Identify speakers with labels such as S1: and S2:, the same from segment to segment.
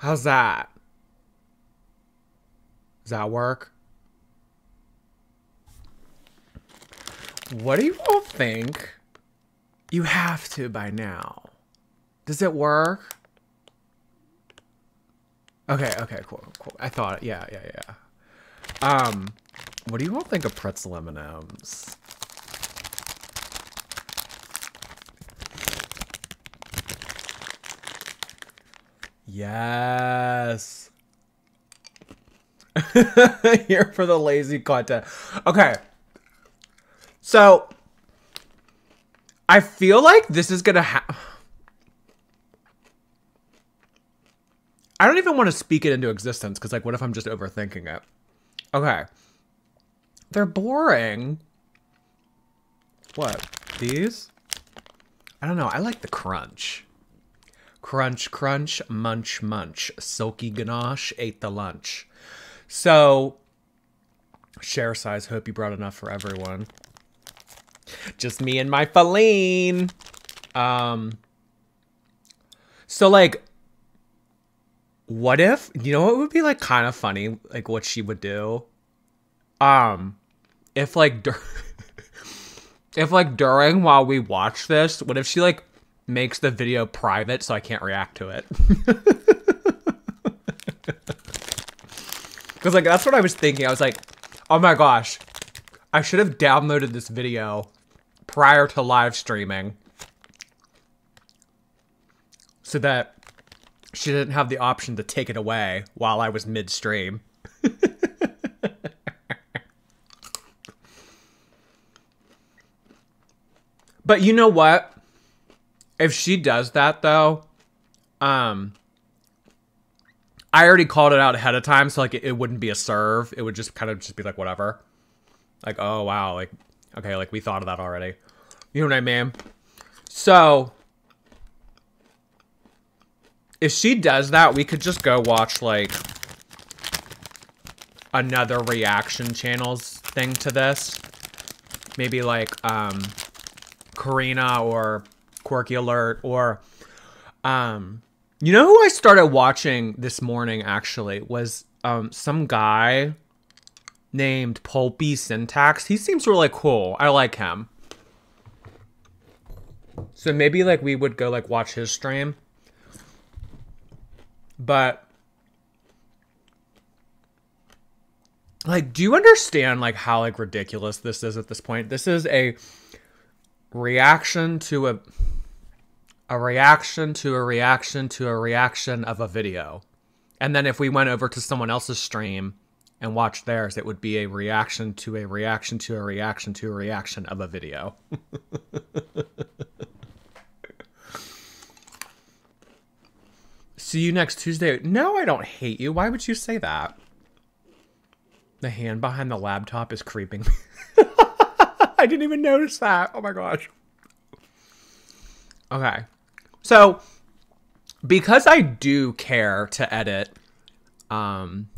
S1: How's that? Does that work? What do you all think? You have to by now. Does it work? Okay, okay, cool, cool. I thought, yeah, yeah, yeah. Um, what do you all think of pretzel M&Ms? Yes. Here for the lazy content. Okay. So, I feel like this is gonna happen. I don't even want to speak it into existence because, like, what if I'm just overthinking it? Okay. They're boring. What? These? I don't know. I like the crunch. Crunch, crunch, munch, munch. Silky ganache ate the lunch. So, share size. Hope you brought enough for everyone. Just me and my Faline. Um. So, like, what if you know what would be like kind of funny like what she would do um if like if like during while we watch this what if she like makes the video private so i can't react to it because like that's what i was thinking i was like oh my gosh i should have downloaded this video prior to live streaming so that she didn't have the option to take it away while I was midstream. but you know what? If she does that though, um I already called it out ahead of time, so like it, it wouldn't be a serve. It would just kind of just be like whatever. Like, oh wow, like okay, like we thought of that already. You know what I mean? So if she does that, we could just go watch like another reaction channels thing to this. Maybe like um Karina or Quirky Alert or um you know who I started watching this morning actually was um some guy named Pulpy Syntax. He seems really cool. I like him. So maybe like we would go like watch his stream. But like do you understand like how like ridiculous this is at this point? This is a reaction to a a reaction to a reaction to a reaction of a video. And then if we went over to someone else's stream and watched theirs, it would be a reaction to a reaction to a reaction to a reaction of a video. See you next Tuesday. No, I don't hate you. Why would you say that? The hand behind the laptop is creeping me. I didn't even notice that. Oh my gosh. Okay. So, because I do care to edit, um,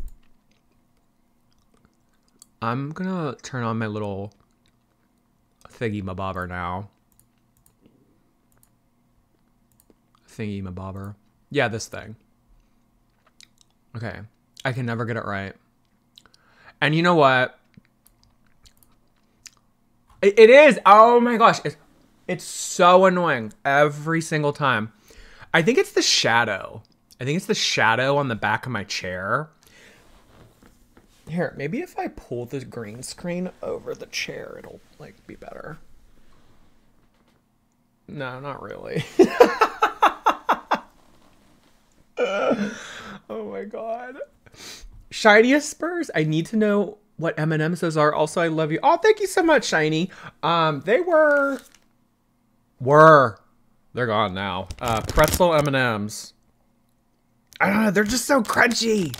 S1: I'm gonna turn on my little thingy mabobber now. Thingy mabobber. Yeah, this thing. Okay. I can never get it right. And you know what? It, it is. Oh my gosh. It's, it's so annoying every single time. I think it's the shadow. I think it's the shadow on the back of my chair. Here, maybe if I pull the green screen over the chair, it'll like be better. No, not really. oh my god. Shiniest Spurs. I need to know what M&Ms those are. Also, I love you. Oh, thank you so much, Shiny. Um, they were were they're gone now. Uh, pretzel M&Ms. I don't know. They're just so crunchy,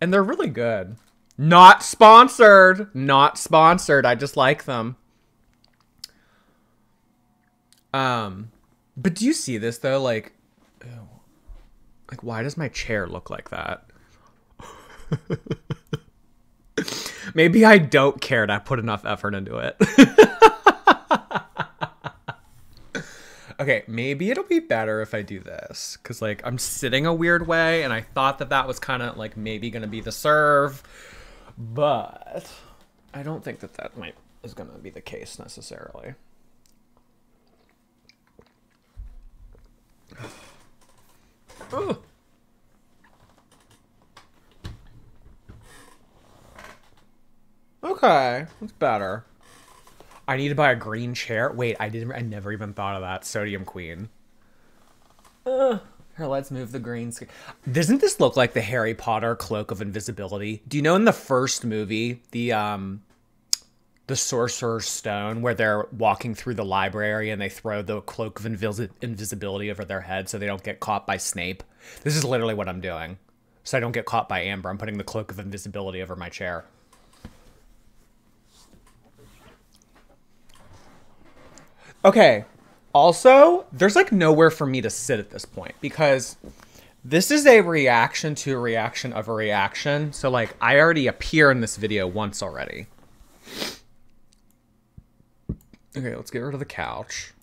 S1: and they're really good. Not sponsored. Not sponsored. I just like them. Um, but do you see this though? Like, ew. Like, why does my chair look like that? Maybe I don't care to put enough effort into it. Okay, maybe it'll be better if I do this cuz like I'm sitting a weird way and I thought that that was kind of like maybe to be the serve, but I don't think that that might is to be the case necessarily. Ugh. Okay, that's better. I need to buy a green chair. Wait, I didn't. I never even thought of that. Sodium Queen. Uh, here, let's move the green screen. Doesn't this look like the Harry Potter cloak of invisibility? Do you know in the first movie, the um, the Sorcerer's Stone, where they're walking through the library and they throw the cloak of invis- invisibility over their head so they don't get caught by Snape? This is literally what I'm doing. So I don't get caught by Amber. I'm putting the cloak of invisibility over my chair. Okay. Also, there's like nowhere for me to sit at this point because this is a reaction to a reaction of a reaction. So like I already appear in this video once already. Okay, let's get rid of the couch.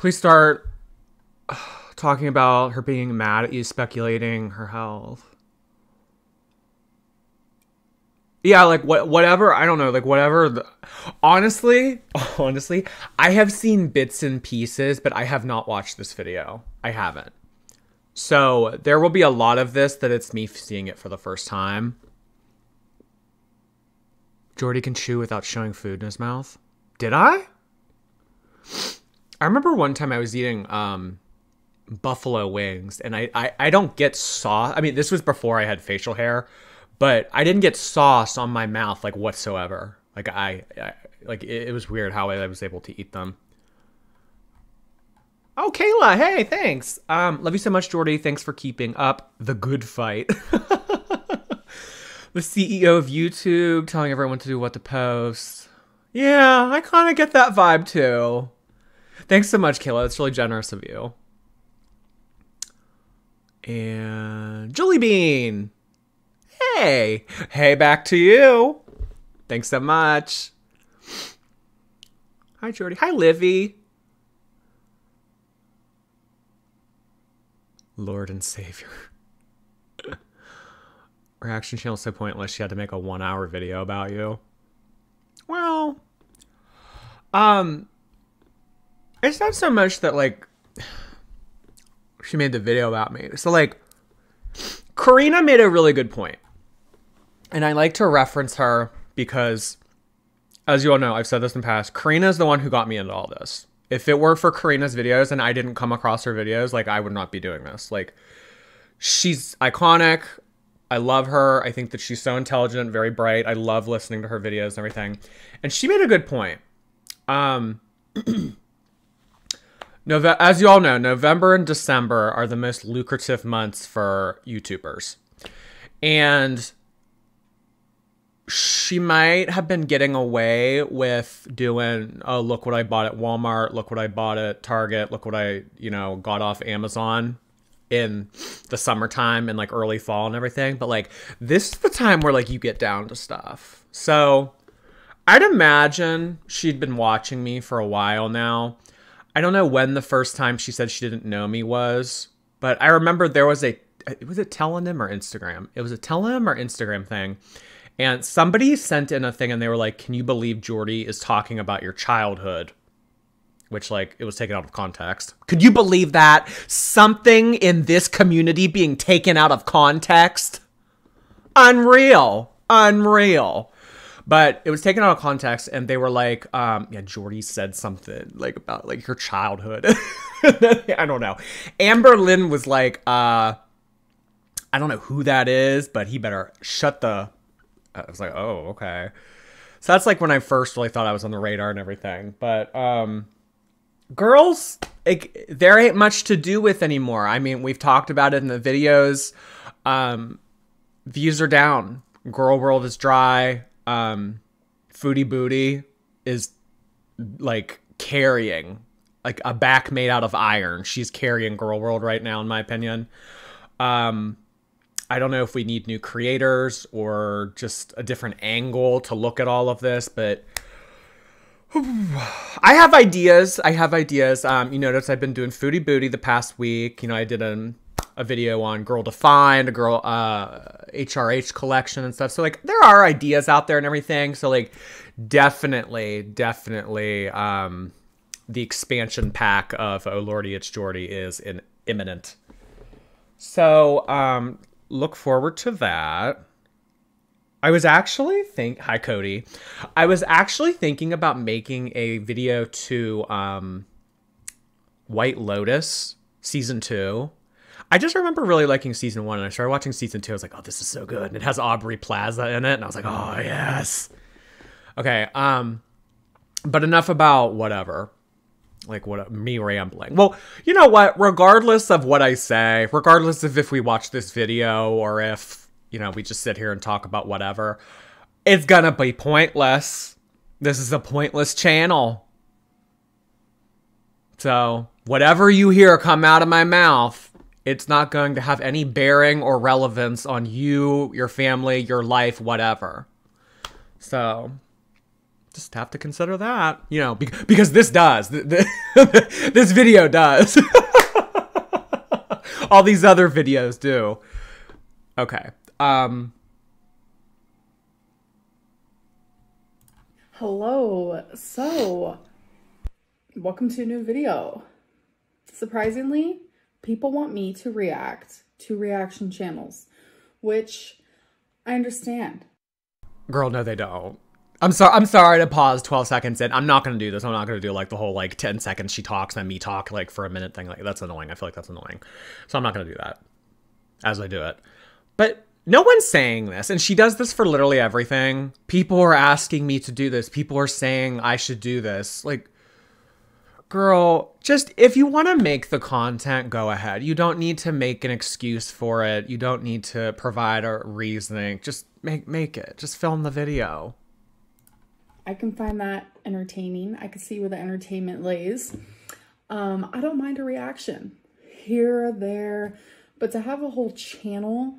S1: Please start talking about her being mad at you, speculating her health. Yeah, like what whatever, I don't know, like whatever the, honestly, honestly, I have seen bits and pieces, but I have not watched this video. I haven't. So, there will be a lot of this that it's me seeing it for the first time. Jordy can chew without showing food in his mouth. Did I? I remember one time I was eating um, buffalo wings, and I, I I don't get sauce. I mean, this was before I had facial hair, but I didn't get sauce on my mouth like whatsoever. Like I, I like it, it was weird how I was able to eat them. Oh, Kayla, hey, thanks. Um, love you so much, Jordy. Thanks for keeping up the good fight. the CEO of YouTube telling everyone to do what to post. Yeah, I kind of get that vibe too. Thanks so much, Kayla. It's really generous of you. And Julie Bean. Hey. Hey, back to you. Thanks so much. Hi, Jordy. Hi, Livy. Lord and Savior. Reaction channel so pointless she had to make a one hour video about you. Well, um, it's not so much that like she made the video about me. So like Karina made a really good point. And I like to reference her because as you all know, I've said this in the past, Karina is the one who got me into all this. If it were for Karina's videos and I didn't come across her videos, like I would not be doing this. Like she's iconic. I love her. I think that she's so intelligent, very bright. I love listening to her videos and everything. And she made a good point. Um Nove- as you all know, November and December are the most lucrative months for YouTubers. And she might have been getting away with doing, oh, look what I bought at Walmart, look what I bought at Target, look what I, you know, got off Amazon in the summertime and like early fall and everything. But like, this is the time where like you get down to stuff. So I'd imagine she'd been watching me for a while now I don't know when the first time she said she didn't know me was, but I remember there was a it was it Telegram or Instagram? It was a Telegram or Instagram thing. And somebody sent in a thing and they were like, Can you believe Jordy is talking about your childhood? Which, like, it was taken out of context. Could you believe that? Something in this community being taken out of context? Unreal. Unreal. But it was taken out of context, and they were like, um, "Yeah, Jordy said something like about like her childhood." I don't know. Amberlynn was like, uh, "I don't know who that is, but he better shut the." I was like, "Oh, okay." So that's like when I first really thought I was on the radar and everything. But um, girls, it, there ain't much to do with anymore. I mean, we've talked about it in the videos. Um, views are down. Girl world is dry um, Foodie Booty is like carrying like a back made out of iron. She's carrying Girl World right now, in my opinion. Um, I don't know if we need new creators or just a different angle to look at all of this, but I have ideas. I have ideas. Um, you notice I've been doing foodie booty the past week. You know, I did a, a video on Girl Defined, a girl uh HRH collection and stuff. So like there are ideas out there and everything. So like definitely, definitely um the expansion pack of Oh Lordy It's Jordy is in imminent. So um look forward to that. I was actually think hi Cody. I was actually thinking about making a video to um White Lotus season 2. I just remember really liking season 1 and I started watching season 2 I was like, "Oh, this is so good." And it has Aubrey Plaza in it and I was like, "Oh, yes." Okay, um but enough about whatever like what me rambling. Well, you know what? Regardless of what I say, regardless of if we watch this video or if, you know, we just sit here and talk about whatever, it's gonna be pointless. This is a pointless channel. So, whatever you hear come out of my mouth, it's not going to have any bearing or relevance on you, your family, your life, whatever. So, just have to consider that, you know, because this does. this video does. All these other videos do. Okay. Um
S2: Hello. So, welcome to a new video. Surprisingly, people want me to react to reaction channels, which I understand.
S1: Girl, no they don't. I'm sorry. I'm sorry to pause 12 seconds in. I'm not gonna do this. I'm not gonna do like the whole like 10 seconds she talks and me talk like for a minute thing. Like that's annoying. I feel like that's annoying. So I'm not gonna do that as I do it. But no one's saying this, and she does this for literally everything. People are asking me to do this. People are saying I should do this. Like, girl, just if you want to make the content, go ahead. You don't need to make an excuse for it. You don't need to provide a reasoning. Just make make it. Just film the video.
S2: I can find that entertaining. I can see where the entertainment lays. Um, I don't mind a reaction here or there, but to have a whole channel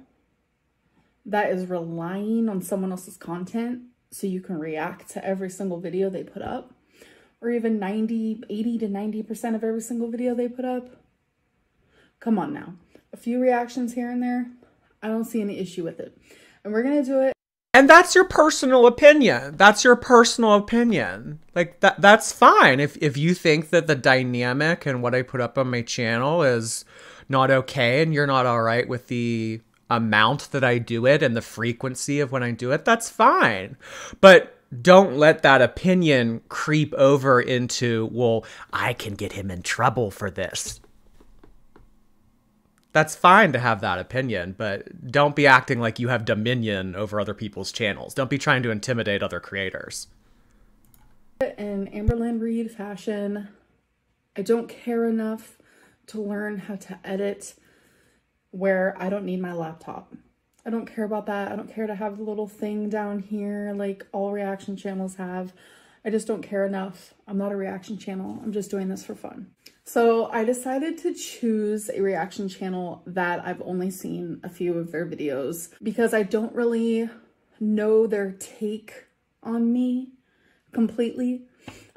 S2: that is relying on someone else's content so you can react to every single video they put up, or even 90, 80 to 90% of every single video they put up. Come on now. A few reactions here and there, I don't see any issue with it. And we're going to do it
S1: and that's your personal opinion. That's your personal opinion. Like that that's fine. If if you think that the dynamic and what I put up on my channel is not okay and you're not all right with the amount that I do it and the frequency of when I do it, that's fine. But don't let that opinion creep over into, well, I can get him in trouble for this that's fine to have that opinion, but don't be acting like you have dominion over other people's channels. Don't be trying to intimidate other creators.
S2: In Amberlynn Reid fashion, I don't care enough to learn how to edit where I don't need my laptop. I don't care about that. I don't care to have the little thing down here like all reaction channels have. I just don't care enough. I'm not a reaction channel. I'm just doing this for fun. So I decided to choose a reaction channel that I've only seen a few of their videos because I don't really know their take on me completely.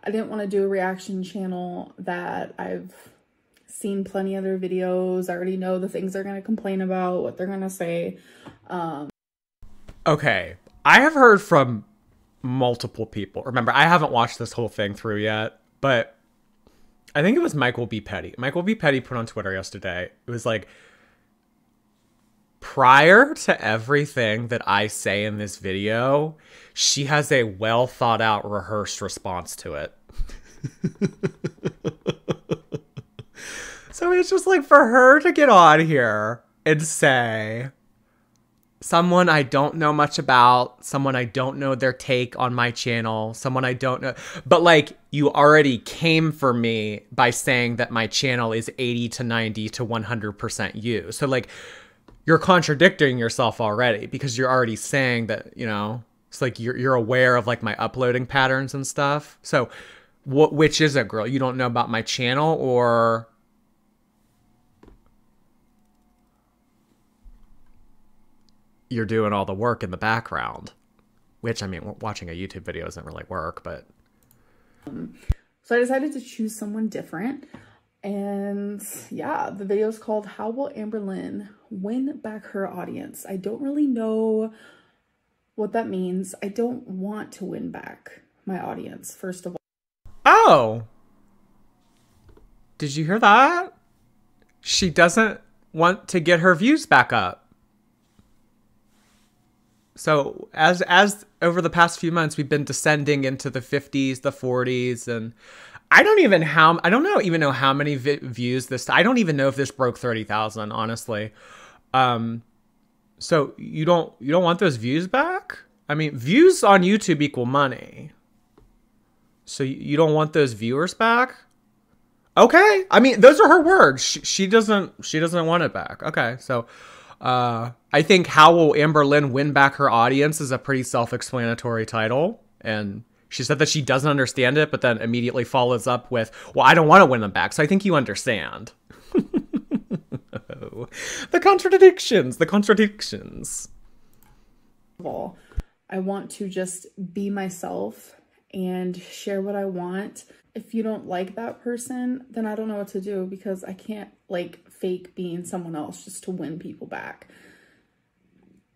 S2: I didn't want to do a reaction channel that I've seen plenty of their videos. I already know the things they're going to complain about, what they're going to say. Um,
S1: okay. I have heard from multiple people. Remember, I haven't watched this whole thing through yet, but I think it was Michael B. Petty. Michael B. Petty put on Twitter yesterday. It was like, prior to everything that I say in this video, she has a well thought out, rehearsed response to it. so it's just like for her to get on here and say, someone I don't know much about, someone I don't know their take on my channel, someone I don't know. But like you already came for me by saying that my channel is 80 to 90 to 100% you. So like you're contradicting yourself already because you're already saying that, you know, it's like you're you're aware of like my uploading patterns and stuff. So What which is it, girl? You don't know about my channel or you're doing all the work in the background. Which I mean, watching a YouTube video doesn't really work, but
S2: So I decided to choose someone different. And yeah, the video is called How Will Amberlynn Win Back Her Audience? I don't really know what that means. I don't want to win back my audience, first of all.
S1: Oh. Did you hear that? She doesn't want to get her views back up. So as as over the past few months we've been descending into the 50s, the 40s and I don't even how I don't know even know how many vi- views this I don't even know if this broke 30,000 honestly. Um so you don't you don't want those views back? I mean, views on YouTube equal money. So you don't want those viewers back? Okay. I mean, those are her words. She, she doesn't she doesn't want it back. Okay. So uh I think how will Amberlynn win back her audience is a pretty self-explanatory title and she said that she doesn't understand it but then immediately follows up with, "Well, I don't want to win them back." So I think you understand. the contradictions, the contradictions.
S2: I want to just be myself and share what I want. If you don't like that person, then I don't know what to do because I can't like fake being someone else just to win people back.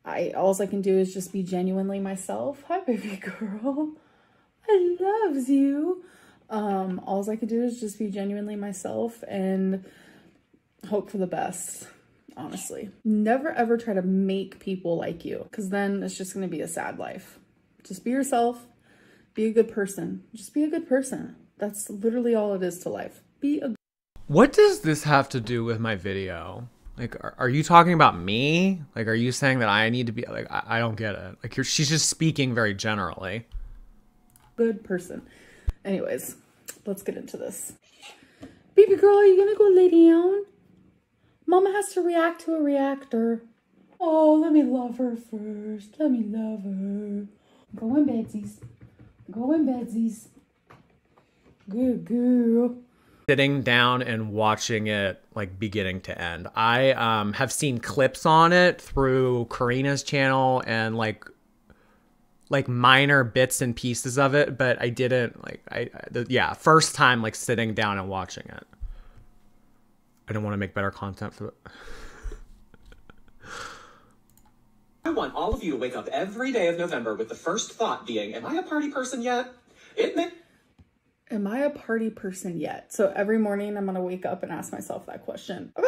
S2: I all I can do is just be genuinely myself. Hi baby girl. I loves you. Um all I can do is just be genuinely myself and hope for the best honestly. Never ever try to make people like you because then it's just going to be a sad life. Just be yourself, be a good person. Just be a good person. That's literally all it is to life. Be a
S1: What does this have to do with my video? Like, are, are you talking about me? Like, are you saying that I need to be like? I, I don't get it. Like, she's just speaking very generally.
S2: good person. Anyways, let's get into this. Baby girl, are you to go lay down? Mama has to react to a reactor. Oh, let me love her first. Let me love her. Go in bedsies. Go in bedsies. Good girl.
S1: Sitting down and watching it like beginning to end. I um have seen clips on it through Karina's channel and like like minor bits and pieces of it, but I didn't like I the, yeah first time like sitting down and watching it. I don't want to make better content for. it.
S3: I want all of you to wake up every day of November with the first thought being, Am I a party person yet? It may.
S2: Am I a party person yet? So every morning I'm gonna wake up and ask myself that question. Okay.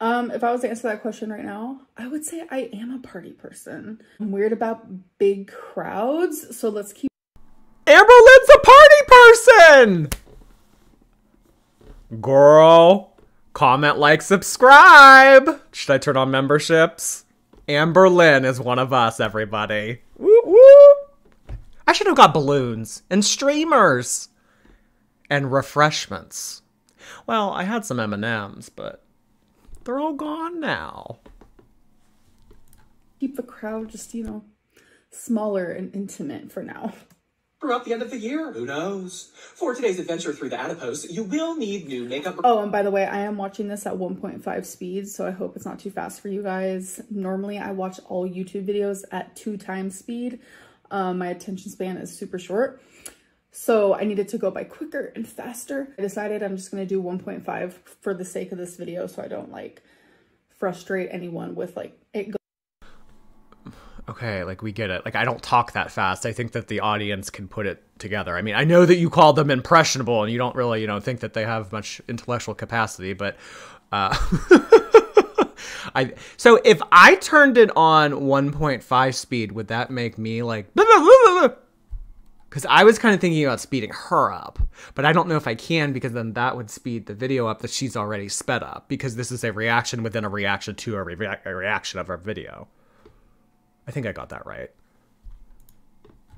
S2: Um, if I was to answer that question right now, I would say I am a party person. I'm weird about big crowds, so let's keep
S1: Amberlynn's a party person! Girl, comment, like, subscribe! Should I turn on memberships? Amberlynn is one of us, everybody. Woo woo! I should have got balloons and streamers and refreshments. Well, I had some M&Ms, but they're all gone now.
S2: keep the crowd just, you know, smaller and intimate for now.
S3: Throughout the end of the year, who knows? For today's adventure through the adipose, you will need new makeup.
S2: Oh, and by the way, I am watching this at 1.5 speed, so I hope it's not too fast for you guys. Normally, I watch all YouTube videos at two times speed. Um, my attention span is super short. So I needed to go by quicker and faster. I decided I'm just to do 1.5 for the sake of this video so I don't like frustrate anyone with like it
S1: Okay, like we get it. Like I don't talk that fast. I think that the audience can put it together. I mean, I know that you call them impressionable and you don't really, you know, think that they have much intellectual capacity, but uh I so if I turned it on 1.5 speed, would that make me like because I was kind of thinking about speeding her up, but I don't know if I can because then that would speed the video up that she's already sped up because this is a reaction within a reaction to a, rea- a reaction of our video. I think I got that right.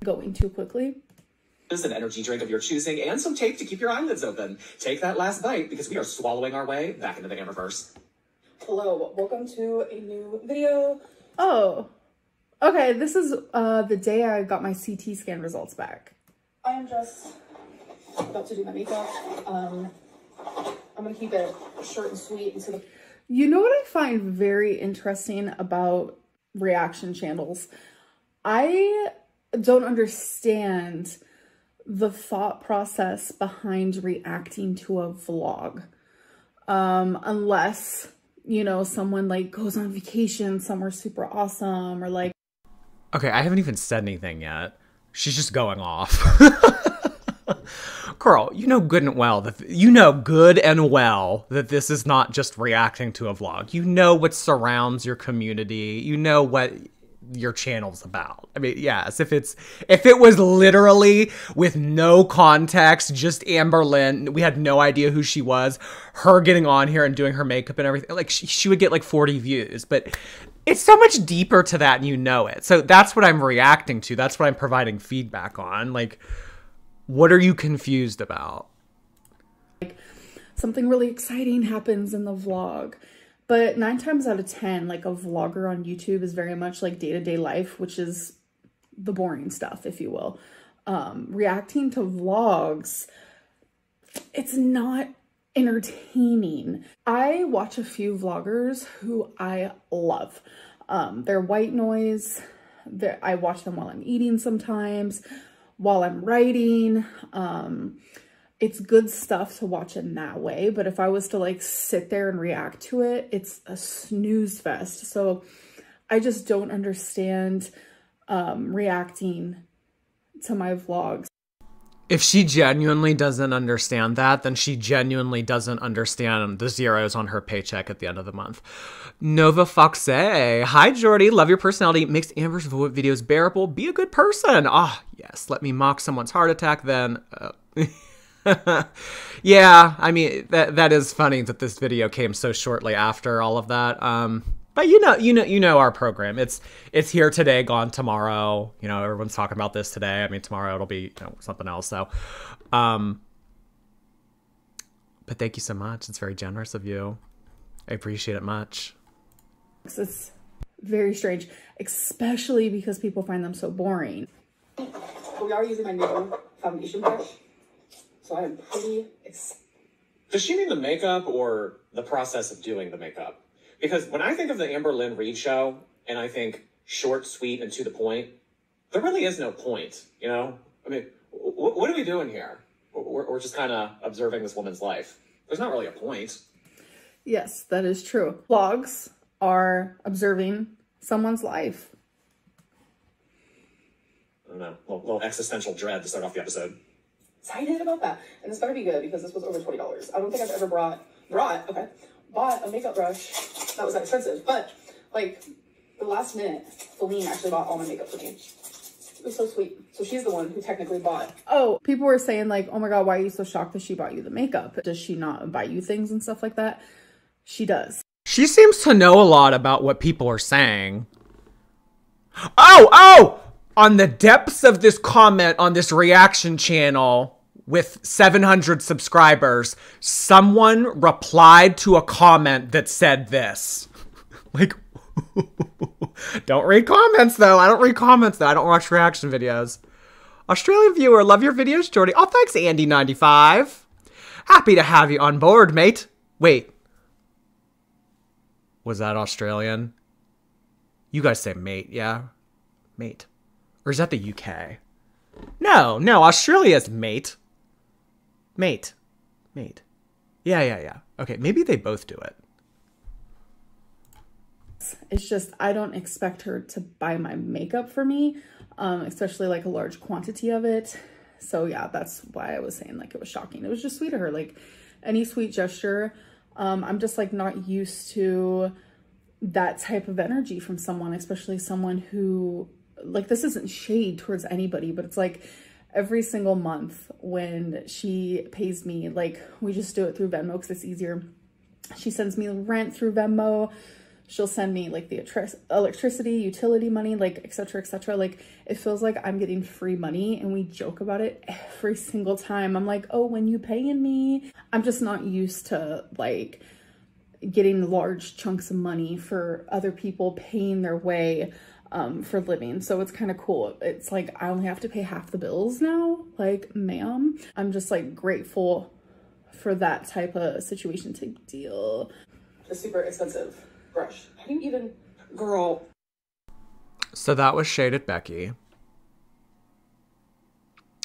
S2: going too quickly.
S3: This is an energy drink of your choosing and some tape to keep your eyelids open. Take that last bite because we are swallowing our way back into the Amberverse.
S2: Hello, welcome to a new video. Oh, okay, this is uh, the day I got my CT scan results back. I am just about to do my makeup. Um, I'm gonna keep it short and sweet and to the. You know what I find very interesting about reaction channels? I don't understand the thought process behind reacting to a vlog. Um, unless, you know, someone like goes on vacation somewhere super awesome or like.
S1: Okay, I haven't even said anything yet. She's just going off. Girl, you know good and well that you know good and well that this is not just reacting to a vlog. You know what surrounds your community. You know what your channel's about. I mean, yes, if it's if it was literally with no context, just Amberlynn, we had no idea who she was, her getting on here and doing her makeup and everything, like she, she would get like 40 views, but it's so much deeper to that and you know it. So that's what I'm reacting to. That's what I'm providing feedback on. Like what are you confused about?
S2: Like something really exciting happens in the vlog. But nine times out of 10, like a vlogger on YouTube is very much like day-to-day -day life, which is the boring stuff, if you will. Um, reacting to vlogs, it's not entertaining. I watch a few vloggers who I love. Um, they're white noise. They're, I watch them while I'm eating sometimes while I'm writing. Um, it's good stuff to watch in that way. But if I was to like sit there and react to it, it's a snooze fest. So I just don't understand um, reacting to my vlogs.
S1: If she genuinely doesn't understand that, then she genuinely doesn't understand the zeros on her paycheck at the end of the month. Nova Foxe. Hi, Jordy. Love your personality. Makes Amber's videos bearable. Be a good person. Ah, oh, yes. Let me mock someone's heart attack then. Uh, yeah, I mean, that that is funny that this video came so shortly after all of that. Um, but you know, you know, you know our program. It's it's here today, gone tomorrow. You know, everyone's talking about this today. I mean, tomorrow it'll be you know, something else. So, um, but thank you so much. It's very generous of you. I appreciate it much.
S2: It's very strange, especially because people find them so boring. We are using my new foundation brush, so I am pretty.
S3: Does she mean the makeup or the process of doing the makeup? Because when I think of the Amberlynn Reid show and I think short, sweet, and to the point, there really is no point, you know? I mean, what are we doing here? We're, we're just kind of observing this woman's life. There's not really a point.
S2: Yes, that is true. Vlogs are observing someone's life.
S3: I don't know, a little, little existential dread to start off the episode.
S2: Excited about that. And this better be good because this was over $20. I don't think I've ever brought, brought, okay, bought a makeup brush that was that expensive. But like the last minute, Feline actually bought all my makeup for me. It was so sweet. So she's the one who technically bought. Oh, people were saying like, oh my God, why are you so shocked that she bought you the makeup? Does she not buy you things and stuff like that? She does.
S1: She seems to know a lot about what people are saying. Oh, oh! On the depths of this comment on this reaction channel, with 700 subscribers, someone replied to a comment that said this. like, don't read comments though. I don't read comments though. I don't watch reaction videos. Australian viewer, love your videos, Jordy. Oh, thanks, Andy95. Happy to have you on board, mate. Wait. Was that Australian? You guys say mate, yeah? Mate. Or is that the UK? No, no, Australia's mate. Mate. Mate. Yeah, yeah, yeah. Okay, maybe they both do it.
S2: It's just, I don't expect her to buy my makeup for me, um, especially like a large quantity of it. So yeah, that's why I was saying like it was shocking. It was just sweet of her, like any sweet gesture. Um, I'm just like not used to that type of energy from someone, especially someone who like this isn't shade towards anybody, but it's like every single month when she pays me, like we just do it through Venmo because it's easier. She sends me rent through Venmo. She'll send me like the electricity, utility money, like etc. etc. Like it feels like I'm getting free money and we joke about it every single time. I'm like, oh, when you paying me? I'm just not used to like getting large chunks of money for other people paying their way um, for living. So it's kind of cool. It's like I only have to pay half the bills now. Like, ma'am, I'm just like grateful for that type of situation to deal. A super expensive brush. How do you even,
S3: Girl,
S1: So that was shaded Becky.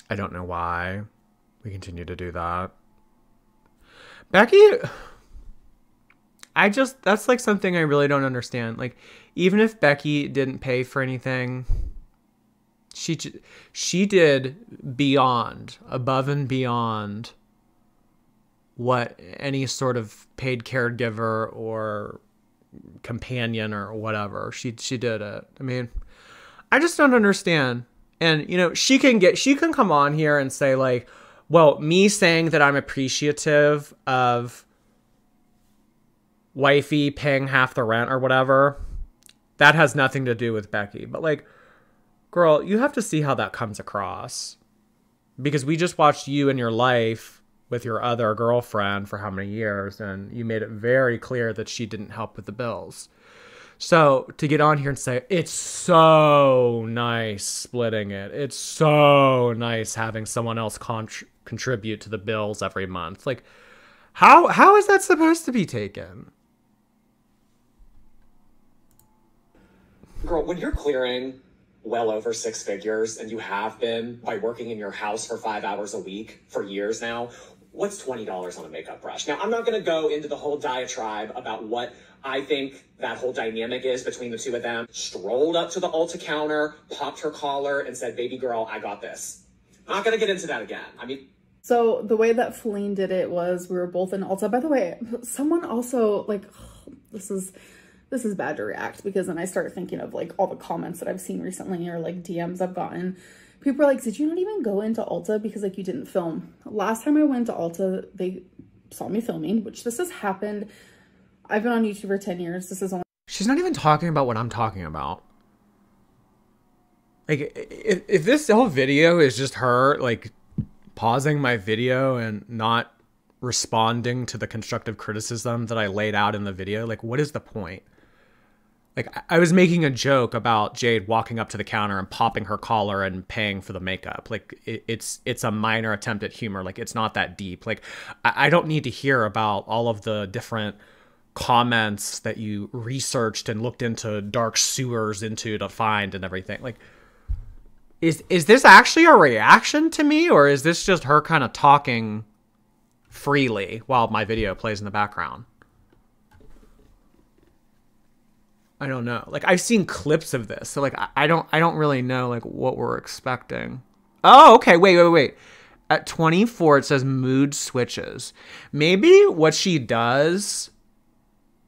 S1: I don't know why we continue to do that. Becky, I just, that's like something I really don't understand. Like, even if Becky didn't pay for anything, she, she did beyond, above and beyond what any sort of paid caregiver or companion or whatever. She she did it. I mean, I just don't understand. And you know, she can get she can come on here and say like, well, me saying that I'm appreciative of wifey paying half the rent or whatever, that has nothing to do with Becky. But like, girl, you have to see how that comes across. Because we just watched you and your life with your other girlfriend for how many years and you made it very clear that she didn't help with the bills. So to get on here and say it's so nice splitting it, it's so nice having someone else contr contribute to the bills every month. Like, how how is that supposed to be taken?
S3: Girl, when you're clearing well over six figures and you have been by working in your house for five hours a week for years now, what's $20 on a makeup brush? Now, I'm not going to go into the whole diatribe about what I think that whole dynamic is between the two of them. Strolled up to the Ulta counter, popped her collar, and said, Baby girl, I got this. Not going to get into that again. I mean,
S2: So the way that Feline did it was we were both in Ulta. By the way, someone also like this is this is bad to react because then I start thinking of like all the comments that I've seen recently or like DMs I've gotten. People are like, "Did you not even go into Ulta because like you didn't film?" Last time I went to Ulta, they saw me filming, which this has happened. I've been on YouTube for 10 years. This is only
S1: She's not even talking about what I'm talking about. Like, if, if this whole video is just her, like, pausing my video and not responding to the constructive criticism that I laid out in the video, like, what is the point? Like, I- was making a joke about Jade walking up to the counter and popping her collar and paying for the makeup. Like, it, it's it's a minor attempt at humor. Like, it's not that deep. Like, I, I don't need to hear about all of the different comments that you researched and looked into dark sewers into to find and everything. Like, is is this actually a reaction to me, or is this just her kind of talking freely while my video plays in the background? I don't know. Like I've seen clips of this, so like I, don't I don't really know like what we're expecting. Oh, okay. Wait, wait, wait. At 24 it says mood switches. Maybe what she does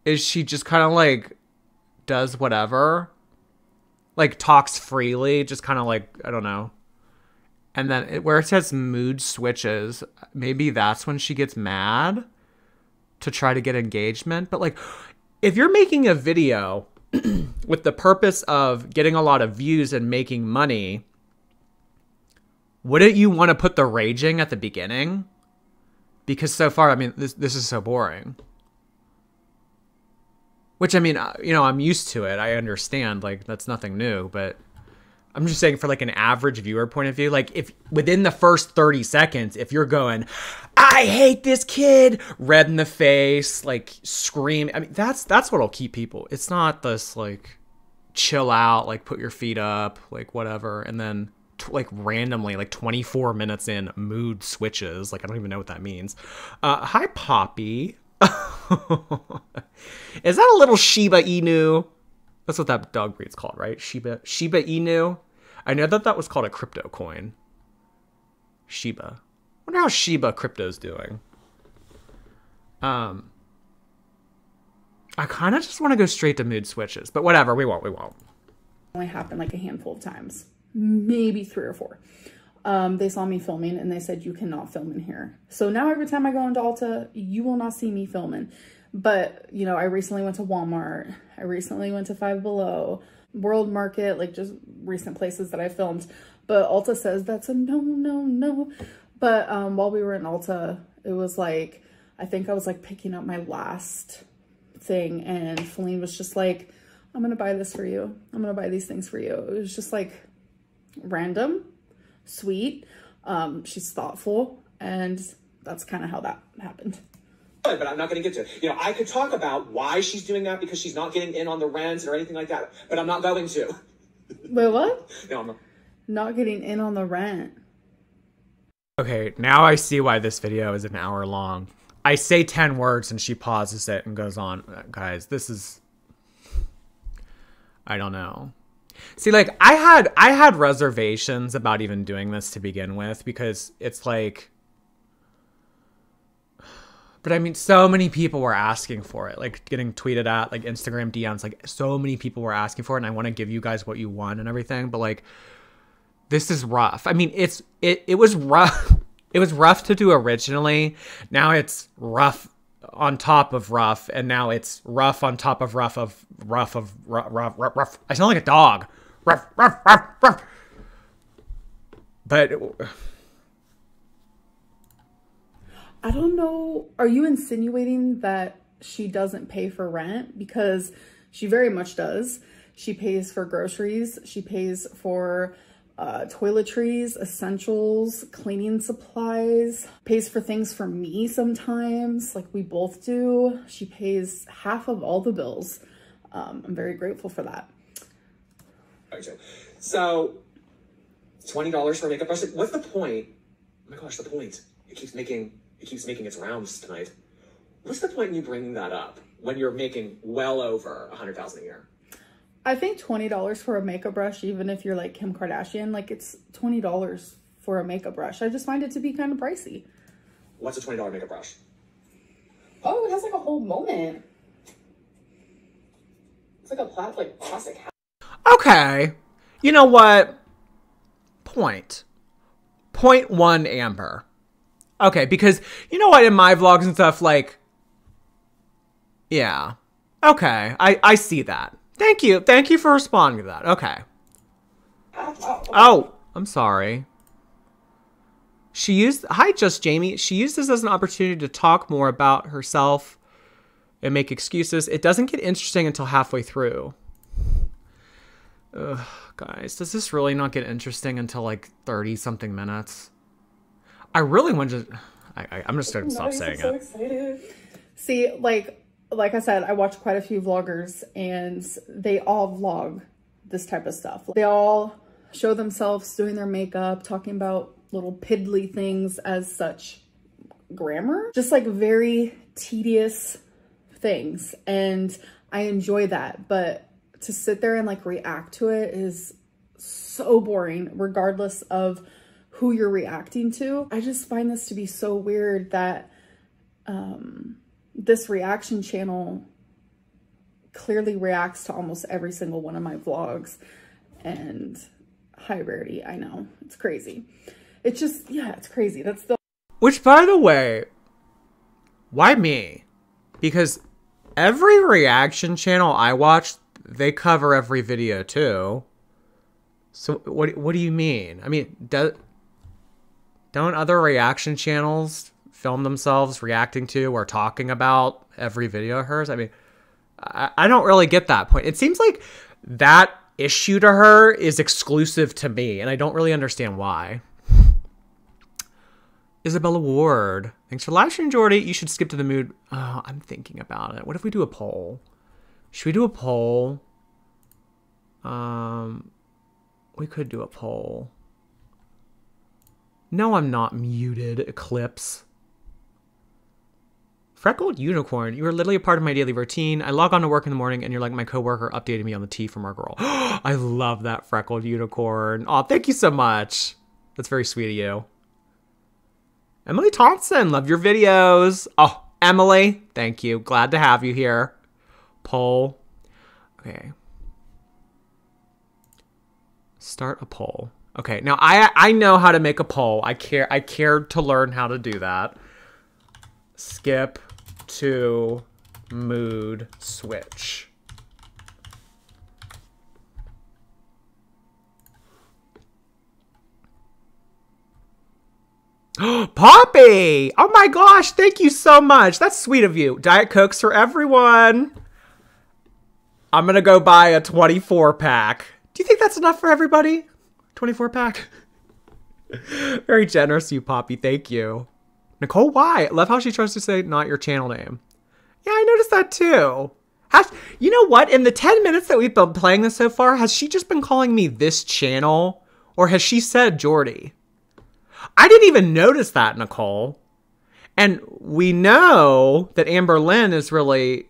S1: is she just kind of like does whatever. Like talks freely, just kind of like I don't know. And then it, where it says mood switches, maybe that's when she gets mad to try to get engagement. But like, if you're making a video with the purpose of getting a lot of views and making money, wouldn't you want to put the raging at the beginning? Because so far, I mean, this this is so boring. Which I mean, uh, you know, I'm used to it. I understand, like that's nothing new, but I'm just saying for like an average viewer point of view, like if within the first 30 seconds, if you're going, I hate this kid, red in the face, like scream, I mean that's that's what'll keep people. It's not this like chill out, like put your feet up, like whatever, and then like randomly, like 24 minutes in, mood switches. Like I don't even know what that means. Uh, hi Poppy. Is that a little Shiba Inu? That's what that dog breed's called, right? Shiba Shiba Inu. I know that that was called a crypto coin. Shiba. Wonder how Shiba crypto's doing. Um, I kind of just want to go straight to mood switches, but whatever. We won't. We won't.
S2: only happened like a handful of times, maybe three or four. Um, they saw me filming and they said, you cannot film in here. So now every time I go into Ulta, you will not see me filming. But, you know, I recently went to Walmart. I recently went to Five Below, World Market, like just recent places that I filmed. But Ulta says that's a no, no, no. But um, while we were in Ulta, it was like, I think I was like picking up my last thing and Feline was just like, I'm gonna buy this for you. I'm gonna buy these things for you. It was just like random, sweet. Um, she's thoughtful, and that's kind of how that happened.
S3: But I'm not going to get to it. You know, I could talk about why she's doing that because she's not getting in on the rent or anything like that, but I'm not going to.
S2: Wait, what?
S3: No, I'm not.
S2: Not getting in on the rent.
S1: Okay, now I see why this video is an hour long. I say 10 words and she pauses it and goes on. Uh, Guys, this is I don't know. See, like I had I had reservations about even doing this to begin with because it's like but I mean so many people were asking for it, like getting tweeted at, like Instagram DMs, like so many people were asking for it and I want to give you guys what you want and everything, but like this is rough. I mean, it's it it was rough. It was rough to do originally. Now it's rough on top of rough, and now it's rough on top of rough of rough of rough rough rough. rough. I sound like a dog. Rough rough rough rough. But
S2: I don't know. Are you insinuating that she doesn't pay for rent? Because she very much does. She pays for groceries. She pays for uh, toiletries, essentials, cleaning supplies, pays for things for me sometimes, like we both do. She pays half of all the bills. Um, I'm very grateful for that.
S3: So, twenty dollars for a makeup brush. What's the point? Oh my gosh, the point. It keeps making it keeps making its rounds tonight. What's the point in you bringing that up when you're making well over a hundred thousand a year?
S2: I think $20 for a makeup brush, even if you're like Kim Kardashian, like it's $20 for a makeup brush. I just find it to be kind of pricey.
S3: What's a twenty dollar makeup brush?
S2: Oh, it has like a whole moment. It's like a plat like plastic hat.
S1: okay, you know what? Point. Point one, Amber. Okay, because you know what? In my vlogs and stuff, like, yeah. Okay, I I see that. Thank you. Thank you for responding to that. Okay. Oh, I'm sorry. She used hi just Jamie. She used this as an opportunity to talk more about herself and make excuses. It doesn't get interesting until halfway through. Ugh, guys, does this really not get interesting until like 30 something minutes? I really want to I, I I'm just gonna stop saying it.
S2: excited. See, like like I said, I watch quite a few vloggers and they all vlog this type of stuff. They all show themselves doing their makeup, talking about little piddly things as such grammar. Just like very tedious things. And I enjoy that. But to sit there and like react to it is so boring, regardless of who you're reacting to. I just find this to be so weird that um, this reaction channel clearly reacts to almost every single one of my vlogs and high rarity i know it's crazy it's just yeah it's crazy that's the
S1: Which, by the way, why me? Because every reaction channel I watch, they cover every video too. So what? What do you mean? I mean, do, don't other reaction channels film themselves reacting to or talking about every video of hers? I mean, I, I don't really get that point. It seems like that issue to her is exclusive to me, and I don't really understand why. Isabella Ward. Thanks for live stream, Jordy. You should skip to the mood. Oh, I'm thinking about it. What if we do a poll? Should we do a poll? Um, we could do a poll. No, I'm not muted. Eclipse. Freckled unicorn. You are literally a part of my daily routine. I log on to work in the morning, and you're like my coworker updating me on the tea from our girl. I love that freckled unicorn. Oh, thank you so much. That's very sweet of you. Emily Thompson, love your videos. Oh, Emily, thank you. Glad to have you here. Poll. Okay. Start a poll. Okay, now I I know how to make a poll. I care I cared to learn how to do that. Skip to mood switch. Poppy! Oh my gosh, thank you so much. That's sweet of you. Diet Cokes for everyone. I'm gonna go buy a 24 pack. Do you think that's enough for everybody? 24 pack. Very generous, you Poppy. Thank you. Nicole, why? Love how she tries to say not your channel name. Yeah, I noticed that too. Has, you know what? In the 10 minutes that we've been playing this so far, has she just been calling me this channel? Or has she said Jordy? I didn't even notice that, Nicole. And we know that Amberlynn is really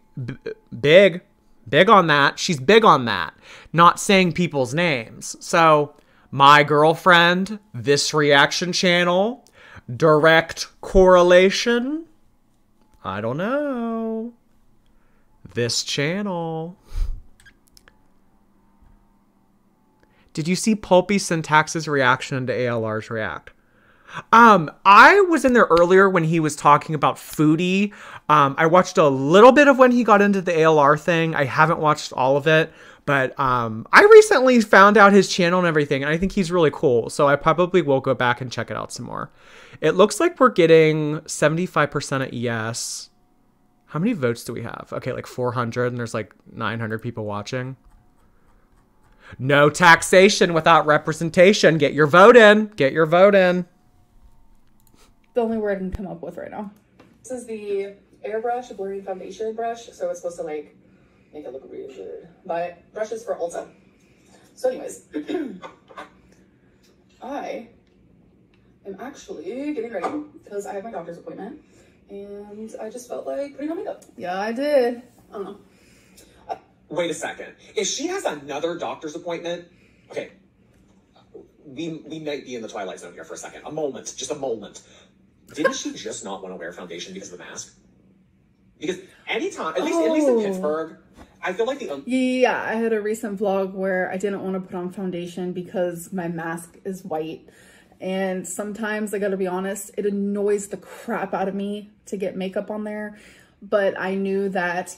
S1: big, big on that. She's big on that, not saying people's names. So, my girlfriend, this reaction channel, direct correlation. I don't know. This channel. Did you see Pulpy Syntax's reaction to ALR's React? Um, I was in there earlier when he was talking about foodie. Um, I watched a little bit of when he got into the ALR thing. I haven't watched all of it, but um, I recently found out his channel and everything, and I think he's really cool. So I probably will go back and check it out some more. It looks like we're getting 75% at yes. How many votes do we have? Okay, like 400, and there's like 900 people watching. No taxation without representation. Get your vote in. Get your vote in.
S2: The only word I can come up with right now. This is the airbrush blurring foundation brush, so it's supposed to like make it look really good. But brushes for Ulta. So, anyways, I am actually getting ready because I have my doctor's appointment, and I just felt like putting on makeup. Yeah, I did. I don't know.
S3: Wait a second. If she has another doctor's appointment, okay, we we might be in the twilight zone here for a second. A moment, just a moment. Didn't she just not want to wear foundation because of the mask? Because anytime, at least at least in
S2: Oh.
S3: Pittsburgh, I feel like the
S2: Yeah, I had a recent vlog where I didn't want to put on foundation because my mask is white. And sometimes I gotta be honest, it annoys the crap out of me to get makeup on there. But I knew that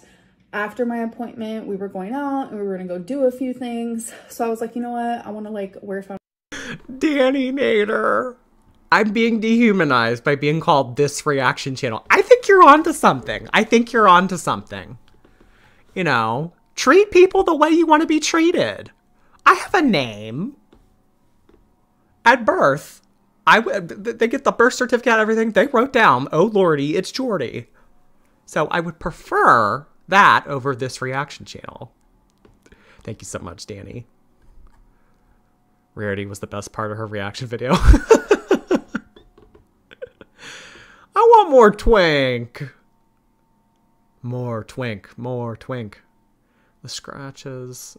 S2: after my appointment, we were going out and we were gonna go do a few things. So I was like, you know what? I wanna like wear foundation.
S1: Danny Nader. I'm being dehumanized by being called this reaction channel. I think you're onto something. I think you're onto something. You know, treat people the way you want to be treated. I have a name. At birth, I they get the birth certificate, everything. They wrote down, "Oh lordy, it's Jordy." So I would prefer that over this reaction channel. Thank you so much, Danny. Rarity was the best part of her reaction video. I want more twink. More twink, more twink. The scratches.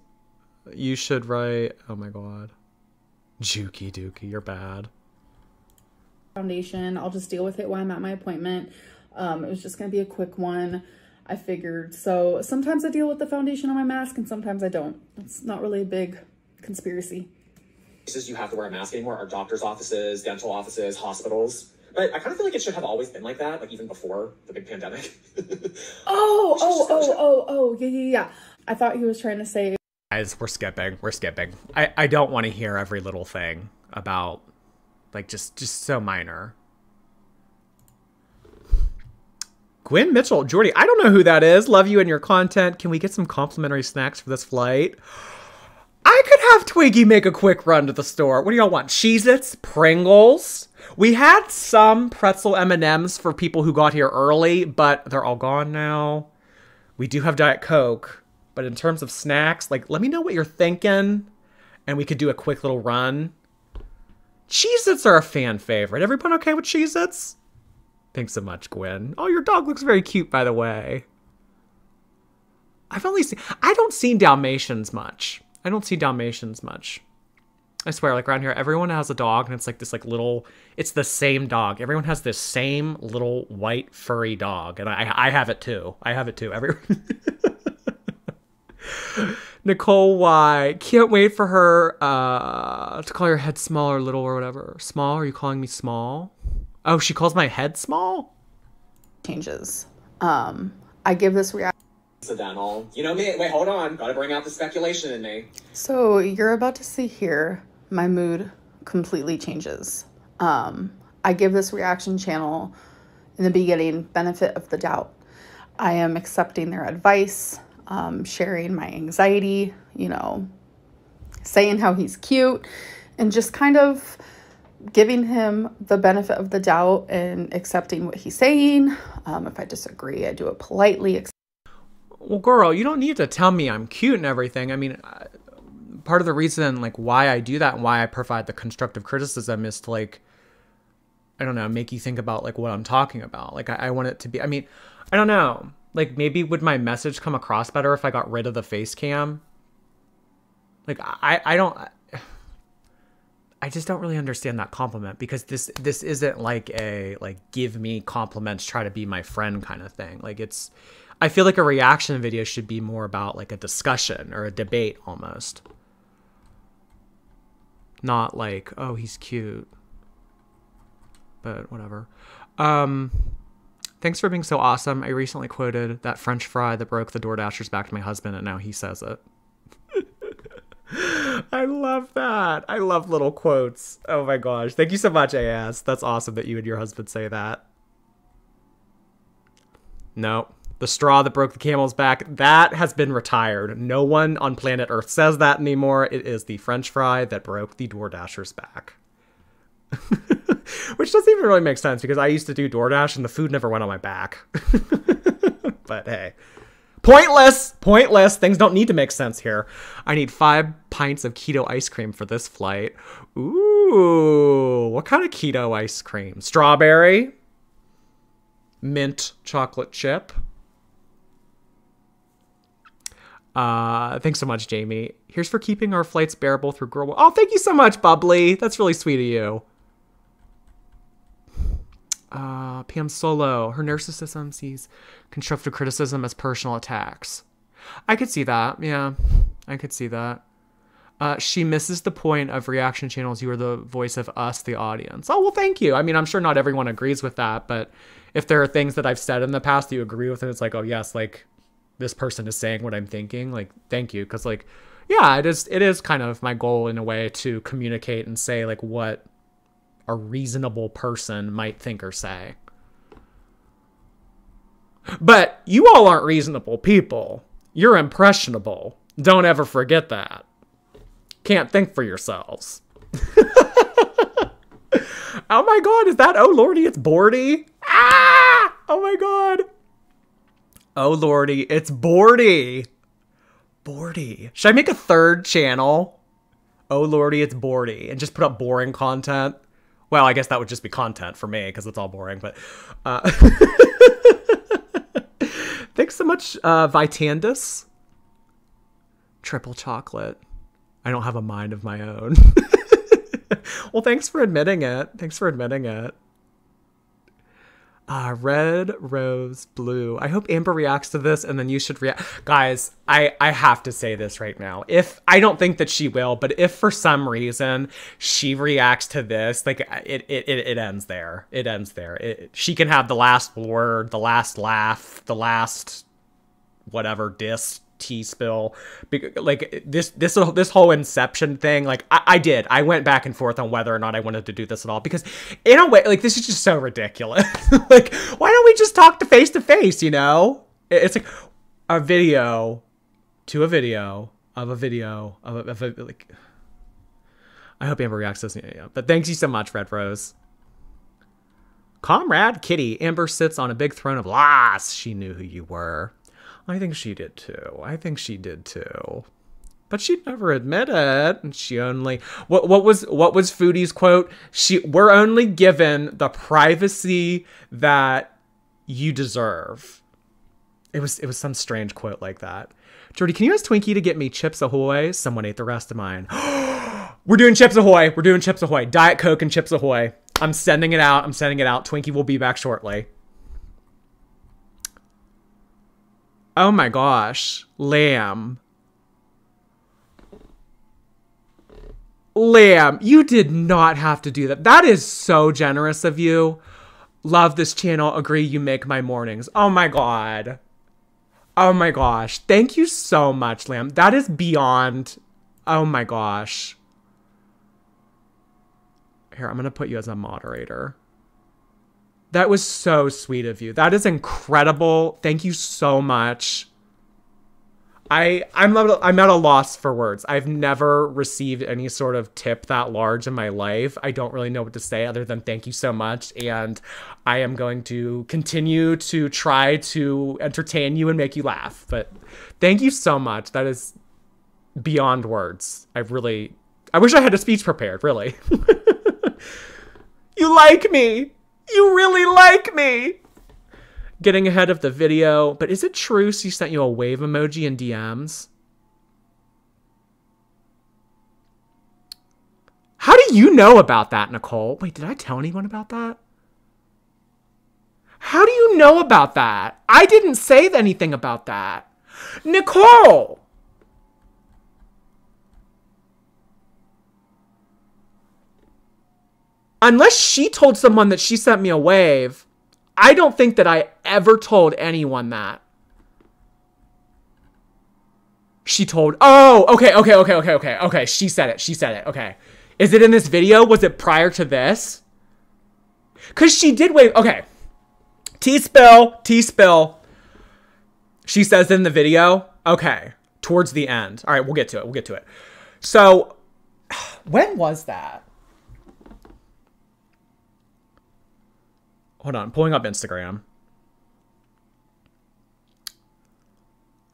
S1: You should write. Oh my god. Jukey Dookie, you're bad.
S2: foundation. I'll just deal with it while I'm at my appointment. Um, it was just gonna be a quick one. I figured. So sometimes I deal with the foundation on my mask and sometimes I don't. It's not really a big conspiracy.
S3: places you have to wear a mask anymore are doctors' offices, dental offices, hospitals. But I kind of feel like it should have always been like that, like even before the big pandemic.
S2: Oh, oh, oh, oh, oh, yeah, yeah, yeah. I thought he was trying to say
S1: Guys, we're skipping. We're skipping. I, I don't want to hear every little thing about like just just so minor. Gwen Mitchell, Jordy, I don't know who that is. Love you and your content. Can we get some complimentary snacks for this flight? I could have Twiggy make a quick run to the store. What do y'all want? Cheez-Its? Pringles? We had some pretzel M&Ms for people who got here early, but they're all gone now. We do have Diet Coke, but in terms of snacks, like let me know what you're thinking and we could do a quick little run. Cheez-Its are a fan favorite. Everyone okay with Cheez-Its? Thanks so much, Gwen. Oh, your dog looks very cute, by the way. I've only seen, I don't see Dalmatians much. I don't see Dalmatians much. I swear, like around here, everyone has a dog, and it's like this like little. It's the same dog. Everyone has this same little white furry dog, and I I have it too. I have it too. Everyone. Nicole Y. Can't wait for her uh, to call your head small or little or whatever. Small? Are you calling me small? Oh, she calls my head small?
S2: changes. Um, I give this reaction.
S3: Incidental. You know me. Wait, hold on. Gotta bring out the speculation in me.
S2: So you're about to see here, my mood completely changes. Um, I give this reaction channel in the beginning benefit of the doubt. I am accepting their advice. um, sharing my anxiety, you know, saying how he's cute, and just kind of giving him the benefit of the doubt and accepting what he's saying. Um, if I disagree, I do it politely.
S1: Well, girl, you don't need to tell me I'm cute and everything. I mean, part of the reason like why I do that and why I provide the constructive criticism is to like I don't know, make you think about like what I'm talking about. Like I, I want it to be I mean, I don't know. Like maybe would my message come across better if I got rid of the face cam? Like I I don't I just don't really understand that compliment because this this isn't like a like give me compliments, try to be my friend kind of thing. Like it's I feel like a reaction video should be more about like a discussion or a debate almost. Not like, oh, he's cute. But whatever. Um thanks for being so awesome. I recently quoted that French fry that broke the Door DoorDasher's back to my husband and now he says it. I love that. I love little quotes. Oh my gosh. Thank you so much, AS. That's awesome that you and your husband say that. No. The straw that broke the camel's back, that has been retired. No one on planet Earth says that anymore. It is the french fry that broke the DoorDasher's back. Which doesn't even really make sense because I used to do DoorDash and the food never went on my back. but hey. Pointless! Pointless! Things don't need to make sense here. I need five pints of keto ice cream for this flight. Ooh, what kind of keto ice cream? Strawberry? Mint chocolate chip? Uh, thanks so much, Jamie. Here's for keeping our flights bearable through girl. Oh, thank you so much, Bubbly. That's really sweet of you. Uh, Pam Solo. Her narcissism sees constructive criticism as personal attacks. I could see that. Yeah, I could see that. Uh, she misses the point of reaction channels. You are the voice of us, the audience. Oh, well, thank you. I mean, I'm sure not everyone agrees with that, but if there are things that I've said in the past that you agree with, and it's like, oh, yes, like this person is saying what I'm thinking. Like, thank you. Cause like, yeah, it is, it is kind of my goal in a way to communicate and say like what a reasonable person might think or say. But you all aren't reasonable people. You're impressionable. Don't ever forget that. Can't think for yourselves. oh my god, is that oh lordy, it's Bordy? Ah! Oh my god. Oh lordy, it's Bordy. Bordy. Should I make a third channel? Oh lordy, it's Bordy, and just put up boring content. Well, I guess that would just be content for me because it's all boring. But uh, thanks so much, uh, Vitandus. Triple chocolate. I don't have a mind of my own. well, thanks for admitting it. Thanks for admitting it. Uh, red, rose, blue. I hope Amber reacts to this and then you should react. Guys, I, I have to say this right now. If I don't think that she will, but if for some reason she reacts to this, like it, it, it, it ends there. It ends there. It, she can have the last word, the last laugh, the last whatever diss tea spill. Like this this this whole inception thing like I, I, did. I went back and forth on whether or not i wanted to do this at all because in a way like this is just so ridiculous. Like why don't we just talk to face to face you know? It's like a video to a video of a video of a, of a like i hope amber reacts to this. Yeah, but thanks you so much red rose. Comrade kitty amber sits on a big throne of lies she knew who you were I think she did too. I think she did too. But she'd never admit it. And she only what what was what was Foodie's quote? She we're only given the privacy that you deserve. It was it was some strange quote like that. Jordy, can you ask Twinkie to get me Chips Ahoy? Someone ate the rest of mine. We're doing Chips Ahoy. We're doing Chips Ahoy. Diet Coke and Chips Ahoy. I'm sending it out. I'm sending it out. Twinkie will be back shortly. Oh my gosh. Lamb. Lamb, you did not have to do that. That is so generous of you. Love this channel. Agree you make my mornings. Oh my god. Oh my gosh. Thank you so much, Lamb. That is beyond. Oh my gosh. Here, I'm going to put you as a moderator. That was so sweet of you. That is incredible. Thank you so much. I I'm I'm at a loss for words. I've never received any sort of tip that large in my life. I don't really know what to say other than thank you so much and I am going to continue to try to entertain you and make you laugh. But thank you so much. That is beyond words. I really I wish I had a speech prepared, really. you like me. You really like me getting ahead of the video. But is it true she sent you a wave emoji in DMs? How do you know about that, Nicole? Wait, did I tell anyone about that? How do you know about that? I didn't say anything about that. Nicole! Unless she told someone that she sent me a wave, I don't think that I ever told anyone that. She told, oh, okay, okay, okay, okay, okay, okay. She said it. She said it. Okay. Is it in this video? Was it prior to this? Because she did wave. Okay. T spill, T spill. She says in the video, okay, towards the end. All right, we'll get to it. We'll get to it. So, when was that? Hold on, pulling up Instagram.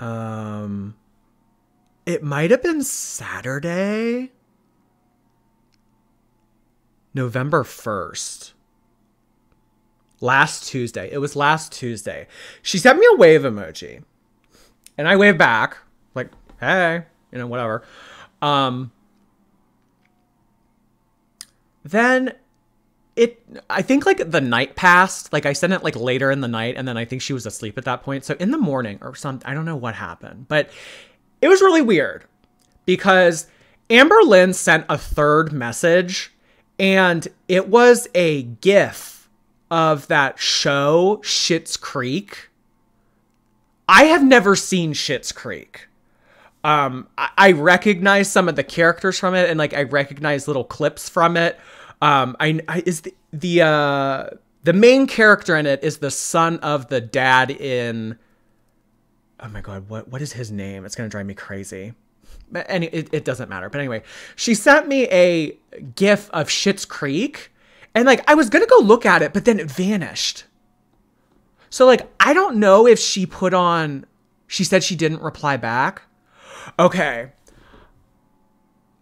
S1: Um, it might have been Saturday, November 1st. Last Tuesday. It was last Tuesday. She sent me a wave emoji. And I waved back, like, hey, you know, whatever. Um, then it i think like the night passed. Like i sent it like later in the night and then i think she was asleep at that point. So in the morning or something i don't know what happened but it was really weird because Amberlynn sent a third message and it was a gif of that show Schitt's Creek. I have never seen Schitt's Creek. Um I, I recognize some of the characters from it and like i recognize little clips from it um, I, I is the the uh the main character in it is the son of the dad in. Oh my god, what what is his name? It's gonna drive me crazy. Any, it, it doesn't matter. But anyway, she sent me a gif of Schitt's Creek, and like I was gonna go look at it, but then it vanished. So like I don't know if she put on. She said she didn't reply back. Okay.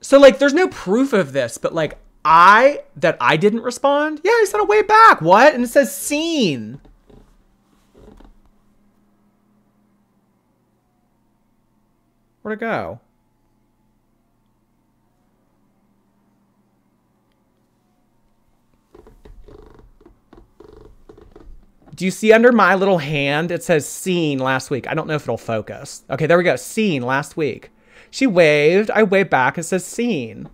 S1: So like there's no proof of this, but like I that I didn't respond? Yeah, I sent a way back. What? And it says seen. Where'd it go? Do you see under my little hand? It says seen last week. I don't know if it'll focus. Okay, there we go. Seen last week. She waved. I waved back. It says seen.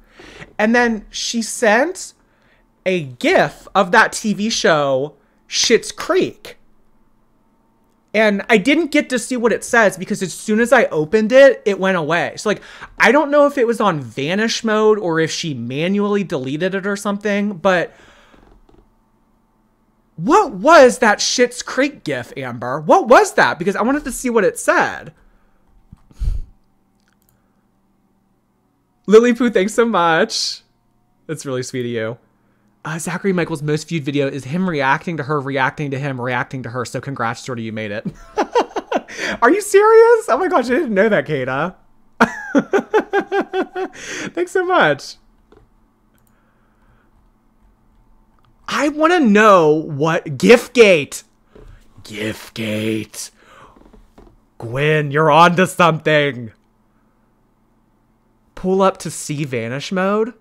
S1: And then she sent a gif of that TV show, Schitt's Creek. And I didn't get to see what it says because as soon as I opened it, it went away. So, like, I don't know if it was on vanish mode or if she manually deleted it or something, but what was that Schitt's Creek gif, Amber? What was that? Because I wanted to see what it said. Lily Poo, thanks so much. That's really sweet of you. Uh, Zachary Michael's most viewed video is him reacting to her, reacting to him, reacting to her. So congrats, Jordy, you made it. Are you serious? Oh my gosh, I didn't know that, Kata. Thanks so much. I want to know what Giftgate. Giftgate. Gwen, you're on to something pull up to see vanish mode.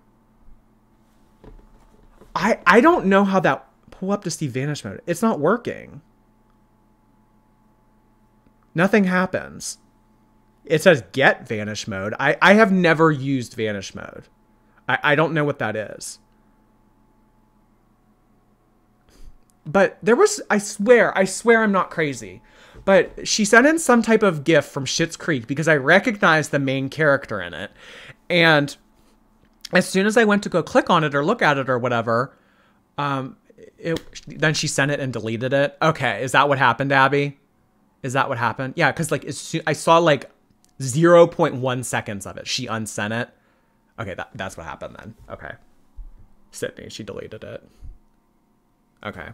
S1: I I don't know how that pull up to see vanish mode. It's not working. Nothing happens. It says get vanish mode. I, I have never used vanish mode. I, I don't know what that is. But there was, I swear, I swear I'm not crazy. But she sent in some type of gift from Schitt's Creek because I recognized the main character in it. And as soon as I went to go click on it or look at it or whatever, um, it, then she sent it and deleted it. Okay, is that what happened, Abby? Is that what happened? Yeah, because like soon, I saw like 0.1 seconds of it. She unsent it. Okay, that, that's what happened then. Okay. Sydney, she deleted it. Okay.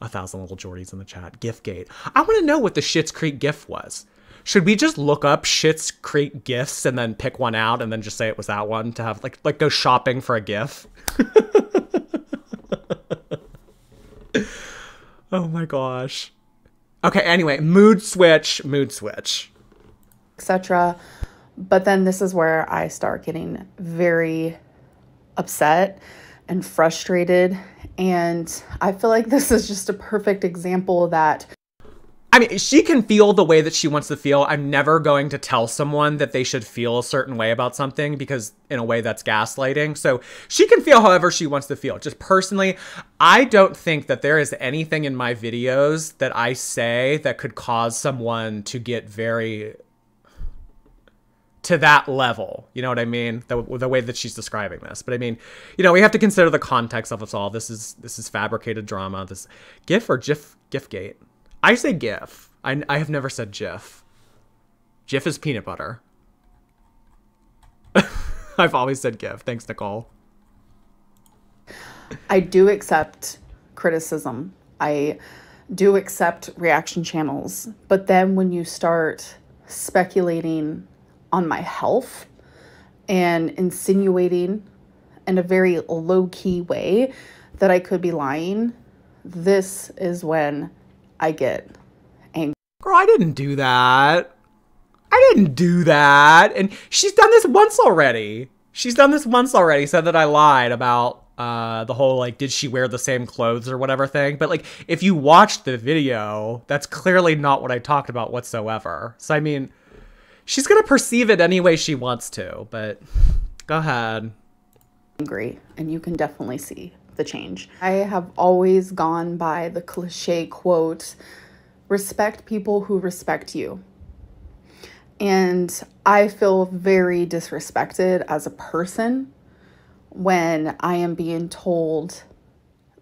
S1: A thousand little Jordies in the chat. Giftgate. I want to know what the Schitt's Creek gift was. Should we just look up Schitt's Creek gifts and then pick one out and then just say it was that one to have like like go shopping for a gif? oh my gosh. Okay, anyway, mood switch, mood switch.
S2: etc. But then this is where I start getting very upset and frustrated. And I feel like this is just a perfect example that
S1: I mean, she can feel the way that she wants to feel. I'm never going to tell someone that they should feel a certain way about something because, in a way, that's gaslighting. So she can feel however she wants to feel. Just personally, I don't think that there is anything in my videos that I say that could cause someone to get very to that level. You know what I mean? The, the way that she's describing this. But I mean, you know, we have to consider the context of us all. This is this is fabricated drama. This GIF or GIF GIFgate. I say GIF. I, I have never said GIF. GIF is peanut butter. I've always said GIF. Thanks, Nicole.
S2: I do accept criticism. I do accept reaction channels. But then when you start speculating on my health and insinuating in a very low key way that I could be lying, this is when I get angry.
S1: Girl, I didn't do that. I didn't do that. And she's done this once already. She's done this once already. Said that I lied about uh, the whole like, did she wear the same clothes or whatever thing. But like, if you watched the video, that's clearly not what I talked about whatsoever. So I mean, she's gonna perceive it any way she wants to. But go ahead.
S2: Angry, and you can definitely see the change. I have always gone by the cliche quote respect people who respect you. And I feel very disrespected as a person when I am being told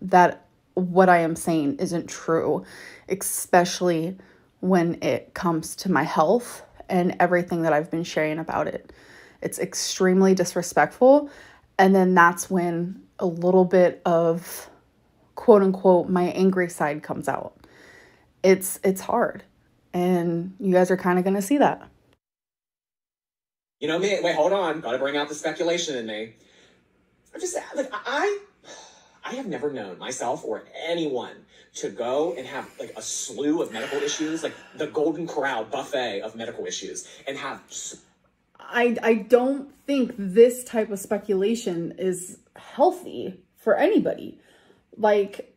S2: that what I am saying isn't true, especially when it comes to my health and everything that I've been sharing about it. It's extremely disrespectful. And then that's when a little bit of quote unquote my angry side comes out. It's it's hard. And you guys are kind of going to see that.
S3: You know me. Wait, hold on. Got to bring out the speculation in me. I'm just like I, I have never known myself or anyone to go and have like a slew of medical issues, like the Golden Corral buffet of medical issues, and have.
S2: I I don't think this type of speculation is healthy for anybody. Like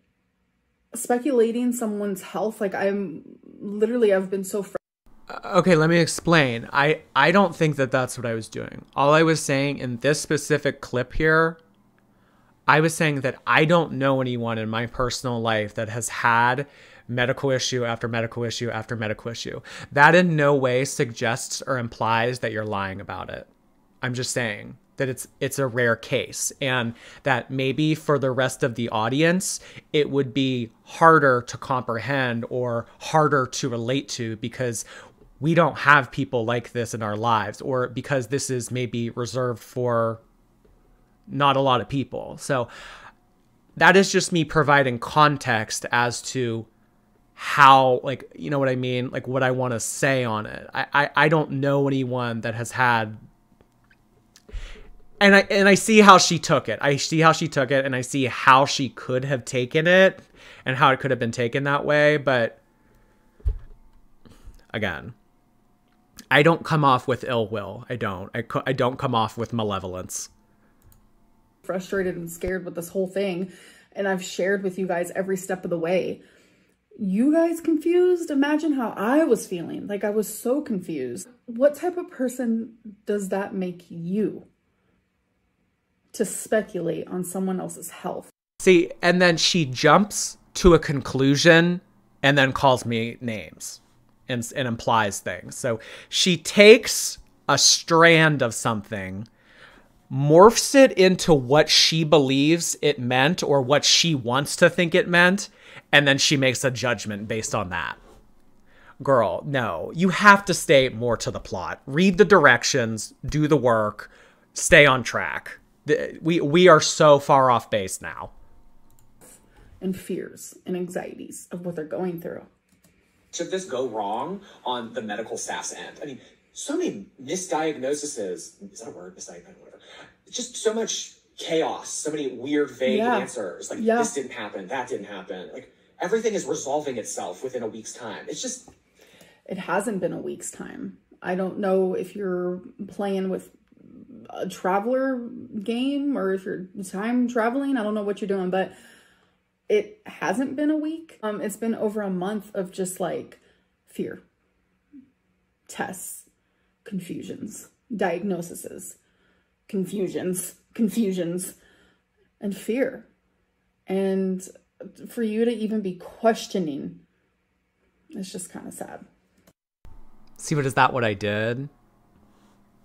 S2: speculating someone's health, like I'm literally I've been so. Fr- uh,
S1: okay let me explain i i don't think that that's what i was doing all i was saying in this specific clip here i was saying that i don't know anyone in my personal life that has had medical issue after medical issue after medical issue that in no way suggests or implies that you're lying about it i'm just saying that it's it's a rare case and that maybe for the rest of the audience it would be harder to comprehend or harder to relate to because we don't have people like this in our lives or because this is maybe reserved for not a lot of people. So that is just me providing context as to how like you know what I mean like what I want to say on it. I, I I don't know anyone that has had and I and I see how she took it. I see how she took it and I see how she could have taken it and how it could have been taken that way, but again, I don't come off with ill will. I don't. I, I don't come off with malevolence.
S2: frustrated and scared with this whole thing and I've shared with you guys every step of the way. You guys confused? Imagine how I was feeling. Like I was so confused. What type of person does that make you to speculate on someone else's health?
S1: See, and then she jumps to a conclusion and then calls me names and, and implies things. So she takes a strand of something, morphs it into what she believes it meant or what she wants to think it meant, and then she makes a judgment based on that. girl, no. You have to stay more to the plot. Read the directions, do the work, stay on track. The- We we are so far off base now.
S2: and fears and anxieties of what they're going through.
S3: Should this go wrong on the medical staff's end? I mean, so many misdiagnoses. Is that a word? Misdiagnosis, whatever. Just so much chaos, so many weird, vague
S2: Yeah.
S3: answers. Like,
S2: Yeah.
S3: this didn't happen, that didn't happen. Like, everything is resolving itself within a week's time. It's just,
S2: It hasn't been a week's time. I don't know if you're playing with a traveler game or if you're time traveling. I don't know what you're doing, but it hasn't been a week. Um, it's been over a month of just like fear, tests, confusions, diagnoses, confusions, confusions, and fear. And for you to even be questioning, it's just kind of sad.
S1: See, but is that what I did?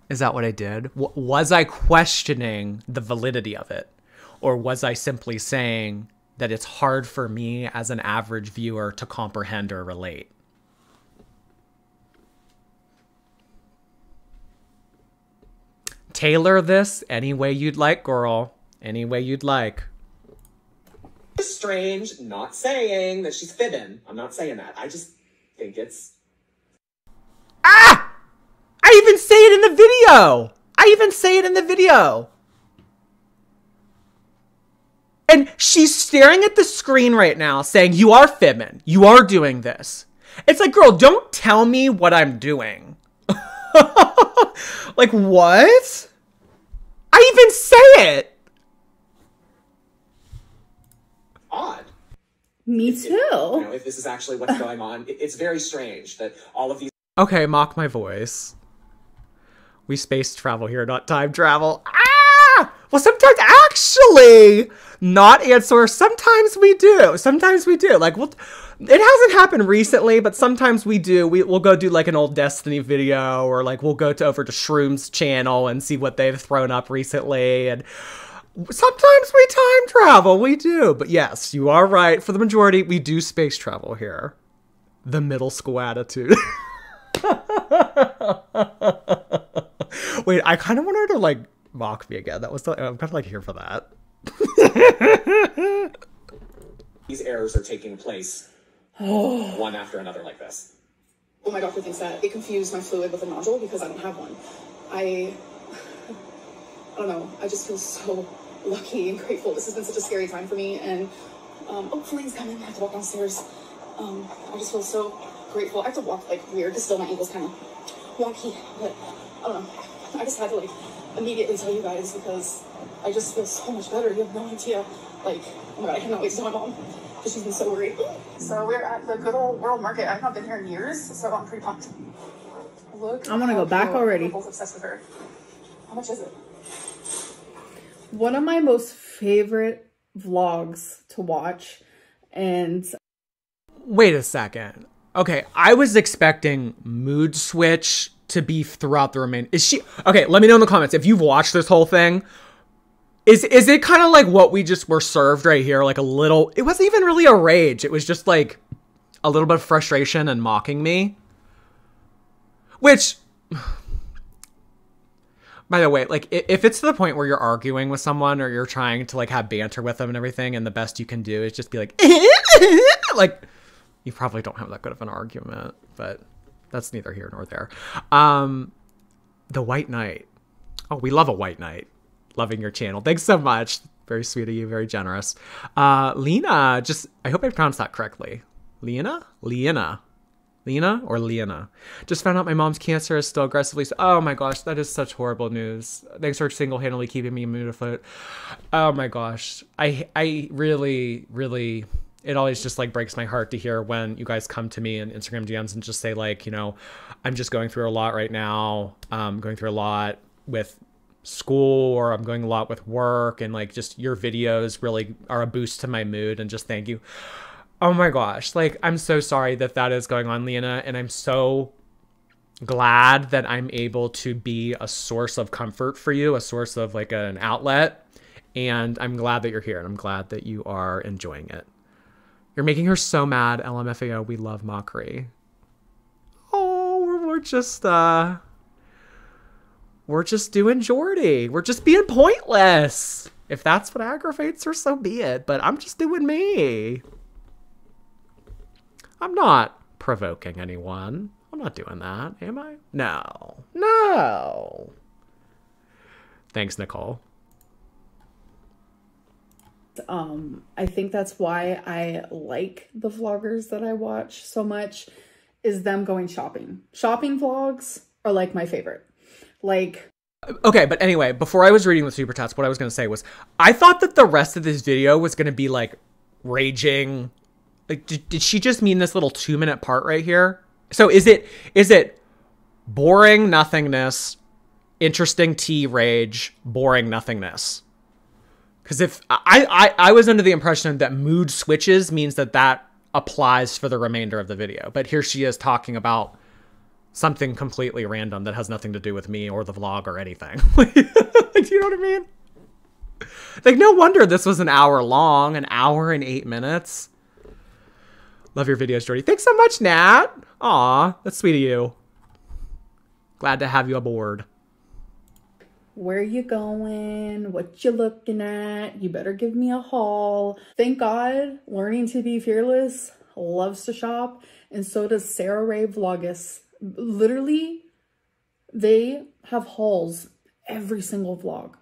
S1: Is that what I did? W- was I questioning the validity of it? Or was I simply saying that it's hard for me as an average viewer to comprehend or relate? Tailor this any way you'd like, girl. Any way you'd like.
S3: strange. Not saying that she's fibbing. I'm not saying that. I just think it's
S1: Ah! I even say it in the video. I even say it in the video. And she's staring at the screen right now saying, You are fibbing. You are doing this. It's like, girl, don't tell me what I'm doing. like, what? I even say it.
S3: odd.
S2: Me
S3: You know,
S2: too.
S3: if this is actually what's going on, It- it's very strange that all of these
S1: Okay, mock my voice. We space travel here, not time travel. Ah! Well, sometimes actually, not answer. Sometimes we do. Sometimes we do. Like, we'll, it hasn't happened recently, but sometimes we do. We, we'll go do like an old Destiny video, or like we'll go to over to Shroom's channel and see what they've thrown up recently. And sometimes we time travel. We do. But yes, you are right. For the majority, we do space travel here. The middle school attitude. Wait, I kind of want her to like mock me again. That was the, I'm kind of like here for that.
S3: these errors are taking place one after another like this.
S2: Well, my doctor thinks that it confused my fluid with a nodule because I don't have one. I, I don't know. I just feel so lucky and grateful. This has been such a scary time for me, and um, oh, Flame's coming. I have to walk downstairs. Um, I just feel so grateful. I have to walk like weird because still my ankle's kind of wonky, but I don't know. I just had to like immediately tell you guys because I just feel so much better. You have no idea. Like, oh my god, I cannot wait to tell my mom because she's been so worried. So we're at the good old World Market. I've not been here in years, so I'm pretty pumped. Look,
S4: I wanna go back
S2: cute.
S4: already.
S2: We're both obsessed with her. How much is it?
S4: One of my most favorite vlogs to watch, and
S1: Wait a second. Okay, I was expecting mood switch to be throughout the remain. Is she okay? Let me know in the comments if you've watched this whole thing. Is is it kind of like what we just were served right here? Like a little. It wasn't even really a rage. It was just like a little bit of frustration and mocking me. Which, by the way, like if it's to the point where you're arguing with someone or you're trying to like have banter with them and everything, and the best you can do is just be like, like you probably don't have that good of an argument, but that's neither here nor there. Um, the White Knight. Oh, we love a White Knight. Loving your channel. Thanks so much. Very sweet of you. Very generous. Uh, Lena, just I hope I pronounced that correctly. Lena, Lena, Lena or Lena. Just found out my mom's cancer is still aggressively. Oh my gosh, that is such horrible news. Thanks for single-handedly keeping me afloat. Oh my gosh, I I really really it always just like breaks my heart to hear when you guys come to me in Instagram DMs and just say like you know I'm just going through a lot right now. Um, going through a lot with school or I'm going a lot with work and like just your videos really are a boost to my mood and just thank you. Oh my gosh, like I'm so sorry that that is going on, Lena, and I'm so glad that I'm able to be a source of comfort for you, a source of like an outlet. And I'm glad that you're here and I'm glad that you are enjoying it. You're making her so mad, LMFAO. We love mockery. Oh, we're, we're just uh we're just doing Jordy. We're just being pointless. If that's what aggravates her, so be it. But I'm just doing me. I'm not provoking anyone. I'm not doing that, am I? No. No. Thanks, Nicole.
S2: Um, I think that's why I like the vloggers that I watch so much is them going shopping. Shopping vlogs are like my favorite. Like
S1: Okay, but anyway, before I was reading the super chats, what I was going to say was I thought that the rest of this video was going to be like raging. Like, did, did she just mean this little two minute part right here? So is it is it boring nothingness, interesting tea rage, boring nothingness? Because if I, I I was under the impression that mood switches means that that applies for the remainder of the video, but here she is talking about something completely random that has nothing to do with me or the vlog or anything. do you know what I mean? Like, no wonder this was an hour long, an hour and eight minutes. Love your videos, Jordy. Thanks so much, Nat. Aw, that's sweet of you. Glad to have you aboard.
S2: Where you going? What you looking at? You better give me a haul. Thank God, learning to be fearless loves to shop, and so does Sarah Ray Vlogus literally they have hauls every single vlog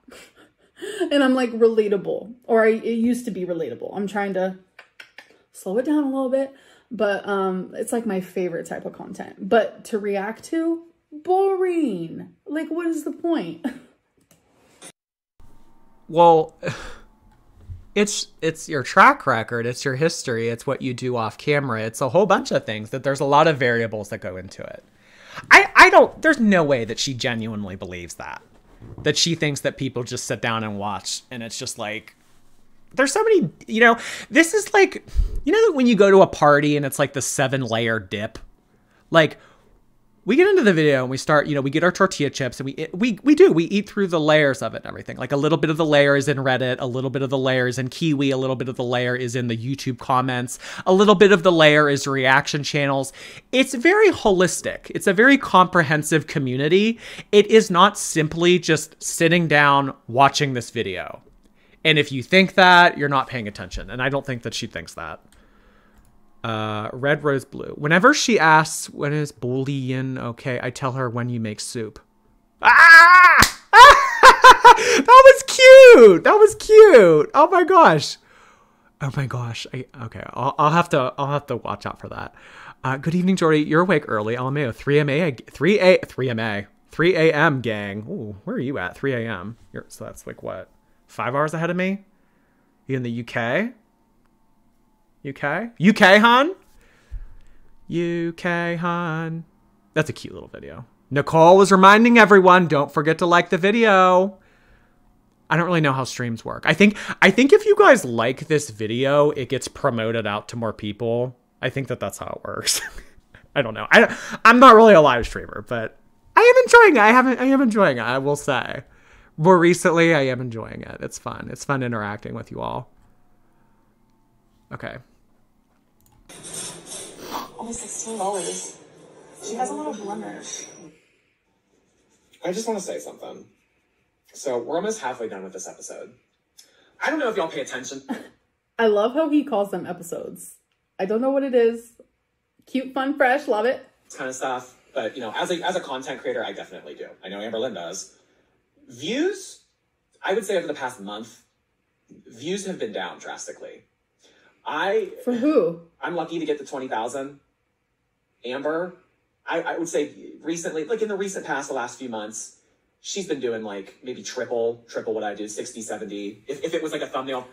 S2: and i'm like relatable or I, it used to be relatable i'm trying to slow it down a little bit but um it's like my favorite type of content but to react to boring like what is the point
S1: well it's it's your track record it's your history it's what you do off camera it's a whole bunch of things that there's a lot of variables that go into it. I i don't there's no way that she genuinely believes that that she thinks that people just sit down and watch and it's just like there's so many you know this is like you know when you go to a party and it's like the seven layer dip? Like we get into the video and we start, you know, we get our tortilla chips and we we we do we eat through the layers of it and everything. Like a little bit of the layer is in Reddit, a little bit of the layer is in Kiwi, a little bit of the layer is in the YouTube comments, a little bit of the layer is reaction channels. It's very holistic. It's a very comprehensive community. It is not simply just sitting down watching this video. And if you think that, you're not paying attention. And I don't think that she thinks that. Uh, red, rose, blue. Whenever she asks, when is bouillon okay, I tell her when you make soup. Ah! that was cute! That was cute! Oh my gosh. Oh my gosh. I, okay, I'll, I'll have to I'll have to watch out for that. Uh, good evening, Jordy. You're awake early. LMAO. 3 MA 3 A 3 MA. 3 a.m. gang. Ooh, where are you at? 3 a.m. So that's like what? Five hours ahead of me? You in the UK? UK? UK, hon? UK, hon. That's a cute little video. Nicole was reminding everyone, don't forget to like the video. I don't really know how streams work. I think I think if you guys like this video, it gets promoted out to more people. I think that that's how it works. I don't know. I I'm not really a live streamer, but I am enjoying it. I haven't I am enjoying it. I will say. More recently, I am enjoying it. It's fun. It's fun interacting with you all. Okay.
S5: Only sixteen dollars. She has a little blemish.
S3: I just want to say something. So we're almost halfway done with this episode. I don't know if y'all pay attention.
S2: i love how he calls them episodes i don't know what it is cute fun fresh love it
S3: kind of stuff. But you know, as a as a content creator, I definitely do. I know Amberlynn does. Views, I would say over the past month, views have been down drastically. I
S2: for who?
S3: I'm lucky to get the twenty thousand. Amber, I, I would say recently, like in the recent past, the last few months, she's been doing like maybe triple, triple what I do, 60, 70. If, if it was like a thumbnail,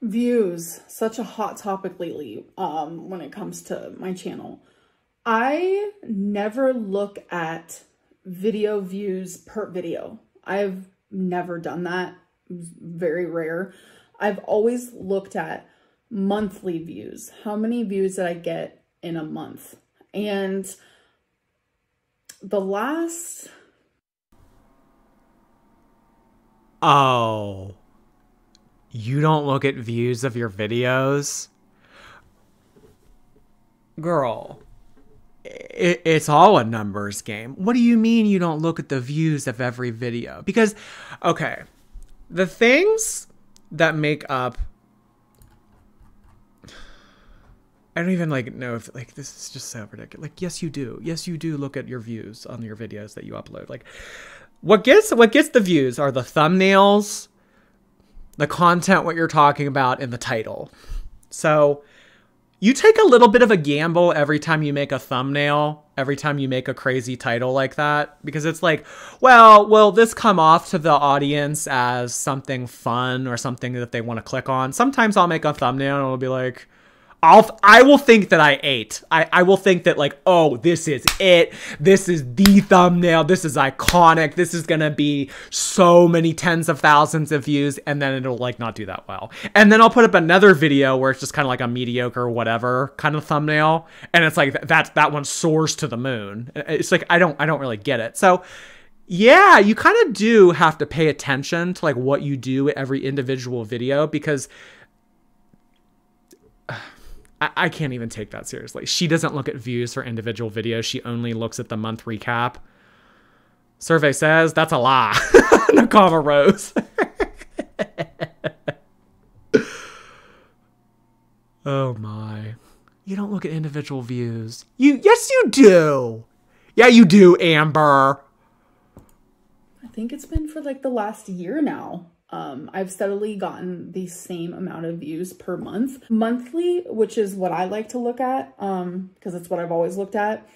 S2: views. Such a hot topic lately um when it comes to my channel. I never look at video views per video. I've never done that. Very rare. I've always looked at monthly views how many views did i get in a month and the last
S1: Oh. You don't look at views of your videos? Girl. it, it's all a numbers game. What do you mean you don't look at the views of every video? Because, okay, the things that make up. I don't even like know if like this is just so ridiculous. Like, yes, you do. Yes, you do look at your views on your videos that you upload. Like, what gets what gets the views are the thumbnails, the content, what you're talking about, and the title. So you take a little bit of a gamble every time you make a thumbnail, every time you make a crazy title like that, because it's like, well, will this come off to the audience as something fun or something that they want to click on? Sometimes I'll make a thumbnail and it'll be like, I'll I will think that I ate. I, I will think that like, oh, this is it. This is the thumbnail. This is iconic. This is gonna be so many tens of thousands of views, and then it'll like not do that well. And then I'll put up another video where it's just kind of like a mediocre whatever kind of thumbnail, and it's like that that one soars to the moon. It's like I don't I don't really get it. So yeah, you kind of do have to pay attention to like what you do every individual video because I, I can't even take that seriously. She doesn't look at views for individual videos. She only looks at the month recap. Survey says that's a lie. Nakama Rose. oh my. You don't look at individual views. You yes you do. Yeah, you do, Amber.
S2: I think it's been for like the last year now. Um, I've steadily gotten the same amount of views per month. Monthly, which is what I like to look at, um, because it's what I've always looked at,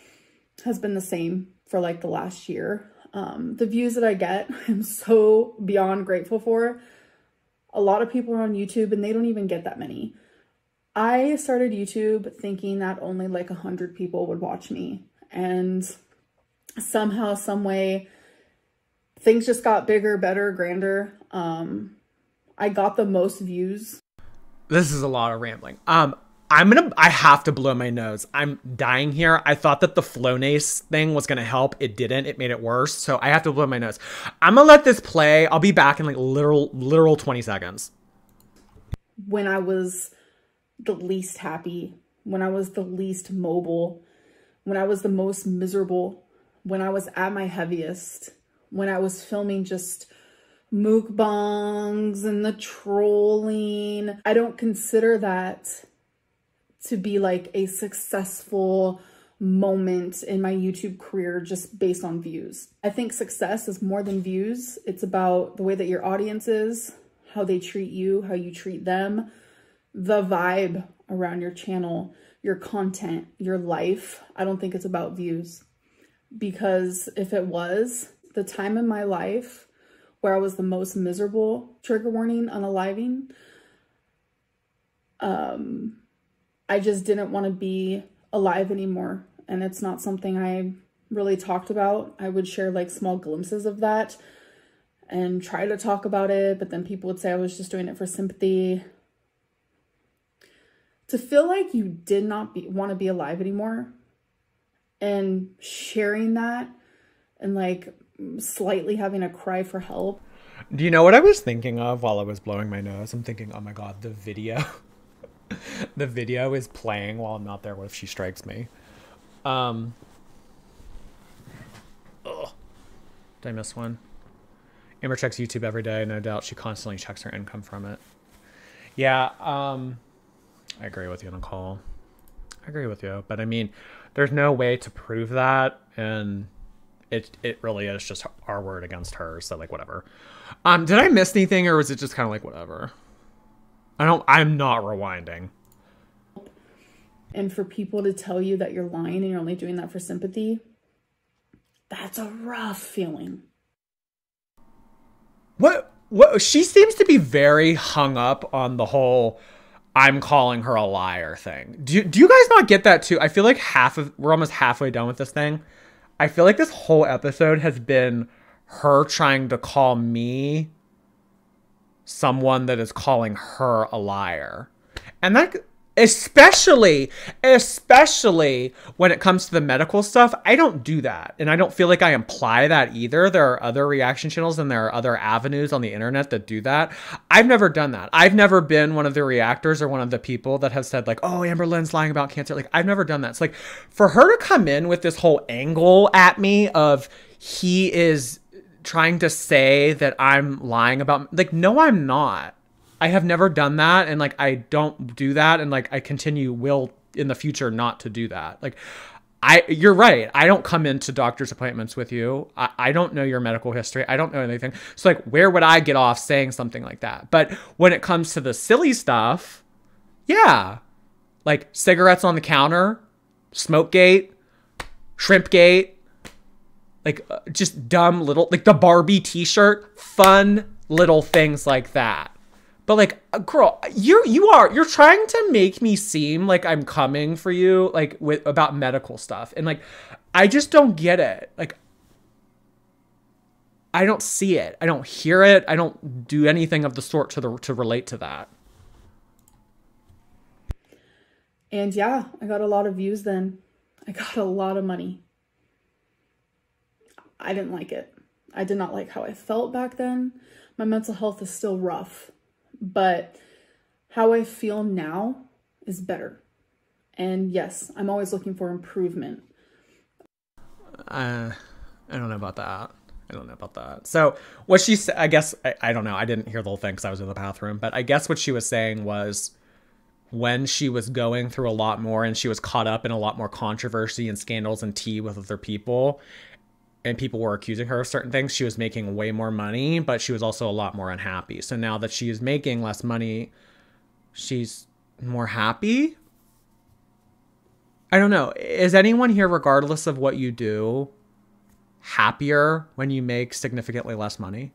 S2: has been the same for like the last year. Um, the views that I get, I'm so beyond grateful for. A lot of people are on YouTube and they don't even get that many. I started YouTube thinking that only like a hundred people would watch me. And somehow, some way, things just got bigger, better, grander. Um, I got the most views.
S1: This is a lot of rambling. Um, I'm gonna. I have to blow my nose. I'm dying here. I thought that the Flonase thing was gonna help. It didn't. It made it worse. So I have to blow my nose. I'm gonna let this play. I'll be back in like literal, literal 20 seconds.
S2: When I was the least happy, when I was the least mobile, when I was the most miserable, when I was at my heaviest, when I was filming just mukbangs and the trolling. I don't consider that to be like a successful moment in my YouTube career just based on views. I think success is more than views. It's about the way that your audience is, how they treat you, how you treat them, the vibe around your channel, your content, your life. I don't think it's about views because if it was, the time in my life where I was the most miserable, trigger warning, unaliving, um, I just didn't want to be alive anymore. And it's not something I really talked about. I would share like small glimpses of that and try to talk about it, but then people would say I was just doing it for sympathy. To feel like you did not want to be alive anymore and sharing that and like slightly having a cry for help.
S1: Do you know what I was thinking of while I was blowing my nose? I'm thinking, oh my god, the video. the video is playing while I'm not there. What if she strikes me? Um. Ugh. Did I miss one? Amber checks YouTube every day. No doubt she constantly checks her income from it. Yeah, um, I agree with you, Nicole. I agree with you. But I mean, there's no way to prove that. And it it really is just our word against hers. So like whatever. Um, did I miss anything, or was it just kind of like whatever? I don't. I'm not rewinding.
S2: And for people to tell you that you're lying and you're only doing that for sympathy, that's a rough feeling.
S1: What? What? She seems to be very hung up on the whole. I'm calling her a liar thing. Do do you guys not get that too? I feel like half of we're almost halfway done with this thing. I feel like this whole episode has been her trying to call me someone that is calling her a liar. And that especially especially when it comes to the medical stuff i don't do that. And i don't feel like i imply that either. There are other reaction channels and there are other avenues on the internet that do that. I've never done that. I've never been one of the reactors or one of the people that have said like oh Amberlynn's lying about cancer. Like i've never done that. It's like for her to come in with this whole angle at me of he is trying to say that i'm lying about like no i'm not I have never done that and like I don't do that and like I continue will in the future not to do that. Like I you're right. I don't come into doctor's appointments with you. I, I don't know your medical history. I don't know anything. So like where would I get off saying something like that? But when it comes to the silly stuff, yeah. Like cigarettes on the counter, smoke gate, shrimp gate, like uh, just dumb little like the Barbie t-shirt, fun little things like that. But like, uh, girl, you you are you're trying to make me seem like I'm coming for you, like with about medical stuff, and like, I just don't get it. Like, I don't see it. I don't hear it. I don't do anything of the sort to the to relate to that.
S2: And yeah, I got a lot of views then. I got a lot of money. I didn't like it. I did not like how I felt back then. My mental health is still rough but how I feel now is better. And yes, I'm always looking for improvement.
S1: Uh, I don't know about that. I don't know about that. So what she said, I guess, I, I don't know. I didn't hear the whole thing because I was in the bathroom, but I guess what she was saying was when she was going through a lot more and she was caught up in a lot more controversy and scandals and tea with other people and people were accusing her of certain things, she was making way more money, but she was also a lot more unhappy. So now that she is making less money, she's more happy. I don't know. Is anyone here, regardless of what you do, happier when you make significantly less money?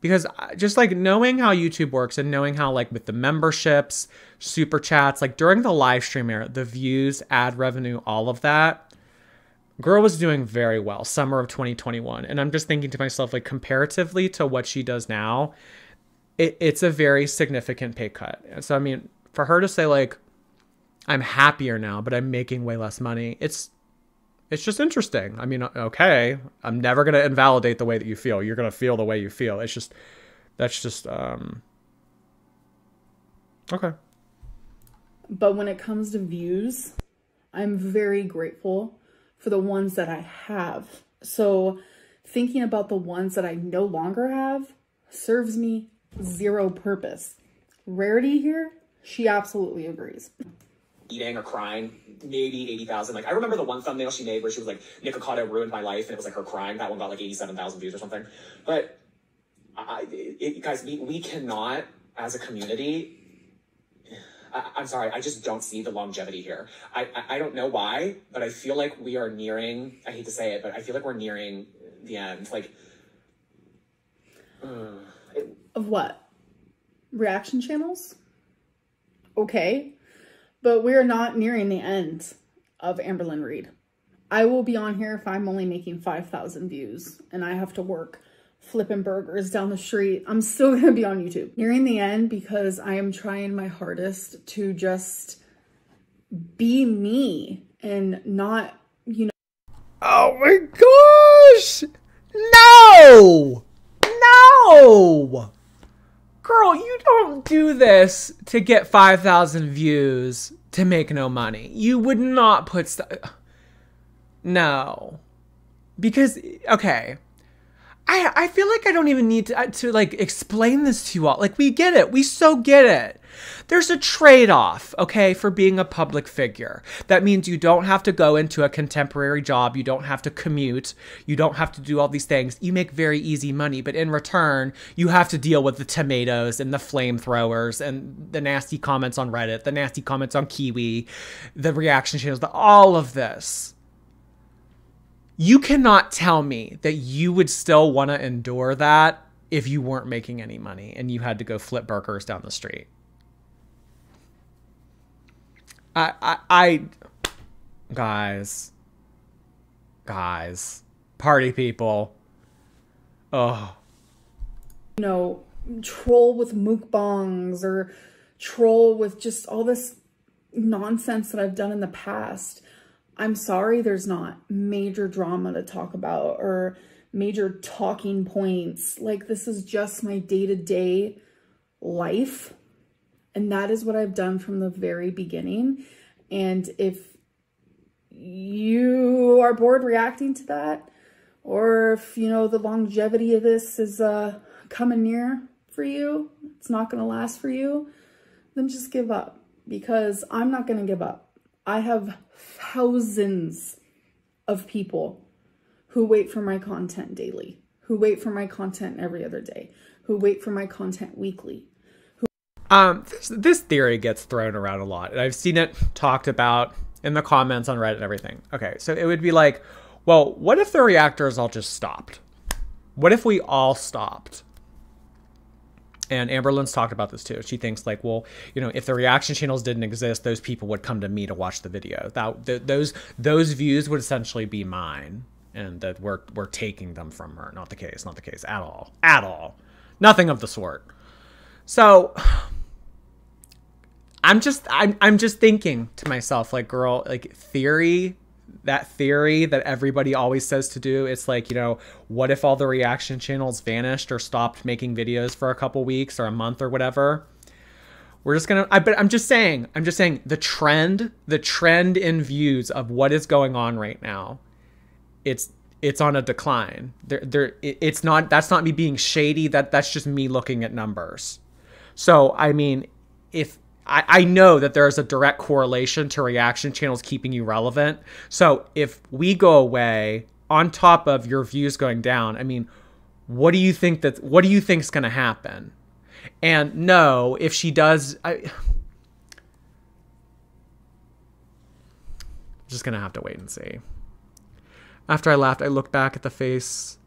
S1: Because uh, just like knowing how YouTube works and knowing how, like, with the memberships, super chats, like during the live stream era, the views, ad revenue, all of that Girl was doing very well summer of 2021. And I'm just thinking to myself, like, comparatively to what she does now, it, it's a very significant pay cut. So, I mean, for her to say, like, I'm happier now, but I'm making way less money, it's it's just interesting. I mean, okay, I'm never gonna invalidate the way that you feel. You're gonna feel the way you feel. It's just that's just um okay.
S2: But when it comes to views, I'm very grateful for the ones that I have. So thinking about the ones that I no longer have serves me zero purpose. Rarity here, she absolutely agrees.
S3: Eating or crying, maybe 80,000. Like, I remember the one thumbnail she made where she was like, Nikocado ruined my life, and it was like her crying. That one got like 87,000 views or something. But, I, it, guys, we, we cannot, as a community, I, am sorry, I just don't see the longevity here. I, I, I don't know why, but I feel like we are nearing. I hate to say it, but I feel like we're nearing the end. Like,
S2: uh, it, of what? Reaction channels? Okay, but we're not nearing the end of Amberlynn Reid. I will be on here if I'm only making 5,000 views and I have to work flipping burgers down the street. I'm still to be on YouTube. Nearing the end because I am trying my hardest to just be me and not, you know.
S1: Oh my gosh! No! No! Girl, you don't do this to get 5,000 views to make no money. You would not put stuff. No. Because, okay I I feel like I don't even need to uh, to like explain this to you all. Like we get it. We so get it. There's a trade-off, okay, for being a public figure. That means you don't have to go into a contemporary job, you don't have to commute, you don't have to do all these things. You make very easy money, but in return, you have to deal with the tomatoes and the flamethrowers and the nasty comments on Reddit, the nasty comments on Kiwi, the reaction channels, the, all of this you cannot tell me that you would still want to endure that if you weren't making any money and you had to go flip burgers down the street. I, I, I, guys, guys, party people. Oh,
S2: you know, troll with mukbangs or troll with just all this nonsense that I've done in the past. I'm sorry there's not major drama to talk about or major talking points. Like this is just my day-to-day -day life. And that is what I've done from the very beginning. And if you are bored reacting to that, or if, you know, the longevity of this is uh, coming near for you, it's not going to last for you, then just give up because I'm not going to give up. I have thousands of people who wait for my content daily, who wait for my content every other day, who wait for my content weekly.
S1: Who- Um, this, this theory gets thrown around a lot, and I've seen it talked about in the comments on Reddit and everything. Okay, so it would be like, well, what if the reactors all just stopped? What if we all stopped? And Amberlynn's talked about this too. She thinks like, well, you know, if the reaction channels didn't exist, those people would come to me to watch the video. That th- those those views would essentially be mine, and that we're we're taking them from her. Not the case. Not the case at all. At all. Nothing of the sort. So I'm just I'm I'm just thinking to myself like girl like theory that theory that everybody always says to do. It's like you know what if all the reaction channels vanished or stopped making videos for a couple weeks or a month or whatever? We're just gonna I, but i'm just saying i'm just saying the trend the trend in views of what is going on right now it's it's on a decline. There there it's not that's not me being shady. That that's just me looking at numbers. So i mean if I, I know that there's a direct correlation to reaction channels keeping you relevant. So if we go away on top of your views going down, I mean, what do you think that what do you think is going to happen? And no, if she does, I, I'm just going to have to wait and see. After I laughed, I looked back at the face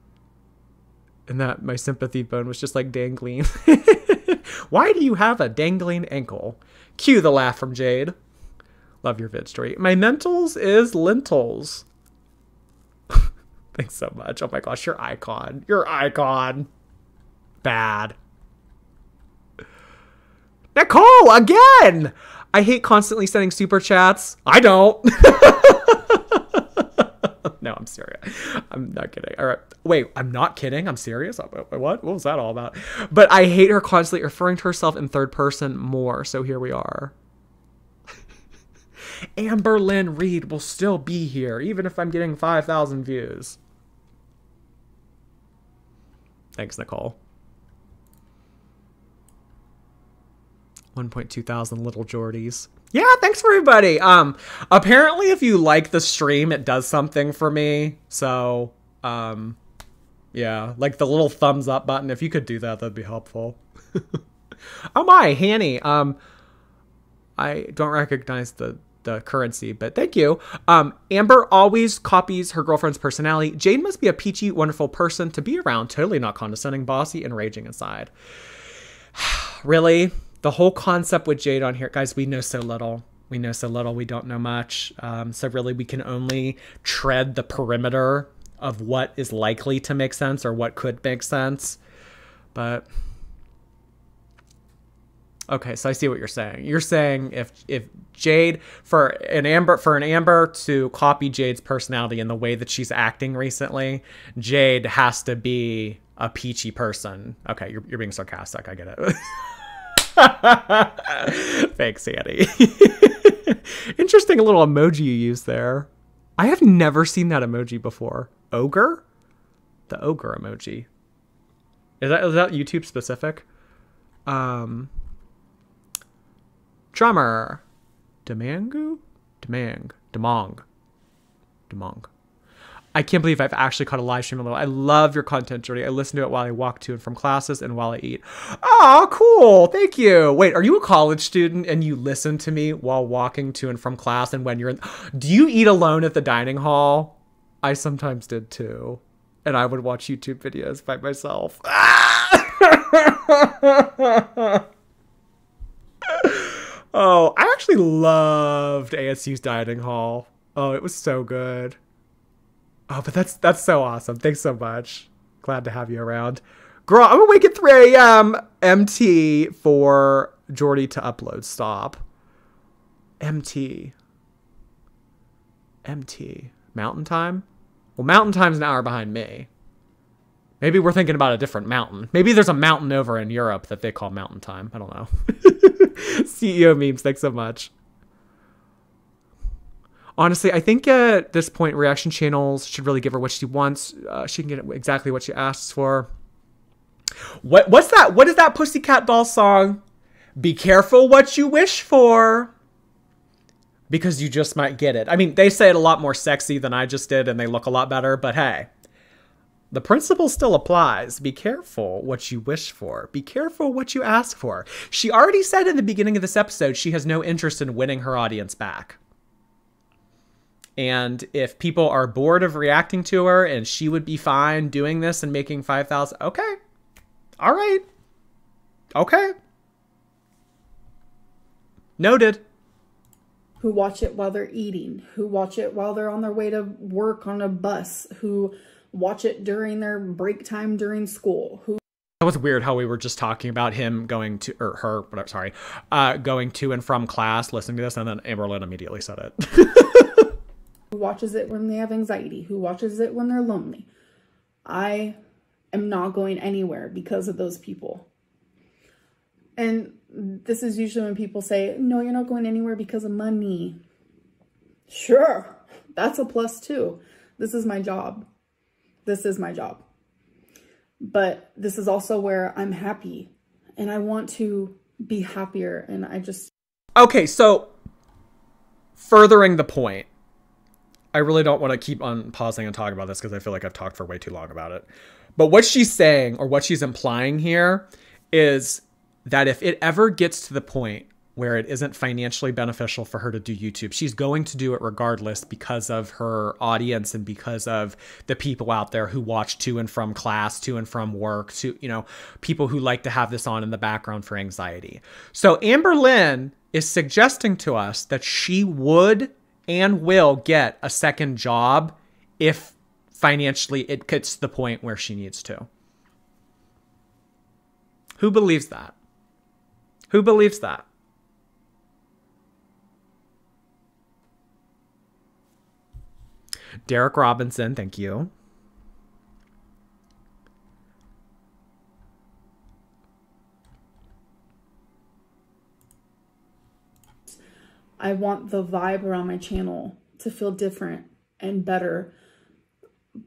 S1: and that my sympathy bone was just like dangling. Why do you have a dangling ankle? Cue the laugh from Jade. Love your vid story. My mentals is lentils. Thanks so much. Oh my gosh, your icon. Your icon. Bad. Nicole, again! I hate constantly sending super chats. I don't. no, I'm serious. I'm not kidding. All right. Wait, I'm not kidding. I'm serious. Uh, what? What was that all about? But I hate her constantly referring to herself in third person more. So here we are. Amberlynn Reid will still be here, even if I'm getting 5,000 views. Thanks, Nicole. 1.2 thousand little Jordies. Yeah, thanks everybody. Um, apparently if you like the stream, it does something for me. So, um, yeah, like the little thumbs up button. If you could do that, that'd be helpful. oh my, Hanny. Um, I don't recognize the the currency, but thank you. Um, Amber always copies her girlfriend's personality. Jade must be a peachy, wonderful person to be around. Totally not condescending, bossy, and raging inside. really? The whole concept with Jade on here, guys, we know so little. We know so little. We don't know much. Um, so really, we can only tread the perimeter of what is likely to make sense or what could make sense. But okay, so I see what you're saying. You're saying if if Jade for an Amber for an Amber to copy Jade's personality in the way that she's acting recently, Jade has to be a peachy person. Okay, you're you're being sarcastic. I get it. Thanks, Annie. Interesting little emoji you used there. I have never seen that emoji before. Ogre? The ogre emoji. Is that is that YouTube specific? Um Drummer. Demangu? Demang. Demong. Demong. I can't believe I've actually caught a live stream a little. I love your content, Jordy. I listen to it while I walk to and from classes and while I eat. Oh, cool. Thank you. Wait, are you a college student and you listen to me while walking to and from class and when you're in Do you eat alone at the dining hall? I sometimes did too. And I would watch YouTube videos by myself. oh, I actually loved ASU's dining hall. Oh, it was so good. Oh, but that's that's so awesome. Thanks so much. Glad to have you around. Girl, I'm awake at 3 a.m. MT for Jordy to upload. Stop. MT. MT. Mountain time? Well, mountain time's an hour behind me. Maybe we're thinking about a different mountain. Maybe there's a mountain over in Europe that they call mountain time. I don't know. CEO memes, thanks so much. Honestly, I think at this point, reaction channels should really give her what she wants. Uh, she can get exactly what she asks for. What what's that? What is that Pussycat Doll song? Be careful what you wish for. Because you just might get it. I mean, they say it a lot more sexy than I just did, and they look a lot better, but hey. The principle still applies. Be careful what you wish for. Be careful what you ask for. She already said in the beginning of this episode she has no interest in winning her audience back. And if people are bored of reacting to her and she would be fine doing this and making 5,000, okay. All right. Okay. Noted.
S2: Who watch it while they're eating, who watch it while they're on their way to work on a bus, who watch it during their break time during school, who
S1: that was weird how we were just talking about him going to or her whatever sorry uh going to and from class listening to this and then amberlynn immediately said it
S2: watches it when they have anxiety who watches it when they're lonely. I am not going anywhere because of those people. And this is usually when people say no you're not going anywhere because of money. Sure that's a plus too. This is my job. This is my job. But this is also where I'm happy and I want to be happier and I just
S1: Okay, so furthering the point. I really don't want to keep on pausing and talking about this because I feel like I've talked for way too long about it. But what she's saying or what she's implying here is that if it ever gets to the point where it isn't financially beneficial for her to do YouTube. She's going to do it regardless because of her audience and because of the people out there who watch to and from class, to and from work, to, you know, people who like to have this on in the background for anxiety. So Amberlynn is suggesting to us that she would and will get a second job if financially it gets to the point where she needs to. Who believes that? Who believes that? Derek Robinson, thank you.
S2: I want the vibe around my channel to feel different and better.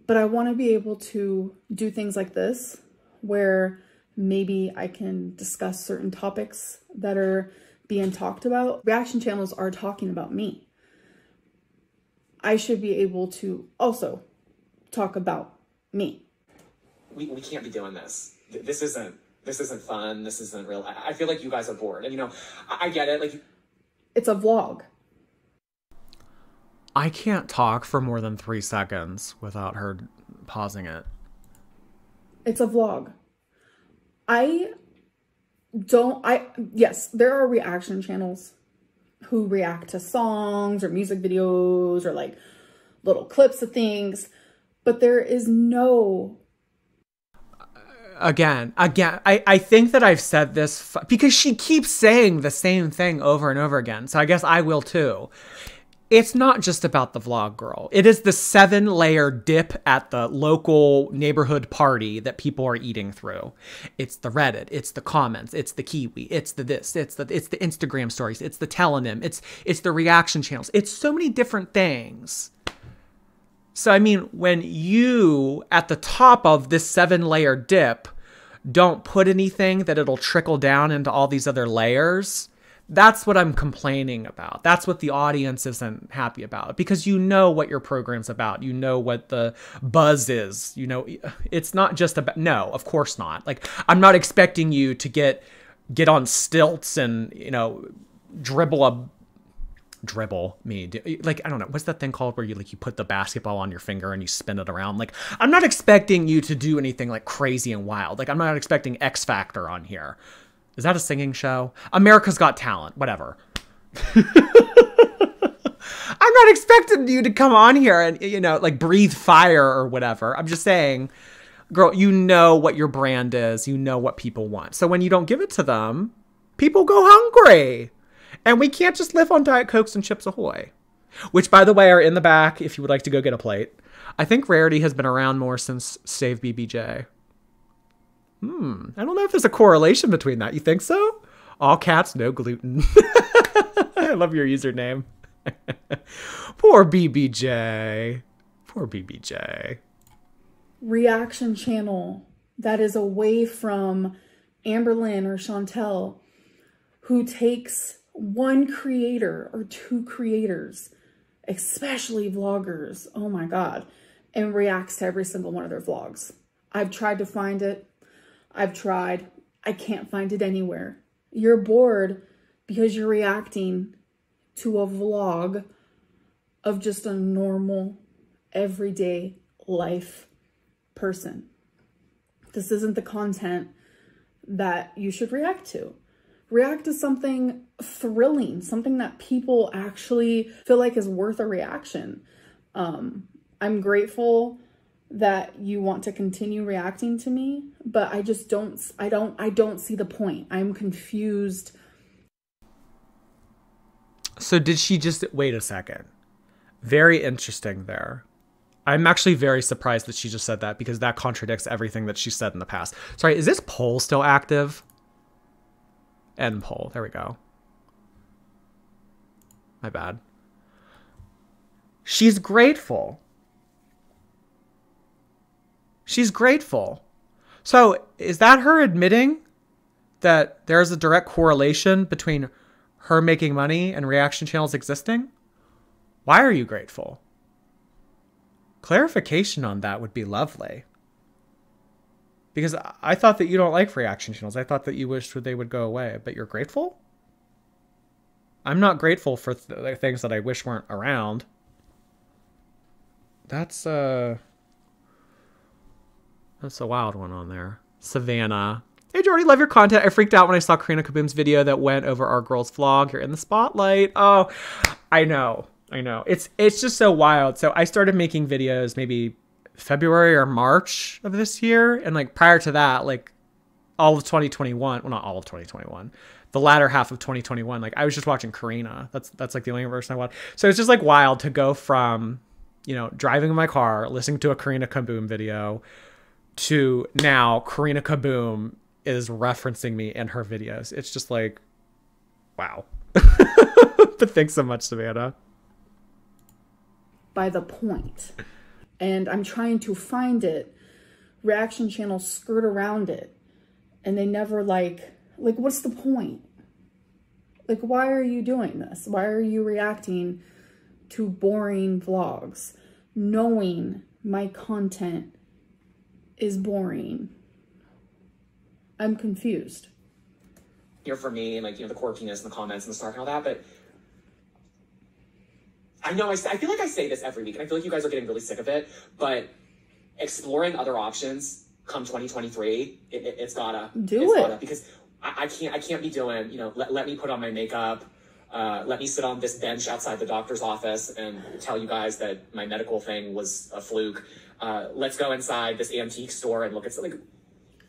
S2: But I want to be able to do things like this where maybe I can discuss certain topics that are being talked about. Reaction channels are talking about me. I should be able to also talk about me.
S3: We, we can't be doing this. This isn't this isn't fun. This isn't real. I feel like you guys are bored. And you know, I, I get it. Like
S2: it's a vlog.
S1: I can't talk for more than three seconds without her pausing it.
S2: It's a vlog. I don't I yes, there are reaction channels who react to songs or music videos or like little clips of things, but there is no
S1: again again I, I think that i've said this because she keeps saying the same thing over and over again so i guess i will too it's not just about the vlog girl. It is the seven layer dip at the local neighborhood party that people are eating through. It's the Reddit, it's the comments, it's the Kiwi, it's the this, it's the it's the Instagram stories, it's the Tellonym, it's it's the reaction channels. It's so many different things. So I mean, when you at the top of this seven layer dip don't put anything that it'll trickle down into all these other layers, that's what I'm complaining about. That's what the audience isn't happy about because you know what your program's about. You know what the buzz is. You know, it's not just about, no, of course not. Like, I'm not expecting you to get, get on stilts and, you know, dribble a, dribble me like i don't know what's that thing called where you like you put the basketball on your finger and you spin it around like i'm not expecting you to do anything like crazy and wild like i'm not expecting x factor on here is that a singing show? America's Got Talent, whatever. I'm not expecting you to come on here and, you know, like breathe fire or whatever. I'm just saying, girl, you know what your brand is, you know what people want. So when you don't give it to them, People go hungry. And we can't just live on Diet Cokes and Chips Ahoy. Which, by the way, are in the back if you would like to go get a plate. I think Rarity has been around more since Save BBJ. Hmm. I don't know if there's a correlation between that. You think so? All cats, no gluten. I love your username. Poor BBJ. Poor BBJ.
S2: Reaction channel that is away from Amberlynn or Chantel who takes one creator or two creators, especially vloggers, oh my God, and reacts to every single one of their vlogs. I've tried to find it. I've tried. I can't find it anywhere. You're bored because you're reacting to a vlog of just a normal, everyday life person. This isn't the content that you should react to. React to something thrilling, something that people actually feel like is worth a reaction. Um, I'm grateful that you want to continue reacting to me, but I just don't, I don't, I don't see the point. I'm confused.
S1: So did she just, wait a second. Very interesting there. I'm actually very surprised that she just said that because that contradicts everything that she said in the past. Sorry, is this poll still active? End poll. There we go. My bad. She's grateful. She's grateful. So is that her admitting that there's a direct correlation between her making money and reaction channels existing? Why are you grateful? Clarification on that would be lovely. Because I thought that you don't like reaction channels. I thought that you wished they would go away, but you're grateful? I'm not grateful for th- things that I wish weren't around. That's uh That's a wild one on there. Savannah. Hey Jordy, love your content. I freaked out when I saw Karina Kaboom's video that went over our girls' vlog. You're in the spotlight. Oh, I know. I know. It's it's just so wild. So I started making videos maybe February or March of this year, and like prior to that, like all of 2021. Well, not all of 2021. The latter half of 2021, like I was just watching Karina. That's that's like the only version I watched. So it's just like wild to go from, you know, driving in my car, listening to a Karina Kaboom video, to now Karina Kaboom is referencing me in her videos. It's just like, wow. but thanks so much, Savannah
S2: by the point. And I'm trying to find it. Reaction channels skirt around it. And they never like, like, what's the point? Like, why are you doing this? Why are you reacting to boring vlogs? Knowing my content is boring. I'm confused.
S3: Here for me, and like, you know, the quirkiness and the comments and the snark and all that, but I know I, I feel like I say this every week, and I feel like you guys are getting really sick of it, but exploring other options come 2023, it, it, has gotta
S2: do
S3: it's
S2: it
S3: gotta, because I, I, can't I can't be doing you know let, let me put on my makeup, uh, let me sit on this bench outside the doctor's office and tell you guys that my medical thing was a fluke. Uh, let's go inside this antique store and look at something.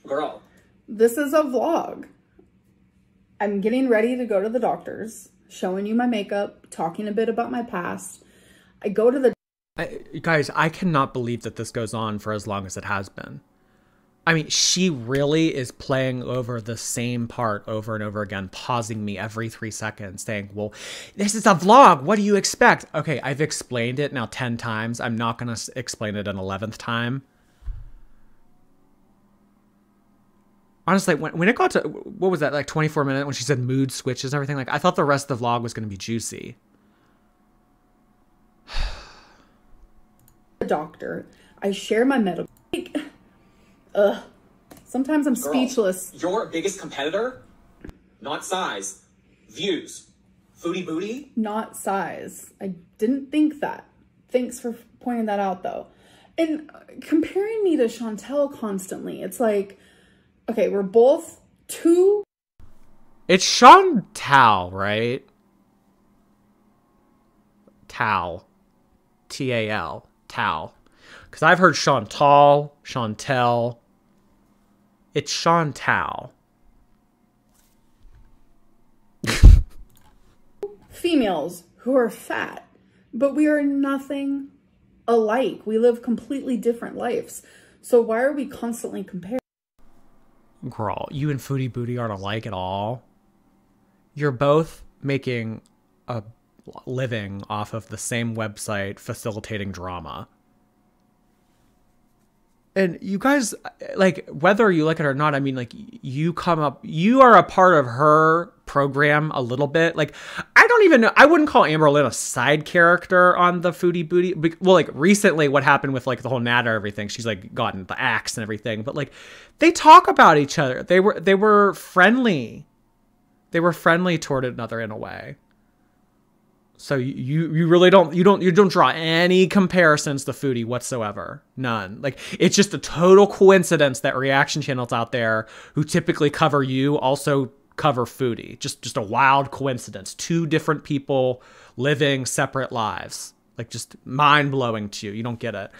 S3: Girl,
S2: this is a vlog. I'm getting ready to go to the doctor's showing you my makeup, talking a bit about my past. I go to the.
S1: I, guys, I cannot believe that this goes on for as long as it has been. I mean, she really is playing over the same part over and over again, pausing me every three seconds, saying, Well, this is a vlog. What do you expect? Okay, I've explained it now 10 times. I'm not going to explain it an 11th time. Honestly, when, when it got to what was that like 24 minutes when she said mood switches and everything, like I thought the rest of the vlog was going to be juicy.
S2: the doctor. I share my medical. Like, ugh. Sometimes I'm Girl, speechless.
S3: Your biggest competitor, not size, views, foodie booty.
S2: Not size. I didn't think that. Thanks for pointing that out, though. And uh, comparing me to Chantel constantly, it's like Okay, we're both two.
S1: It's Sean Tao, right? Tao. T A L. Tao. Because I've heard Chantal, Chantel. It's Sean Tao.
S2: females who are fat, but we are nothing alike. We live completely different lives. So why are we constantly comparing?
S1: Girl, you and Foodie Beauty aren't alike at all. You're both making a living off of the same website facilitating drama. And you guys, like, whether you like it or not, I mean, like, you come up, you are a part of her program a little bit. Like, I don't even know, I wouldn't call Amberlynn a side character on the Foodie Beauty. Well, like, recently, what happened with, like, the whole Natter everything, she's, like, gotten the axe and everything. But, like, they talk about each other. They were, they were friendly. They were friendly toward another in a way. So you you really don't you don't you don't draw any comparisons to Foodie whatsoever. None. Like it's just a total coincidence that reaction channels out there who typically cover you also cover Foodie. Just just a wild coincidence. Two different people living separate lives. Like just mind blowing to you. You don't get it.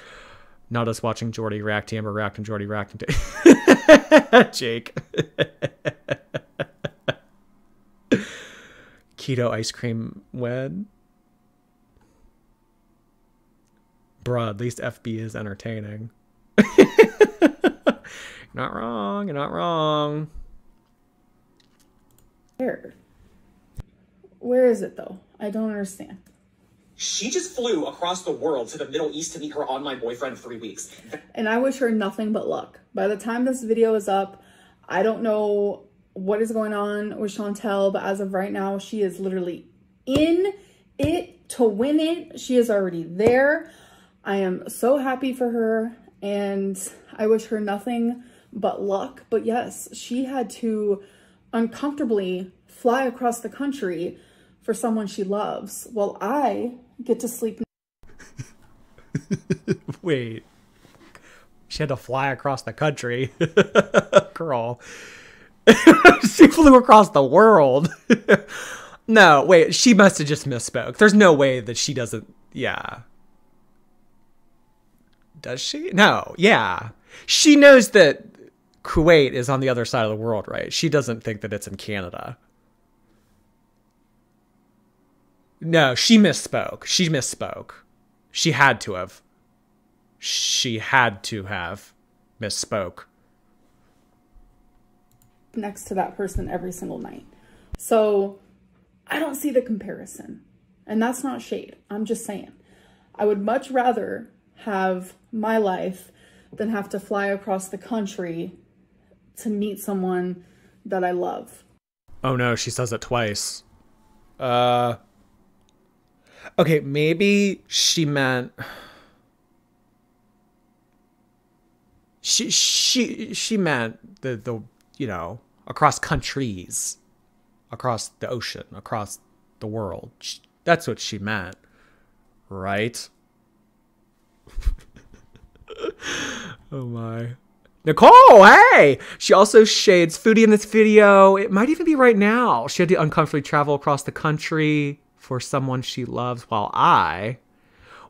S1: Not us watching Jordy react to Amber react and Jordy reacting to Jake. keto ice cream wed. Bruh, at least FB is entertaining. you're not wrong, you're not wrong.
S2: Where? Where is it though? I don't understand.
S3: She just flew across the world to the Middle East to meet her online boyfriend three weeks.
S2: And I wish her nothing but luck. By the time this video is up, I don't know what is going on with Chantel, but as of right now, she is literally in it to win it. She is already there. I am so happy for her and I wish her nothing but luck. But yes, she had to uncomfortably fly across the country for someone she loves while I get to sleep.
S1: Wait. She had to fly across the country. Girl. she flew across the world. no, wait, she must have just misspoke. There's no way that she doesn't. Yeah. Does she? No, yeah. She knows that Kuwait is on the other side of the world, right? She doesn't think that it's in Canada. No, she misspoke. She misspoke. She had to have. She had to have misspoke
S2: next to that person every single night. So I don't see the comparison. And that's not shade. I'm just saying. I would much rather have my life than have to fly across the country to meet someone that I love.
S1: Oh no, she says it twice. Uh Okay, maybe she meant she she she meant the the you know across countries, across the ocean, across the world. That's what she meant, right? oh my. Nicole, hey! She also shades Foodie in this video. It might even be right now. She had to uncomfortably travel across the country for someone she loves while I,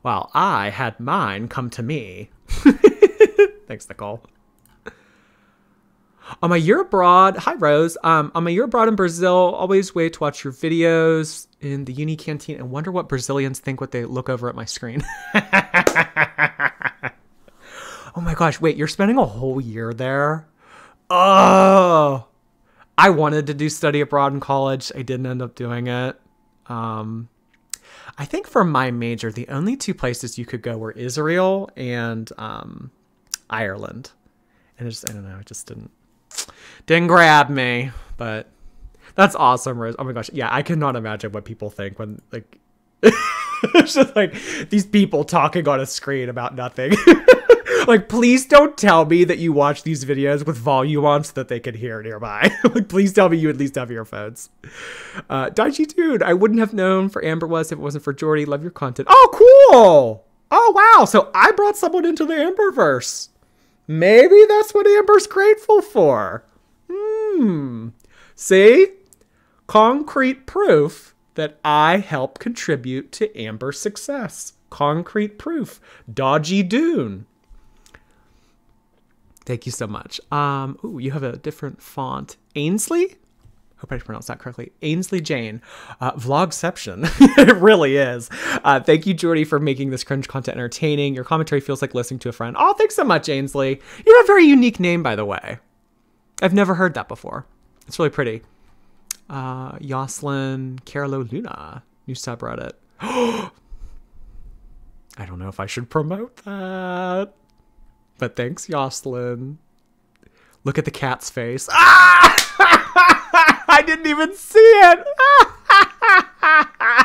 S1: while I had mine come to me. Thanks, Nicole. On my year abroad, hi Rose. Um, on my year abroad in Brazil, always wait to watch your videos in the uni canteen and wonder what Brazilians think when they look over at my screen. oh my gosh, wait, you're spending a whole year there? Oh, I wanted to do study abroad in college. I didn't end up doing it. Um, I think for my major, the only two places you could go were Israel and um, Ireland. And it just, I don't know, I just didn't didn't grab me, but that's awesome, Rose. Oh my gosh. Yeah, I cannot imagine what people think when like it's just like these people talking on a screen about nothing. like, please don't tell me that you watch these videos with volume on so that they can hear nearby. like, please tell me you at least have earphones. Uh, Daichi dude, I wouldn't have known for Amber was if it wasn't for Jordy. Love your content. Oh, cool. Oh, wow. So I brought someone into the Amberverse. Maybe that's what Amber's grateful for. Hmm. See? Concrete proof that I help contribute to Amber's success. Concrete proof. Dodgy Dune. Thank you so much. Um, ooh, you have a different font. Ainsley? hope I pronounced that correctly. Ainsley Jane, uh, Vlogception. it really is. Uh, thank you, Jordy, for making this cringe content entertaining. Your commentary feels like listening to a friend. Oh, thanks so much, Ainsley. You have a very unique name, by the way. I've never heard that before. It's really pretty. Uh, Yoslin Carolo Luna, new subreddit. I don't know if I should promote that. But thanks, Yoslin. Look at the cat's face. Ah! I didn't even see it.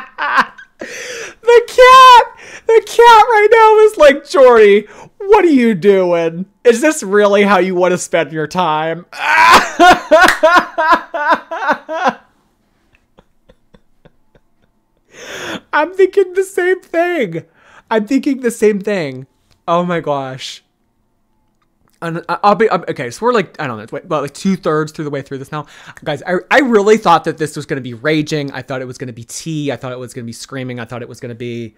S1: the cat, the cat right now is like, Jordy, what are you doing? Is this really how you want to spend your time? I'm thinking the same thing. I'm thinking the same thing. Oh my gosh. I'll be okay. So we're like I don't know, about like two thirds through the way through this now, guys. I I really thought that this was going to be raging. I thought it was going to be tea. I thought it was to be screaming. I thought it was going to be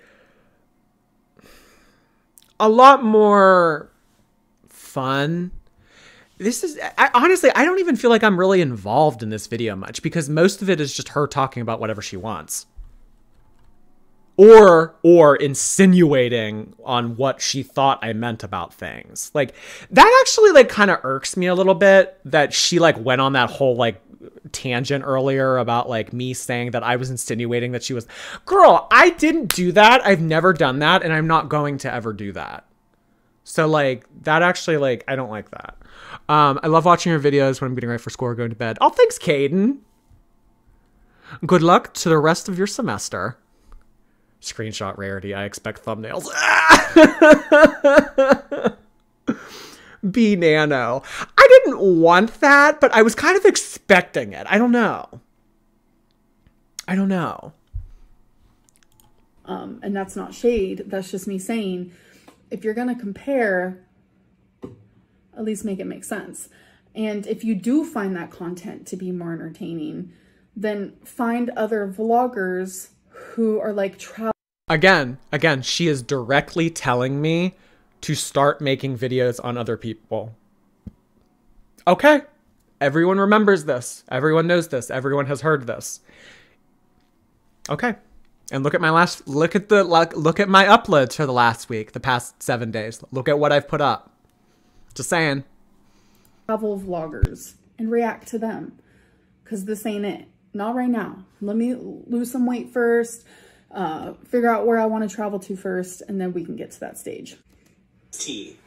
S1: a lot more fun. This is I, honestly, I don't even feel like I'm really involved in this video much because most of it is just her talking about whatever she wants or or insinuating on what she thought I meant about things. Like that actually like kind of irks me a little bit that she like went on that whole like tangent earlier about like me saying that I was insinuating that she was girl, I didn't do that. I've never done that and I'm not going to ever do that. So like that actually like I don't like that. Um I love watching your videos when I'm getting ready for school or going to bed. Oh, thanks, Caden. Good luck to the rest of your semester. Screenshot rarity. I expect thumbnails. B Nano. I didn't want that, but I was kind of expecting it. I don't know. I don't know.
S2: Um, and that's not shade. That's just me saying, if you're gonna compare, at least make it make sense. And if you do find that content to be more entertaining, then find other vloggers who are like travel
S1: Again, again, she is directly telling me to start making videos on other people. Okay. Everyone remembers this. Everyone knows this. Everyone has heard this. Okay. And look at my last look at the look at my uploads for the last week, the past 7 days. Look at what I've put up. Just saying.
S2: Travel vloggers and react to them cuz this ain't it. Not right now. Let me lose some weight first uh, figure out where I want to travel to first, and then we can get to that stage.
S3: Tea.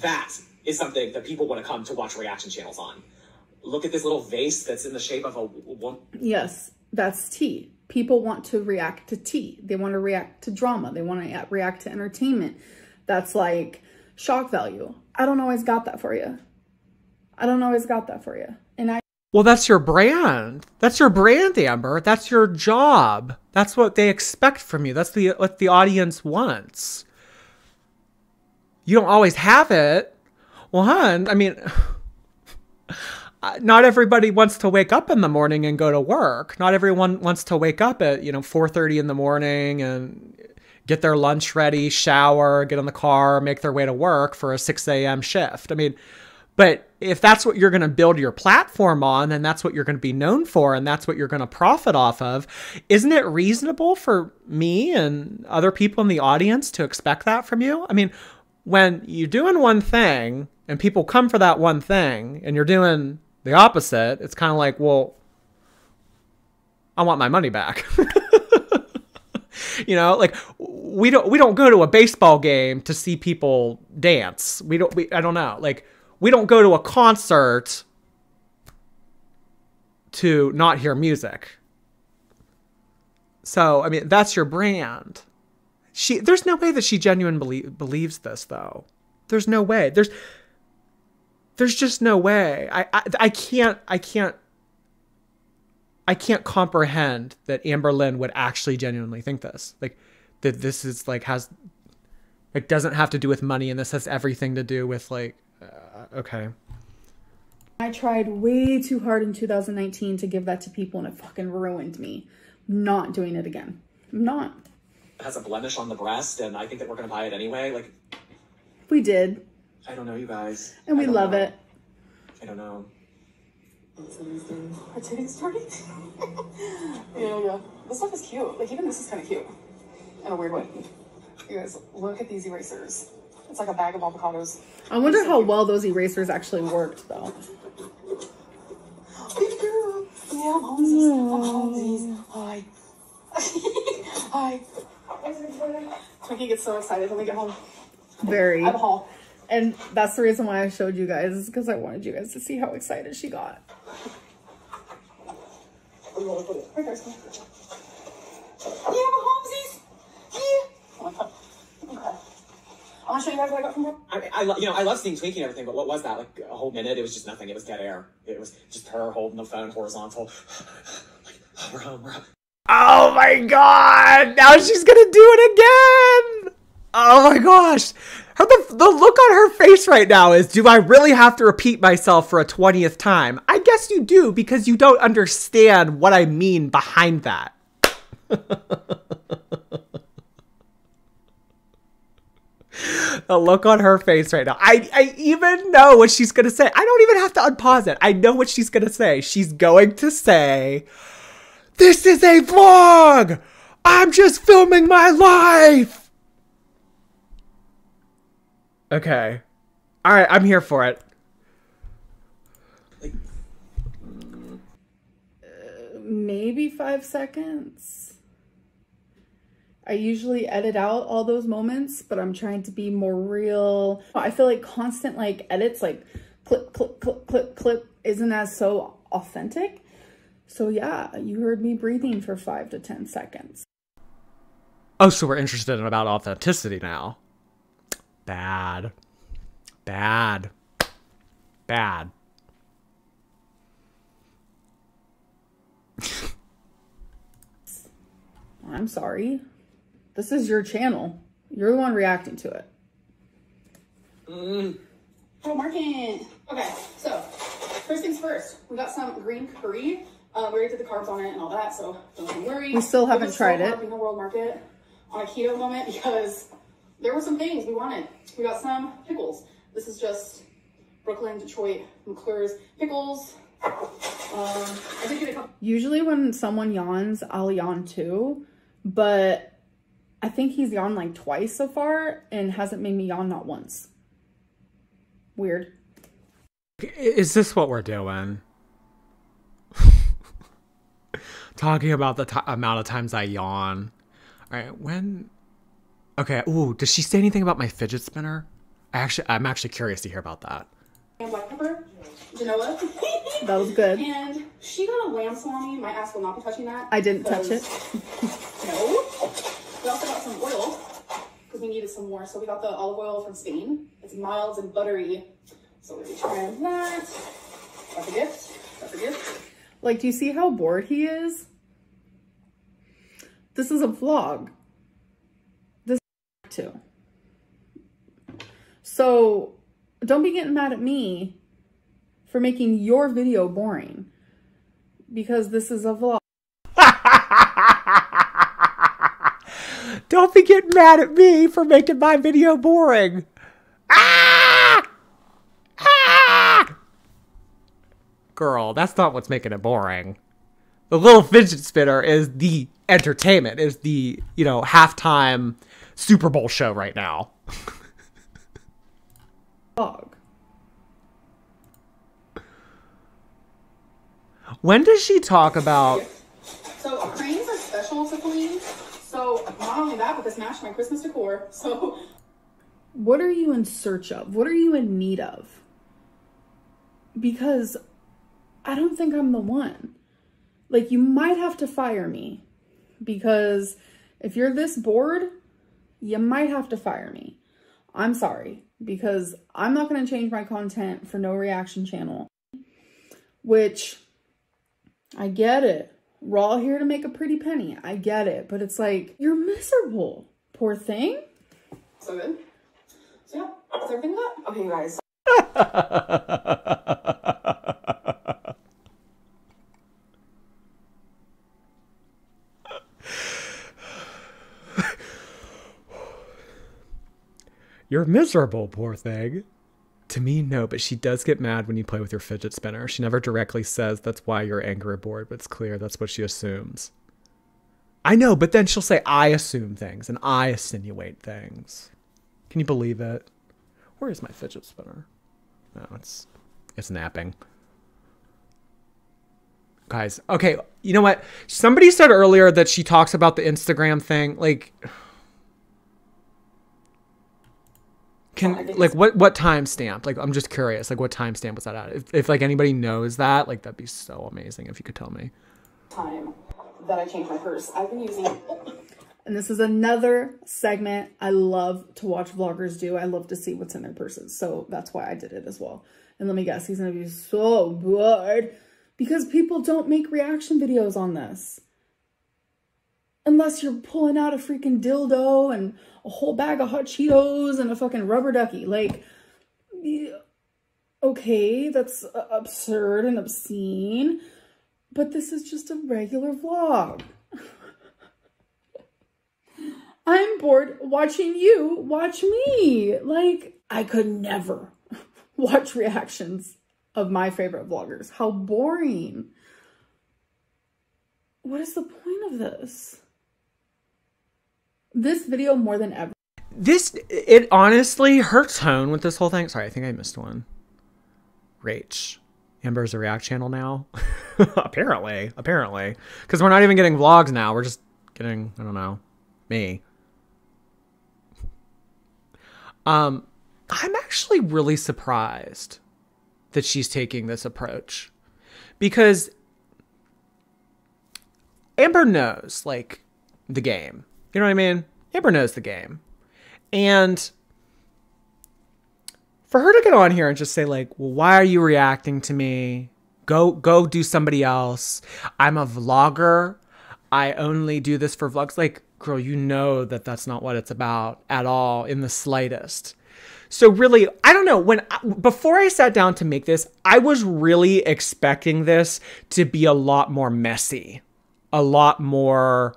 S3: That is something that people want to come to watch reaction channels on. Look at this little vase that's in the shape of a woman.
S2: Yes, that's tea. People want to react to tea. They want to react to drama. They want to react to entertainment. That's like shock value. I don't always got that for you. I don't always got that for you.
S1: Well, that's your brand. That's your brand, Amber. That's your job. That's what they expect from you. That's the what the audience wants. You don't always have it. Well, hun, I mean, not everybody wants to wake up in the morning and go to work. Not everyone wants to wake up at, you know, 4:30 in the morning and get their lunch ready, shower, get in the car, make their way to work for a 6 a.m. shift. I mean, but if that's what you're going to build your platform on, and that's what you're going to be known for, and that's what you're going to profit off of, isn't it reasonable for me and other people in the audience to expect that from you? I mean, when you're doing one thing and people come for that one thing and you're doing the opposite, it's kind of like, well, I want my money back. you know, like we don't we don't go to a baseball game to see people dance. We don't we I don't know. Like we don't go to a concert to not hear music. So, I mean, that's your brand. She there's no way that she genuinely believes this though. There's no way. There's there's just no way. I, I I can't I can't I can't comprehend that Amberlynn would actually genuinely think this. Like that this is like has it doesn't have to do with money and this has everything to do with like okay.
S2: I tried way too hard in 2019 to give that to people and it fucking ruined me. not doing it again. I'm not.
S3: It has a blemish on the breast, and I think that we're gonna buy it anyway. Like,
S2: we did.
S3: I don't know, you guys.
S2: And we love
S3: know.
S2: it.
S3: I don't know.
S5: Her titties starting. yeah, yeah. This stuff is cute. Like even this is kind of cute in a weird way. You guys, look at these erasers. It's like a bag of avocados.
S2: I wonder how well those erasers actually worked though.
S5: Yeah, I'm homesies. I'm homesies. Hi. Hi. Twinkie gets so excited when we get home.
S2: Very.
S5: I have a haul.
S2: And that's the reason why I showed you guys is because I wanted you guys to see how excited she got.
S5: Right there's one. Yeah, I'm homesies. Yeah. Oh my god. Okay. I want to show you guys what I got from her.
S3: I, I lo- you know, I love seeing Twinkie and everything, but what was that? Like a whole minute? It was just nothing. It was dead air. It was just her holding the phone horizontal. like, oh, we're home, we're home.
S1: Oh my god! Now she's gonna do it again! Oh my gosh! Her, the, the look on her face right now is do I really have to repeat myself for a 20th time? I guess you do because you don't understand what I mean behind that. the look on her face right now. I, I even know what she's gonna say. I don't even have to unpause it. I know what she's gonna say. She's going to say, This is a vlog! I'm just filming my life! Okay. Alright, I'm here for it.
S2: Uh, maybe five seconds. I usually edit out all those moments, but I'm trying to be more real. I feel like constant like edits, like clip, clip, clip, clip, clip, isn't as so authentic. So yeah, you heard me breathing for five to 10 seconds.
S1: Oh, so we're interested in about authenticity now. Bad. Bad. Bad.
S2: I'm sorry. This is your channel. You're the one reacting to it. Mm.
S5: Oh, market. Okay, so first things first, we got some green curry. Uh, we already did the carbs on it and all that, so don't worry.
S2: We still haven't tried it.
S5: being a world market on a keto moment because there were some things we wanted. We got some pickles. This is just Brooklyn, Detroit, McClure's pickles. Um, I did get a couple.
S2: Usually when someone yawns, I'll yawn too, but I think he's yawned like twice so far and hasn't made me yawn not once. Weird.
S1: Is this what we're doing? Talking about the ti amount of times I yawn. All right, when? Okay. Ooh, does she say anything about my fidget spinner? I actually, I'm actually curious to hear about that.
S5: and black pepper, Genoa.
S2: That was good.
S5: and she got a lamb salami. My ass will not be touching that.
S2: I didn't touch it.
S5: No. We also got some oil because we needed some more. So we got the olive oil from Spain. It's mild and buttery. So we'll be trying that. That's a gift. That's a gift.
S2: Like, do you see how bored he is? This is a vlog. This is too. So, don't be getting mad at me for making your video boring. Because this is a vlog.
S1: Don't be getting mad at me for making my video boring. Ah! Ah! Girl, that's not what's making it boring. The little fidget spinner is the entertainment, is the, you know, halftime Super Bowl show right now.
S2: vlog.
S1: When does she talk about
S5: So cranes are special to clean. So not only that, but this matched my Christmas decor. So
S2: What are you in search of? What are you in need of? Because I don't think I'm the one. Like, you might have to fire me. Because if you're this bored, you might have to fire me. I'm sorry. Because I'm not going to change my content for no reaction channel. Which, I get it. We're all here to make a pretty penny. I get it. But it's like, you're miserable. Poor thing.
S5: so good. So yeah, that's everything we. Okay, you guys.
S1: You're miserable, poor thing. To me, no, but she does get mad when you play with your fidget spinner. She never directly says that's why you're angry or bored, but it's clear that's what she assumes. I know, but then she'll say, I assume things and I insinuate things. Can you believe it? Where is my fidget spinner? No, it's it's napping. Guys, okay, you know what? Somebody said earlier that she talks about the Instagram thing. Like can like what what time stamp? Like I'm just curious. Like what time stamp was that at? If, if like anybody knows that, like that'd be so amazing if you could tell me.
S5: Time that I changed my purse. I've been using.
S2: And this is another segment I love to watch vloggers do. I love to see what's in their purses. So that's why I did it as well. And let me guess, he's going to be so bored because people don't make reaction videos on this. Unless you're pulling out a freaking dildo and a whole bag of hot Cheetos and a fucking rubber ducky. Like, okay, that's uh, absurd and obscene. But this is just a regular vlog. I'm bored watching you watch me. Like, I could never watch reactions of my favorite vloggers. How boring. What is the point of this? This video more than ever.
S1: This, it honestly, her tone with this whole thing. Sorry, I think I missed one. Rach. Amber's a React channel now. apparently, apparently. Because we're not even getting vlogs now. We're just getting, I don't know, me. Um, I'm actually really surprised that she's taking this approach because Amber knows like the game. You know what I mean? Amber knows the game. And for her to get on here and just say like, "Well, why are you reacting to me? Go go do somebody else. I'm a vlogger. I only do this for vlogs." Like, girl, you know that that's not what it's about at all in the slightest. So really, I don't know, when before I sat down to make this, I was really expecting this to be a lot more messy, a lot more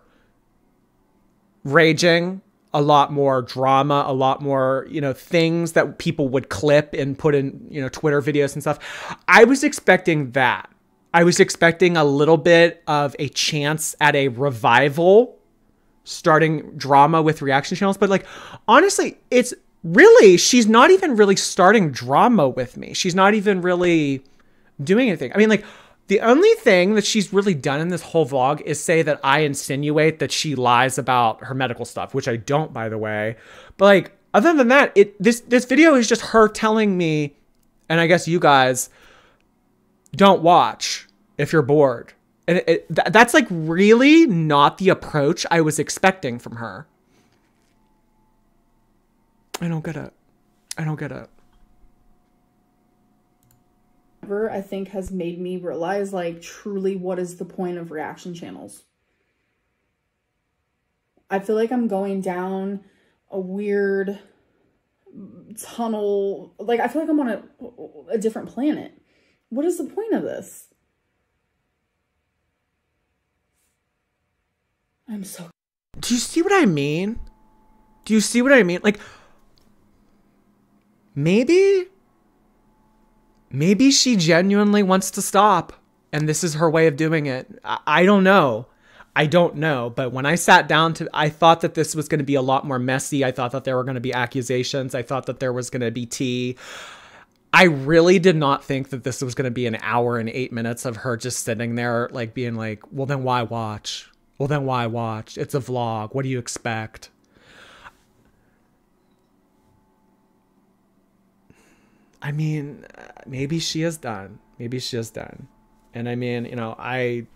S1: raging, a lot more drama, a lot more, you know, things that people would clip and put in, you know, Twitter videos and stuff. I was expecting that. I was expecting a little bit of a chance at a revival starting drama with reaction channels, but like honestly, it's really she's not even really starting drama with me. She's not even really doing anything. I mean like the only thing that she's really done in this whole vlog is say that I insinuate that she lies about her medical stuff, which I don't, by the way. But like, other than that, it this this video is just her telling me, and I guess you guys don't watch if you're bored. And it, it, th- that's like really not the approach I was expecting from her. I don't get it. I don't get it.
S2: I think has made me realize like truly what is the point of reaction channels. I feel like I'm going down a weird tunnel. Like I feel like I'm on a, a different planet. What is the point of this? I'm so
S1: Do you see what I mean? Do you see what I mean? Like maybe maybe she genuinely wants to stop and this is her way of doing it. I, I don't know. I don't know. But when I sat down to, I thought that this was going to be a lot more messy. I thought that there were going to be accusations. I thought that there was going to be tea. I really did not think that this was going to be an hour and eight minutes of her just sitting there, like being like, well, then why watch? Well, then why watch? It's a vlog. What do you expect? I mean, maybe she is done. Maybe she is done. And I mean, you know, I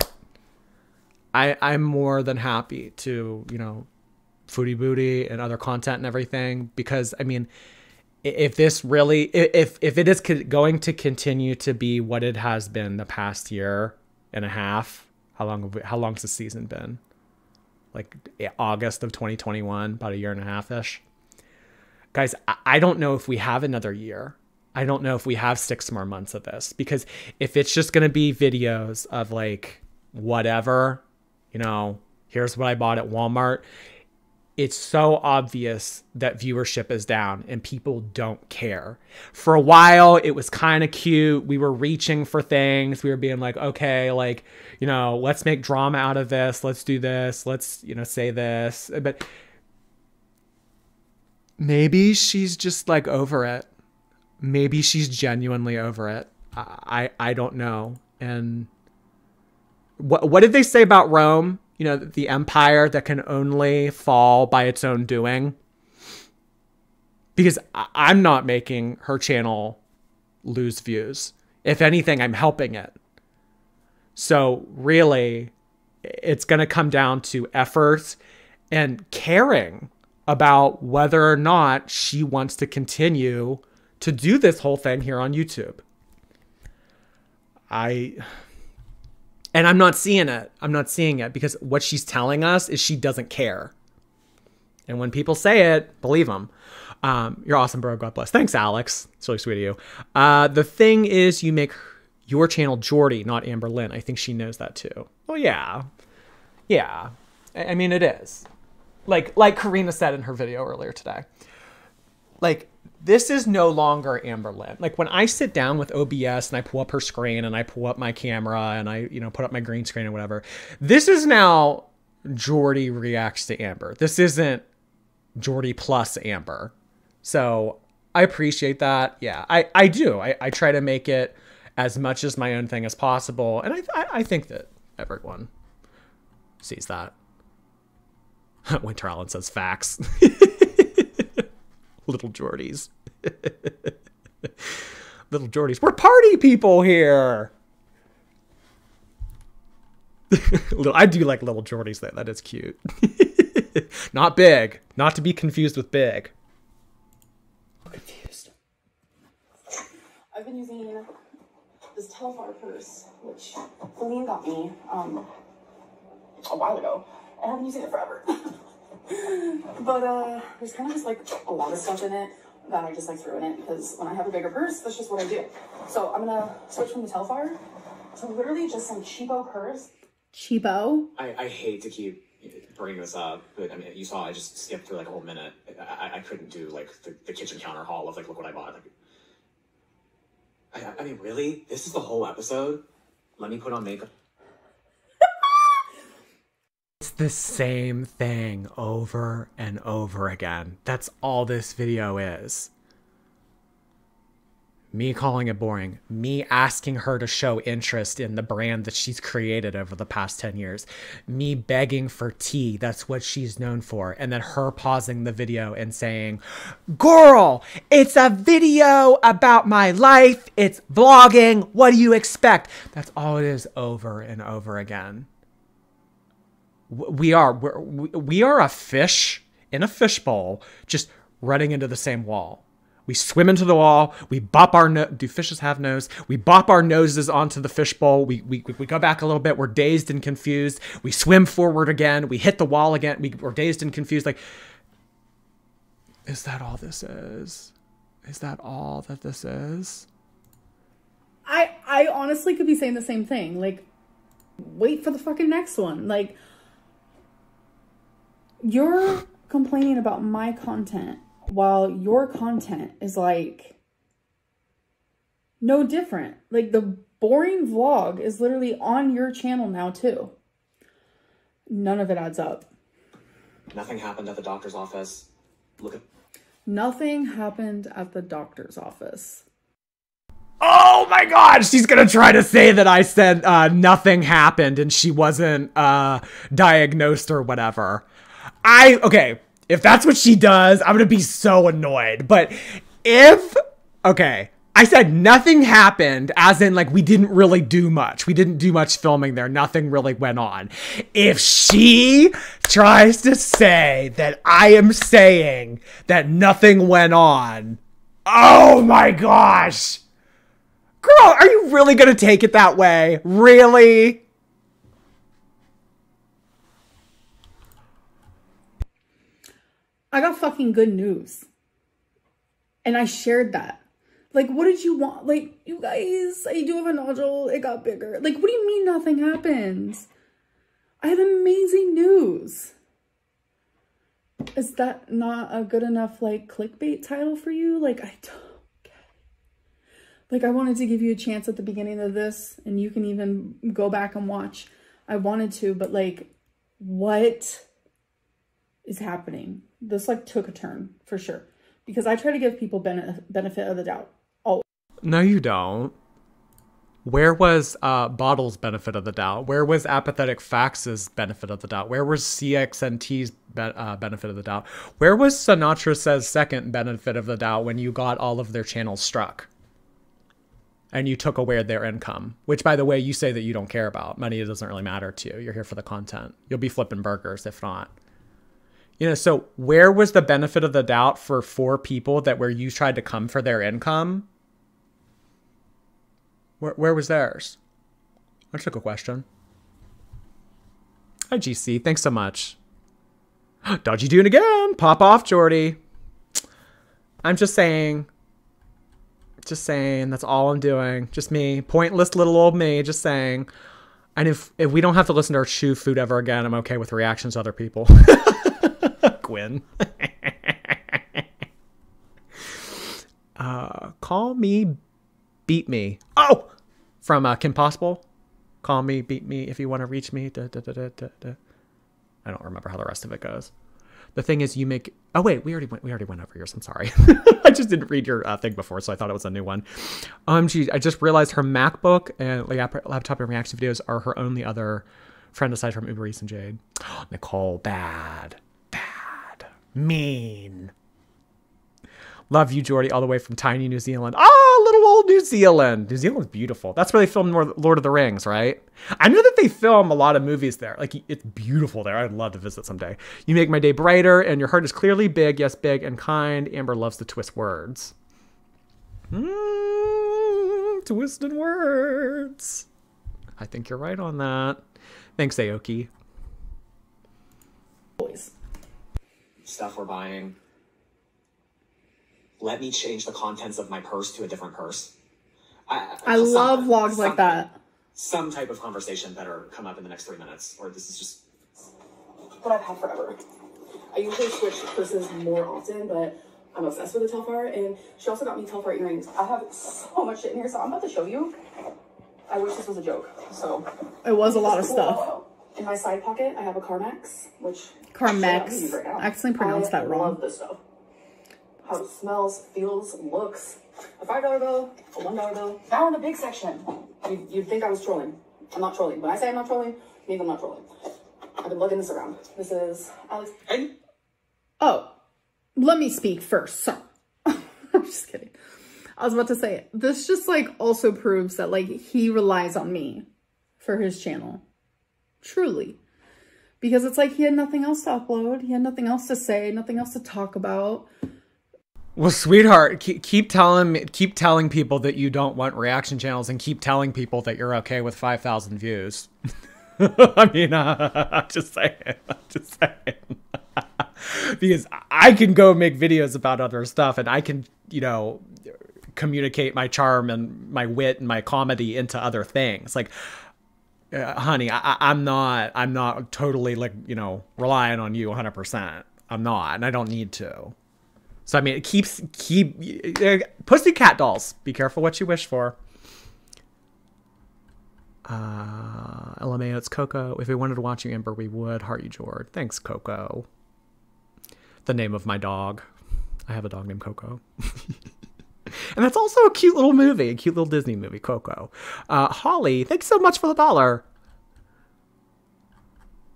S1: I I'm more than happy to, you know, foodie beauty and other content and everything because I mean, if this really if if it is going to continue to be what it has been the past year and a half, how long we, how long's the season been? Like eh, August of 2021, about a year and a half ish. Guys, I don't know if we have another year I don't know if we have six more months of this because if it's just going to be videos of like whatever, you know, here's what I bought at Walmart. it's so obvious that viewership is down and people don't care. For a while, it was kind of cute. We were reaching for things. We were being like, okay, like, you know, let's make drama out of this. Let's do this. Let's, you know, say this. But maybe she's just like over it. Maybe she's genuinely over it. I, I, don't know. And what, what did they say about Rome? you know, the empire that can only fall by its own doing. Because I'm not making her channel lose views. If anything, I'm helping it. So, really, it's going to come down to effort and caring about whether or not she wants to continue to do this whole thing here on YouTube. I and I'm not seeing it. I'm not seeing it because what she's telling us is she doesn't care. And when people say it, believe them. Um, you're awesome, bro. God bless. Thanks, Alex. It's really sweet of you. Uh, the thing is, you make your channel Jordy, not Amberlynn. I think she knows that too. Well, yeah, yeah. I, I mean, it is. Like, like Karina said in her video earlier today. Like, this is no longer Amber. Like when I sit down with OBS and I pull up her screen and I pull up my camera and I, you know, put up my green screen and whatever, this is now Jordy reacts to Amber. This isn't Jordy plus Amber. So I appreciate that. Yeah, I, I do. I, I try to make it as much as my own thing as possible. And I, I, I think that everyone sees that. Winter Allen says facts. little Jordies. little Jordies. We're party people here. I do like little Jordies though. That is cute. not big. Not to be confused with big.
S5: Confused. I've been using this Telfar purse, which Celine got me um, a while ago. and I have been using it forever. But uh, there's kind of just like a lot of stuff in it that I just like threw in it because when I have a bigger purse, that's just what I do. So I'm gonna switch from the Telfar to literally just some cheapo purse.
S2: Cheapo?
S3: I, I hate to keep bringing this up, but I mean, you saw I just skipped through like a whole minute. I, I couldn't do like the, the kitchen counter haul of like, look what I bought. Like, I, I mean, really? This is the whole episode? Let me put on makeup.
S1: It's the same thing over and over again. That's all this video is. Me calling it boring. Me asking her to show interest in the brand that she's created over the past 10 years. Me begging for tea. That's what she's known for. And then her pausing the video and saying, Girl, it's a video about my life. It's vlogging. What do you expect? That's all it is over and over again we are we're, we are a fish in a fishbowl just running into the same wall. We swim into the wall. We bop our no- do fishes have nose? We bop our noses onto the fishbowl. We, we we go back a little bit. We're dazed and confused. We swim forward again. We hit the wall again. We, we're dazed and confused. Like, is that all this is? Is that all that this is?
S2: I I honestly could be saying the same thing. Like, wait for the fucking next one. Like, you're complaining about my content while your content is like no different. Like the boring vlog is literally on your channel now too. None of it adds up.
S3: Nothing happened at the doctor's office. Look at
S2: Nothing happened at the doctor's office.
S1: Oh my god, she's gonna try to say that I said uh, nothing happened and she wasn't uh, diagnosed or whatever. I okay, if that's what she does, I'm gonna be so annoyed. But if okay, I said nothing happened, as in like we didn't really do much. We didn't do much filming there. Nothing really went on. If she tries to say that I am saying that nothing went on, oh my gosh. Girl, are you really gonna take it that way? Really?
S2: I got fucking good news. And I shared that. Like, what did you want? Like, you guys, I do have a nodule. It got bigger. Like, what do you mean nothing happens? I have amazing news. Is that not a good enough like clickbait title for you? Like I don't get it. Like I wanted to give you a chance at the beginning of this and you can even go back and watch. I wanted to, but like what is happening? This like took a turn for sure. Because I try to give people bene- benefit of the doubt. Oh,
S1: No, you don't. Where was uh, Bottle's benefit of the doubt? Where was Apathetic Facts' benefit of the doubt? Where was CXNT's be- uh, benefit of the doubt? Where was Sinatra Says Second benefit of the doubt when you got all of their channels struck? And you took away their income, which, by the way, you say that you don't care about. Money doesn't really matter to you. You're here for the content. You'll be flipping burgers if not. You know, so where was the benefit of the doubt for four people that where you tried to come for their income? Where, where was theirs? That's a good question. Hi, GC. Thanks so much. Dodgy doing again. Pop off, Jordy. I'm just saying. Just saying. That's all I'm doing. Just me. Pointless little old me. Just saying. And if, if we don't have to listen to our shoe food ever again, I'm okay with reactions to other people. Gwen. uh, call me beat me. Oh, from uh, Kim Possible. Call me, beat me if you want to reach me. Da, da, da. I don't remember how the rest of it goes. The thing is, you make. Oh wait, we already went. We already went over yours. I'm sorry. I just didn't read your uh, thing before, so I thought it was a new one. Um, gee, I just realized her MacBook and laptop and reaction videos are her only other friend aside from Uber Eats and Jade. Nicole, bad, mean. Love you, Jordy, all the way from tiny New Zealand. Ah, little old New Zealand. New Zealand's beautiful. That's where they filmed Lord of the Rings, right? I know that they film a lot of movies there. Like, it's beautiful there. I'd love to visit someday. You make my day brighter, and your heart is clearly big. Yes, big and kind. Amber loves to twist words. Mm, twisted words. I think you're right on that. Thanks, Aoki.
S3: Stuff we're buying. Let me change the contents of my purse to a different purse. I,
S2: I
S3: some-
S2: love vlogs like that.
S3: Some type of conversation better come up in the next three minutes, or this is just
S5: But I've had forever. I usually switch purses more often, but I'm obsessed with the Telfar, and she also got me Telfar earrings. I have so much shit in here, so I'm about to show you. I wish this was a joke. So
S2: It was a lot of stuff.
S5: In my side pocket, I have a Carmex, which
S2: Carmex.
S5: I'm gonna right.
S2: I accidentally pronounced
S5: I
S2: that wrong.
S5: I love this stuff. How it smells, feels, looks. A five dollar bill, a one dollar bill. Now in the big section. You, you'd think I was trolling. I'm not trolling. When I say I'm not trolling, it means I'm not trolling. I've been lugging this around. This is Alex.
S3: and
S2: Oh, let me speak first. So, I'm just kidding. I was about to say, this just like also proves that like he relies on me for his channel. Truly. Because it's like he had nothing else to upload. He had nothing else to say, nothing else to talk about.
S1: Well, sweetheart, keep, telling keep telling people that you don't want reaction channels, and keep telling people that you're okay with five thousand views. I mean, uh, I'm just saying, I'm just saying, because I can go make videos about other stuff, and I can, you know, communicate my charm and my wit and my comedy into other things. Like, uh, honey, I, I'm not, I'm not totally like, you know, relying on you 100. percent I'm not, and I don't need to. So I mean, it keeps keep uh, pussycat dolls. Be careful what you wish for. Uh, LMAO, it's Coco. If we wanted to watch you, Amber, we would. Heart you, Jord. Thanks, Coco. The name of my dog. I have a dog named Coco. and that's also a cute little movie, a cute little Disney movie, Coco. Uh, Holly, thanks so much for the dollar.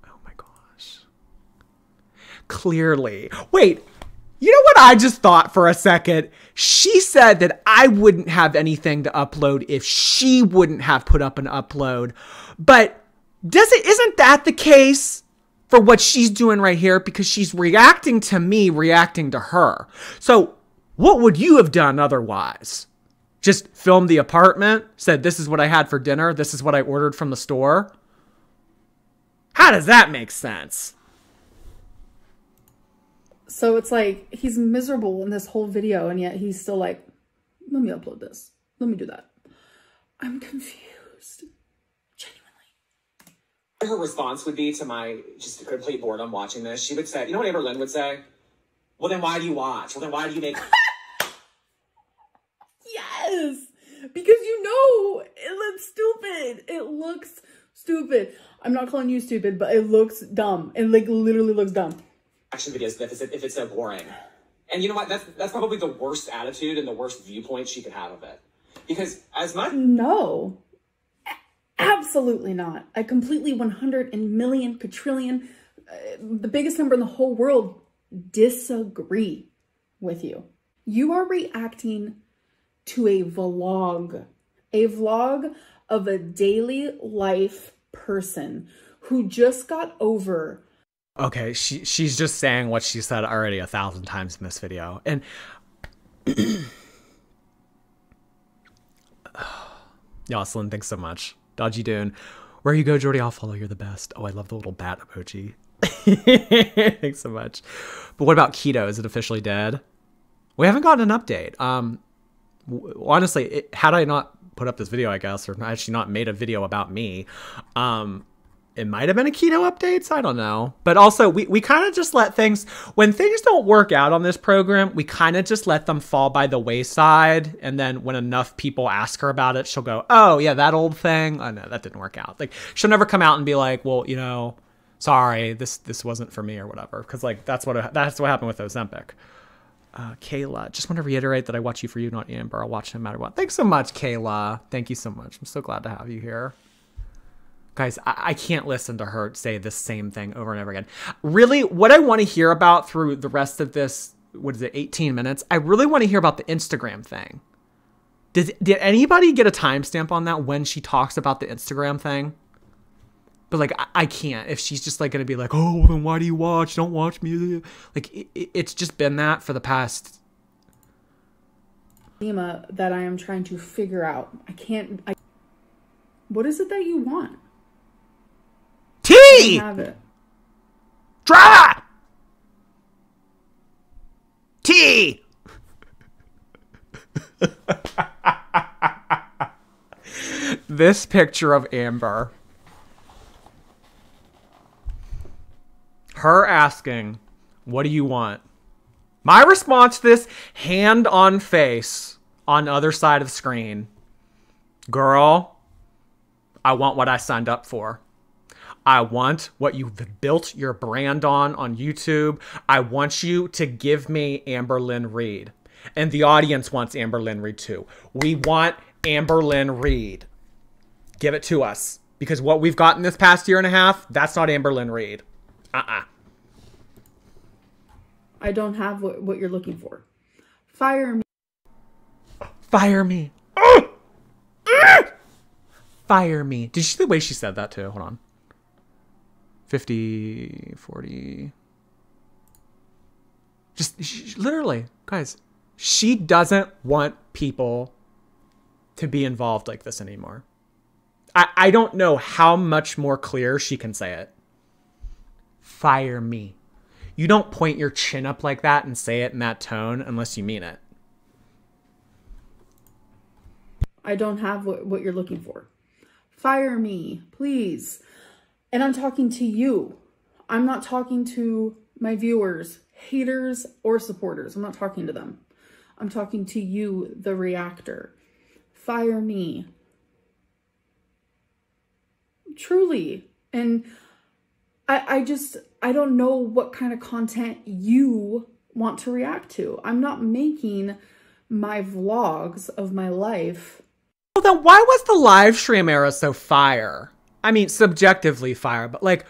S1: Oh my gosh. Clearly. Wait, you know what I just thought for a second? She said that I wouldn't have anything to upload if she wouldn't have put up an upload. But does it isn't that the case for what she's doing right here because she's reacting to me reacting to her. So, what would you have done otherwise? Just filmed the apartment, said this is what I had for dinner, this is what I ordered from the store? How does that make sense?
S2: So it's like he's miserable in this whole video, and yet he's still like, let me upload this. Let me do that. I'm confused. Genuinely.
S3: her response would be to my just complete boredom watching this. She would say, you know what Amberlynn would say? Well, then why do you watch? Well, then why do you make
S2: Yes! Because you know it looks stupid. It looks stupid. I'm not calling you stupid, but it looks dumb. It like literally looks dumb.
S3: action videos if it's, if it's so boring? And you know what? That's that's probably the worst attitude and the worst viewpoint she could have of it. Because as much
S2: No. Absolutely not. I completely 100 and million quadrillion, uh, the biggest number in the whole world, disagree with you. You are reacting to a vlog, a vlog of a daily life person who just got over
S1: Okay, she she's just saying what she said already a thousand times in this video. And Jocelyn, thanks so much. Dodgy Dune. Where you go, Jordy, I'll follow. You're the best. Oh, I love the little bat emoji. thanks so much. But what about keto? Is it officially dead? We haven't gotten an update. Um, honestly, it, had I not put up this video, I guess, or actually not made a video about me, um, it might have been a keto updates. I don't know. But also, we, we kind of just let things, when things don't work out on this program, we kind of just let them fall by the wayside. And then when enough people ask her about it, she'll go, oh, yeah, that old thing. Oh, no, that didn't work out. Like, she'll never come out and be like, well, you know, sorry, this this wasn't for me or whatever. Because, like, that's what that's what happened with Ozempic. Uh, Kayla, just want to reiterate that I watch you for you, not Amber. I'll watch no matter what. Thanks so much, Kayla. Thank you so much. I'm so glad to have you here. Guys, I, I can't listen to her say the same thing over and over again. Really, what I want to hear about through the rest of this, what is it, 18 minutes? I really want to hear about the Instagram thing. Did, did anybody get a timestamp on that when she talks about the Instagram thing? But like, I, I can't. If she's just like going to be like, oh, well, then why do you watch? Don't watch me. Like, it, it- it's just been that for the past
S2: thema that I am trying to figure out. I can't. I, what is it that you want?
S1: T!
S2: Have it.
S1: Drama! T! this picture of Amber. Her asking, What do you want? My response to this, hand on face on other side of the screen. Girl, I want what I signed up for. I want what you've built your brand on on YouTube. I want you to give me Amberlynn Reid. And the audience wants Amberlynn Reid too. We want Amberlynn Reid. Give it to us. Because what we've gotten this past year and a half, that's not Amberlynn Reid. Uh uh
S2: I don't have what, what you're looking for. Fire me.
S1: Fire me. Fire me. Did you see the way she said that too? Hold on. 50, 40. Just sh- literally, guys, she doesn't want people to be involved like this anymore. I, I don't know how much more clear she can say it. Fire me. You don't point your chin up like that and say it in that tone unless you mean it.
S2: I don't have what, what you're looking for. Fire me, please. And I'm talking to you. I'm not talking to my viewers, haters, or supporters. I'm not talking to them. I'm talking to you, the reactor. Fire me. Truly. And I, I just, I don't know what kind of content you want to react to. I'm not making my vlogs of my life
S1: Well, then why was the live stream era so fire? I mean, subjectively fire, but like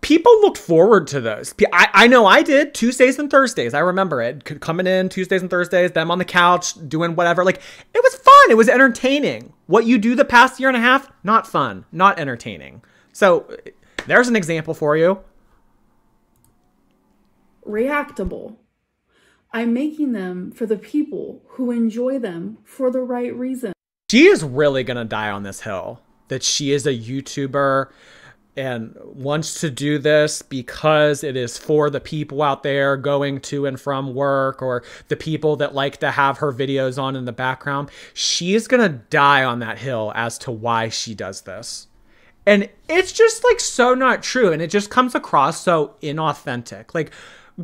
S1: people looked forward to those. I, I know I did Tuesdays and Thursdays. I remember it coming in Tuesdays and Thursdays, them on the couch doing whatever. Like it was fun. It was entertaining. What you do the past year and a half, not fun, not entertaining. So there's an example for you.
S2: Reactable. I'm making them for the people who enjoy them for the right reason.
S1: she is really gonna die on this hill that she is a YouTuber and wants to do this because it is for the people out there going to and from work or the people that like to have her videos on in the background. She is gonna die on that hill as to why she does this. And it's just like so not true and it just comes across so inauthentic. Like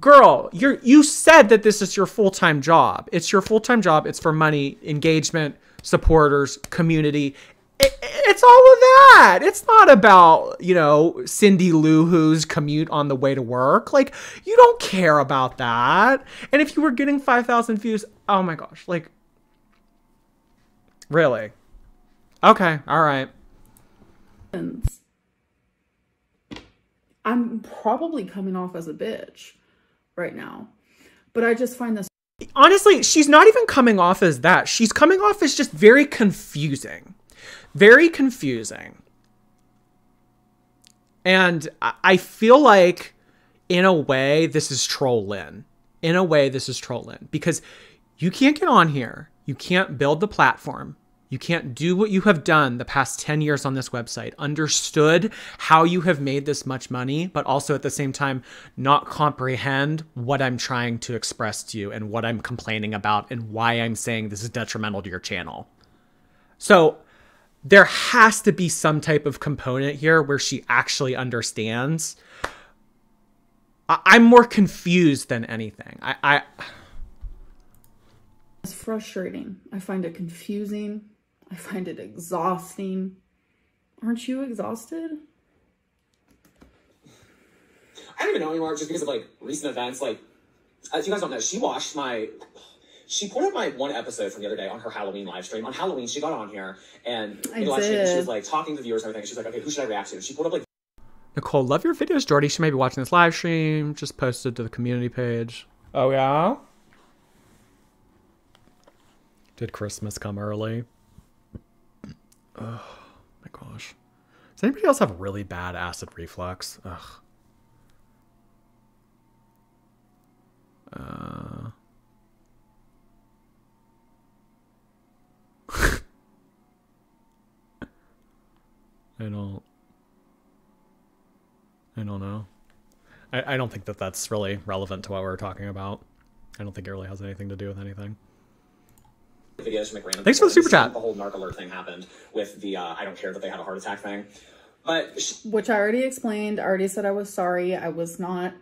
S1: girl, you're you said that this is your full-time job. It's your full-time job. It's for money, engagement, supporters, community. It, it's all of that. It's not about, you know, Cindy Lou Who's commute on the way to work. Like, you don't care about that. And if you were getting 5,000 views, oh my gosh, like, really? Okay, all right.
S2: I'm probably coming off as a bitch right now. But I just find this
S1: honestly, she's not even coming off as that. She's coming off as just very confusing. Very confusing. And I feel like, in a way, this is Troll Lynn. In a way, this is Troll Lynn. Because you can't get on here. You can't build the platform. You can't do what you have done the past 10 years on this website, understood how you have made this much money, but also at the same time, not comprehend what I'm trying to express to you and what I'm complaining about and why I'm saying this is detrimental to your channel. So there has to be some type of component here where she actually understands. I- am more confused than anything. I, I
S2: it's frustrating. I find it confusing. I find it exhausting. Aren't you exhausted?
S3: I don't even know anymore just because of like recent events. Like, as you guys don't know, she watched my. She pulled up my one episode from the other day on her Halloween live stream. On Halloween, she got on here and
S2: you know, she,
S3: she was like talking to the viewers and everything. She's like, okay, who should I react to? She pulled up like
S1: Nicole, love your videos, Jordy. She may be watching this live stream. Just posted to the community page. Oh yeah. Did Christmas come early? Oh my gosh. Does anybody else have really bad acid reflux? Ugh. Uh. I don't. I don't know. I, I don't think that that's really relevant to what we're talking about. I don't think it really has anything to do with anything
S3: videos from random.
S1: Thanks for the super chat.
S3: The whole narc alert thing happened with the uh, I don't care that they had a heart attack thing, but
S2: which I already explained. I already said I was sorry. I was not.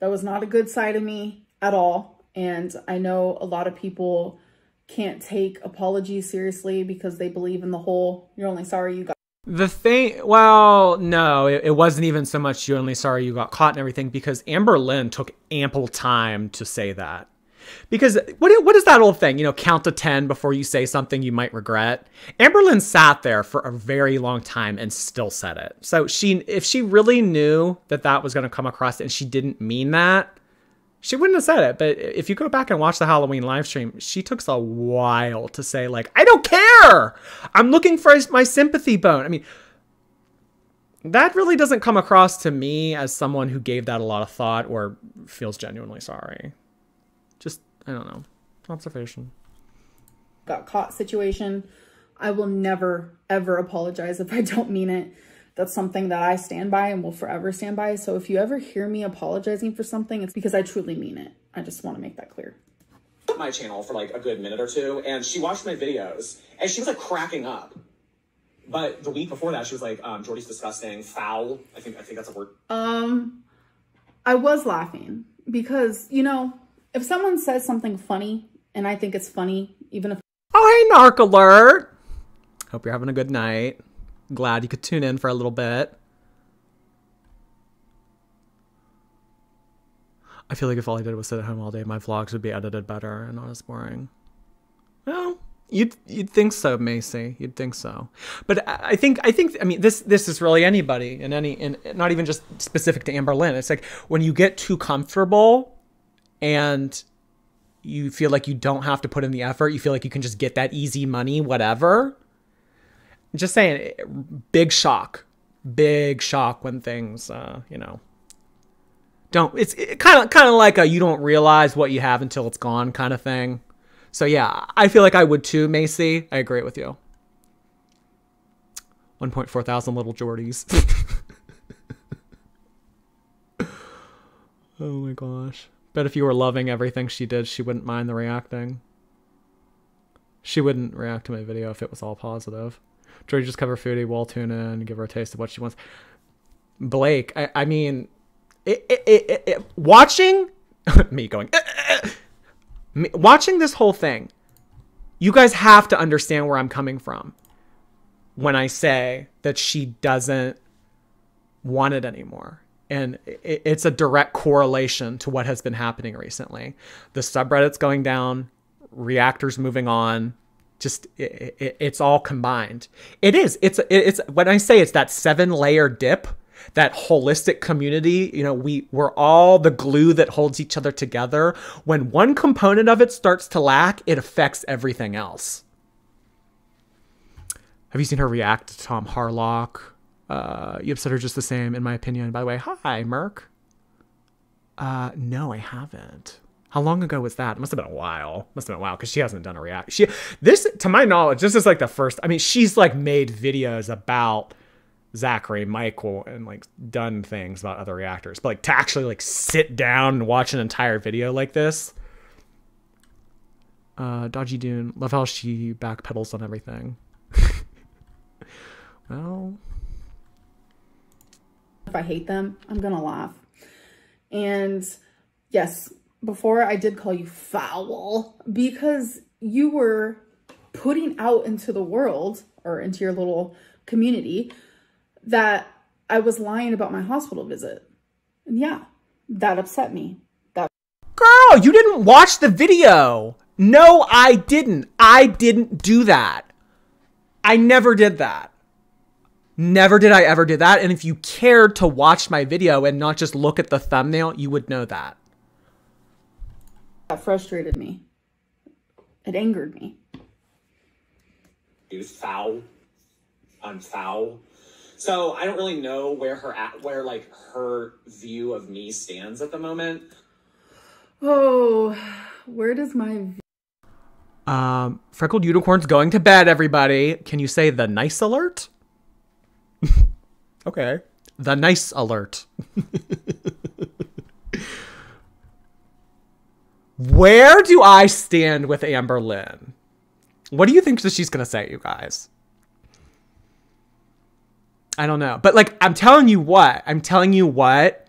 S2: That was not a good side of me at all. And I know a lot of people can't take apologies seriously because they believe in the whole "you're only sorry you got."
S1: The thing, well, no, it, it, wasn't even so much you're only sorry you got caught and everything because Amberlynn took ample time to say that. Because what what is that old thing? You know, count to 10 before you say something you might regret. Amberlynn sat there for a very long time and still said it. So she if she really knew that that was going to come across and she didn't mean that, she wouldn't have said it. But if you go back and watch the Halloween live stream, she took a while to say like, "I don't care. I'm looking for my sympathy bone." I mean, that really doesn't come across to me as someone who gave that a lot of thought or feels genuinely sorry. Just, I don't know. Observation.
S2: Got caught situation. I will never, ever apologize if I don't mean it. That's something that I stand by and will forever stand by. So if you ever hear me apologizing for something, it's because I truly mean it. I just want to make that clear.
S3: My channel for like a good minute or two, and she watched my videos, and she was like cracking up. But the week before that, she was like, um, "Jordy's disgusting, foul." I think I think that's a word.
S2: Um, I was laughing because you know if someone says something funny and I think it's funny, even if
S1: Oh hey Narc Alert! Hope you're having a good night. Glad you could tune in for a little bit. I feel like if all I did was sit at home all day, my vlogs would be edited better and not as boring. Well, you'd you'd think so, Macy. You'd think so. But I think I think I mean this this is really anybody and any and not even just specific to Amberlynn. It's like when you get too comfortable and you feel like you don't have to put in the effort, you feel like you can just get that easy money, whatever. Just saying, big shock, big shock when things, uh, you know, don't. It's kind of kind of like a you don't realize what you have until it's gone kind of thing. So yeah, I feel like I would too, Macy. I agree with you. 1.4 thousand little Jordies. oh my gosh. Bet if you were loving everything she did, she wouldn't mind the reacting. She wouldn't react to my video if it was all positive. Joy just cover foodie, wall tuna, and give her a taste of what she wants. Blake, I, I mean, it, it, it, watching me going, me, watching this whole thing, you guys have to understand where I'm coming from when I say that she doesn't want it anymore. And it's a direct correlation to what has been happening recently. The subreddit's going down, reactors moving on, just it, it, it's all combined. It is. It's it's when I say it's that seven layer dip, that holistic community. You know, we we're all the glue that holds each other together. When one component of it starts to lack, it affects everything else. Have you seen her react to Tom Harlock? Uh, you upset her just the same, in my opinion. By the way, hi, Merc. Uh, no, I haven't. How long ago was that? It must have been a while. Must have been a while because she hasn't done a react. She this, to my knowledge, this is like the first. I mean, she's like made videos about Zachary, Michael, and like done things about other reactors, but like to actually like sit down and watch an entire video like this. Uh, Dodgy Dune, love how she backpedals on everything. well,
S2: if I hate them, I'm gonna laugh. And yes, before I did call you foul because you were putting out into the world or into your little community that I was lying about my hospital visit. And yeah, that upset me. That
S1: Girl, you didn't watch the video. No, I didn't. I didn't do that. I never did that. Never did I ever do that. And if you cared to watch my video and not just look at the thumbnail, you would know that.
S2: That frustrated me. It angered me.
S3: You foul. I'm foul. So I don't really know where her at, where like her view of me stands at the moment.
S2: Oh, where does my
S1: um freckled unicorn's going to bed? Everybody, can you say the nice alert? okay, the nice alert. Where do I stand with Amberlynn? What do you think that she's gonna say, you guys? I don't know. But like I'm telling you what, I'm telling you what,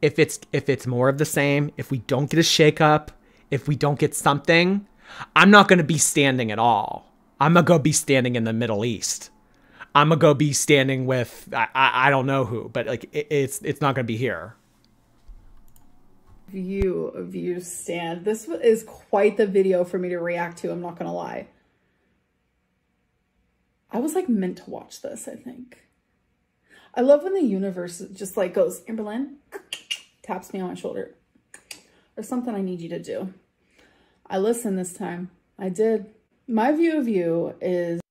S1: if it's if it's more of the same, if we don't get a shakeup, if we don't get something, I'm not gonna be standing at all. I'm gonna go be standing in the Middle East. I'm gonna go be standing with I, I, I don't know who, but like it, it's it's not gonna be here
S2: view of you stand. This is quite the video for me to react to, I'm not gonna lie. I was like meant to watch this, I think. I love when the universe just like goes, Amberlynn, taps me on my shoulder. There's something I need you to do. I listened this time. I did. My view of you is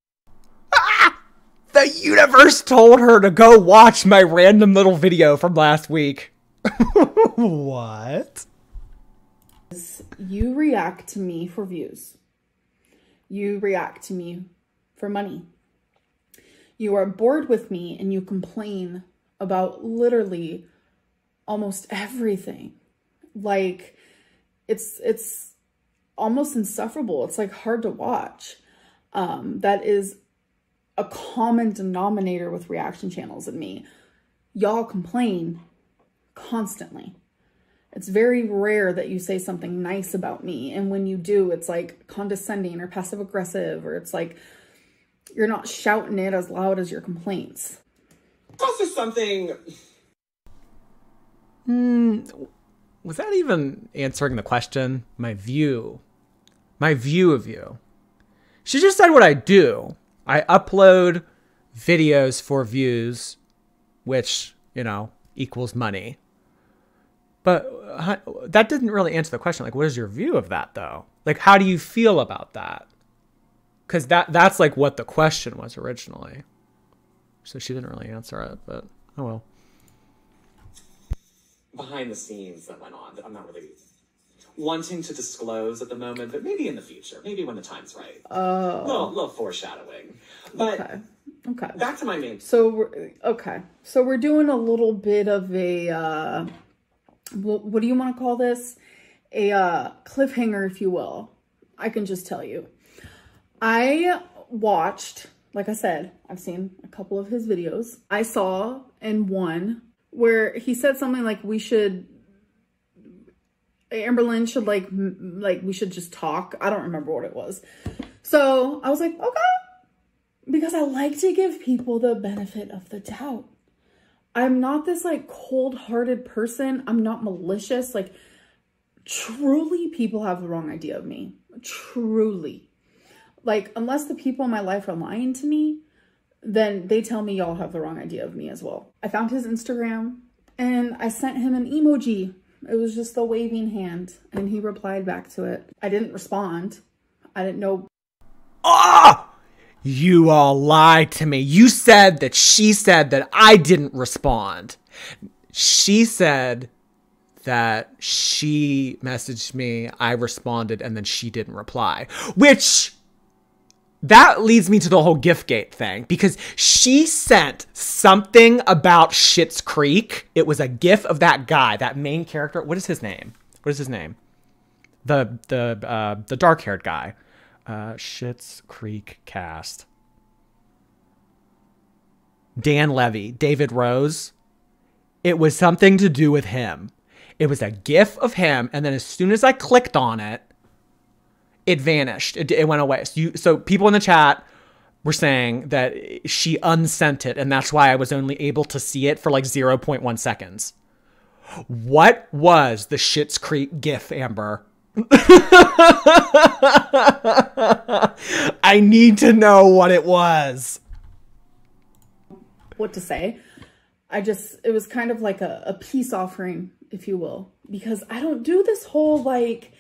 S1: universe told her to go watch my random little video from last week. what?
S2: You react to me for views. You react to me for money. You are bored with me and you complain about literally almost everything. Like it's it's almost insufferable. It's like hard to watch. Um, that is a common denominator with reaction channels and me. Y'all complain constantly. It's very rare that you say something nice about me. And when you do, it's like condescending or passive aggressive, or it's like you're not shouting it as loud as your complaints.
S3: It's also something.
S1: Mm, was that even answering the question? My view. My view of you. She just said what I do. I upload videos for views, which, you know, equals money. But uh, that didn't really answer the question. Like, what is your view of that, though? Like, how do you feel about that? Because that that's like what the question was originally. So she didn't really answer it, but oh well.
S3: Behind the scenes that went on I'm not really wanting to disclose at the moment, but maybe in the future, maybe when the time's right.
S2: Oh,
S3: little, little foreshadowing. But
S2: okay, okay.
S3: Back to my main.
S2: So we're okay. So we're doing a little bit of a. Uh what, what do you want to call this? A uh, cliffhanger, if you will. I can just tell you. I watched like I said, I've seen a couple of his videos. I saw in one where he said something like we should Amberlynn should like like we should just talk. I don't remember what it was. So I was like, okay. Because I like to give people the benefit of the doubt. I'm not this like cold-hearted person. I'm not malicious. Like truly people have the wrong idea of me. Truly. Like unless the people in my life are lying to me, then they tell me y'all have the wrong idea of me as well. I found his Instagram and I sent him an emoji. It was just the waving hand and he replied back to it. I didn't respond. I didn't know.
S1: Ah! You all lied to me. You said that she said that I didn't respond. She said that she messaged me, I responded, and then she didn't reply, which that leads me to the whole Giftgate thing because she sent something about Schitt's Creek. It was a gif of that guy, that main character. What is his name? What is his name? The the uh, the dark haired guy. Uh, Schitt's Creek cast. Dan Levy, David Rose. It was something to do with him. It was a gif of him, and then as soon as I clicked on it, it vanished. It, it went away. So, you, so people in the chat were saying that she unsent it, and that's why I was only able to see it for like 0.1 seconds. What was the Schitt's Creek GIF, Amber? I need to know what it was.
S2: What to say. I just, it was kind of like a, a peace offering, if you will, because I don't do this whole like,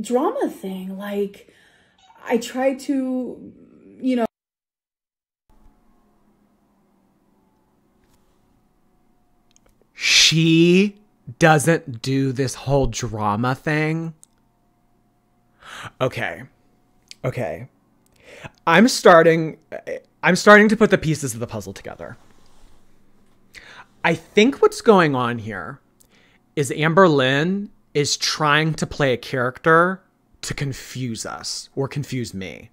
S2: drama thing. Like, I try to, you know.
S1: She doesn't do this whole drama thing. Okay. Okay. I'm starting I'm starting to put the pieces of the puzzle together. I think what's going on here is Amberlynn is trying to play a character to confuse us or confuse me.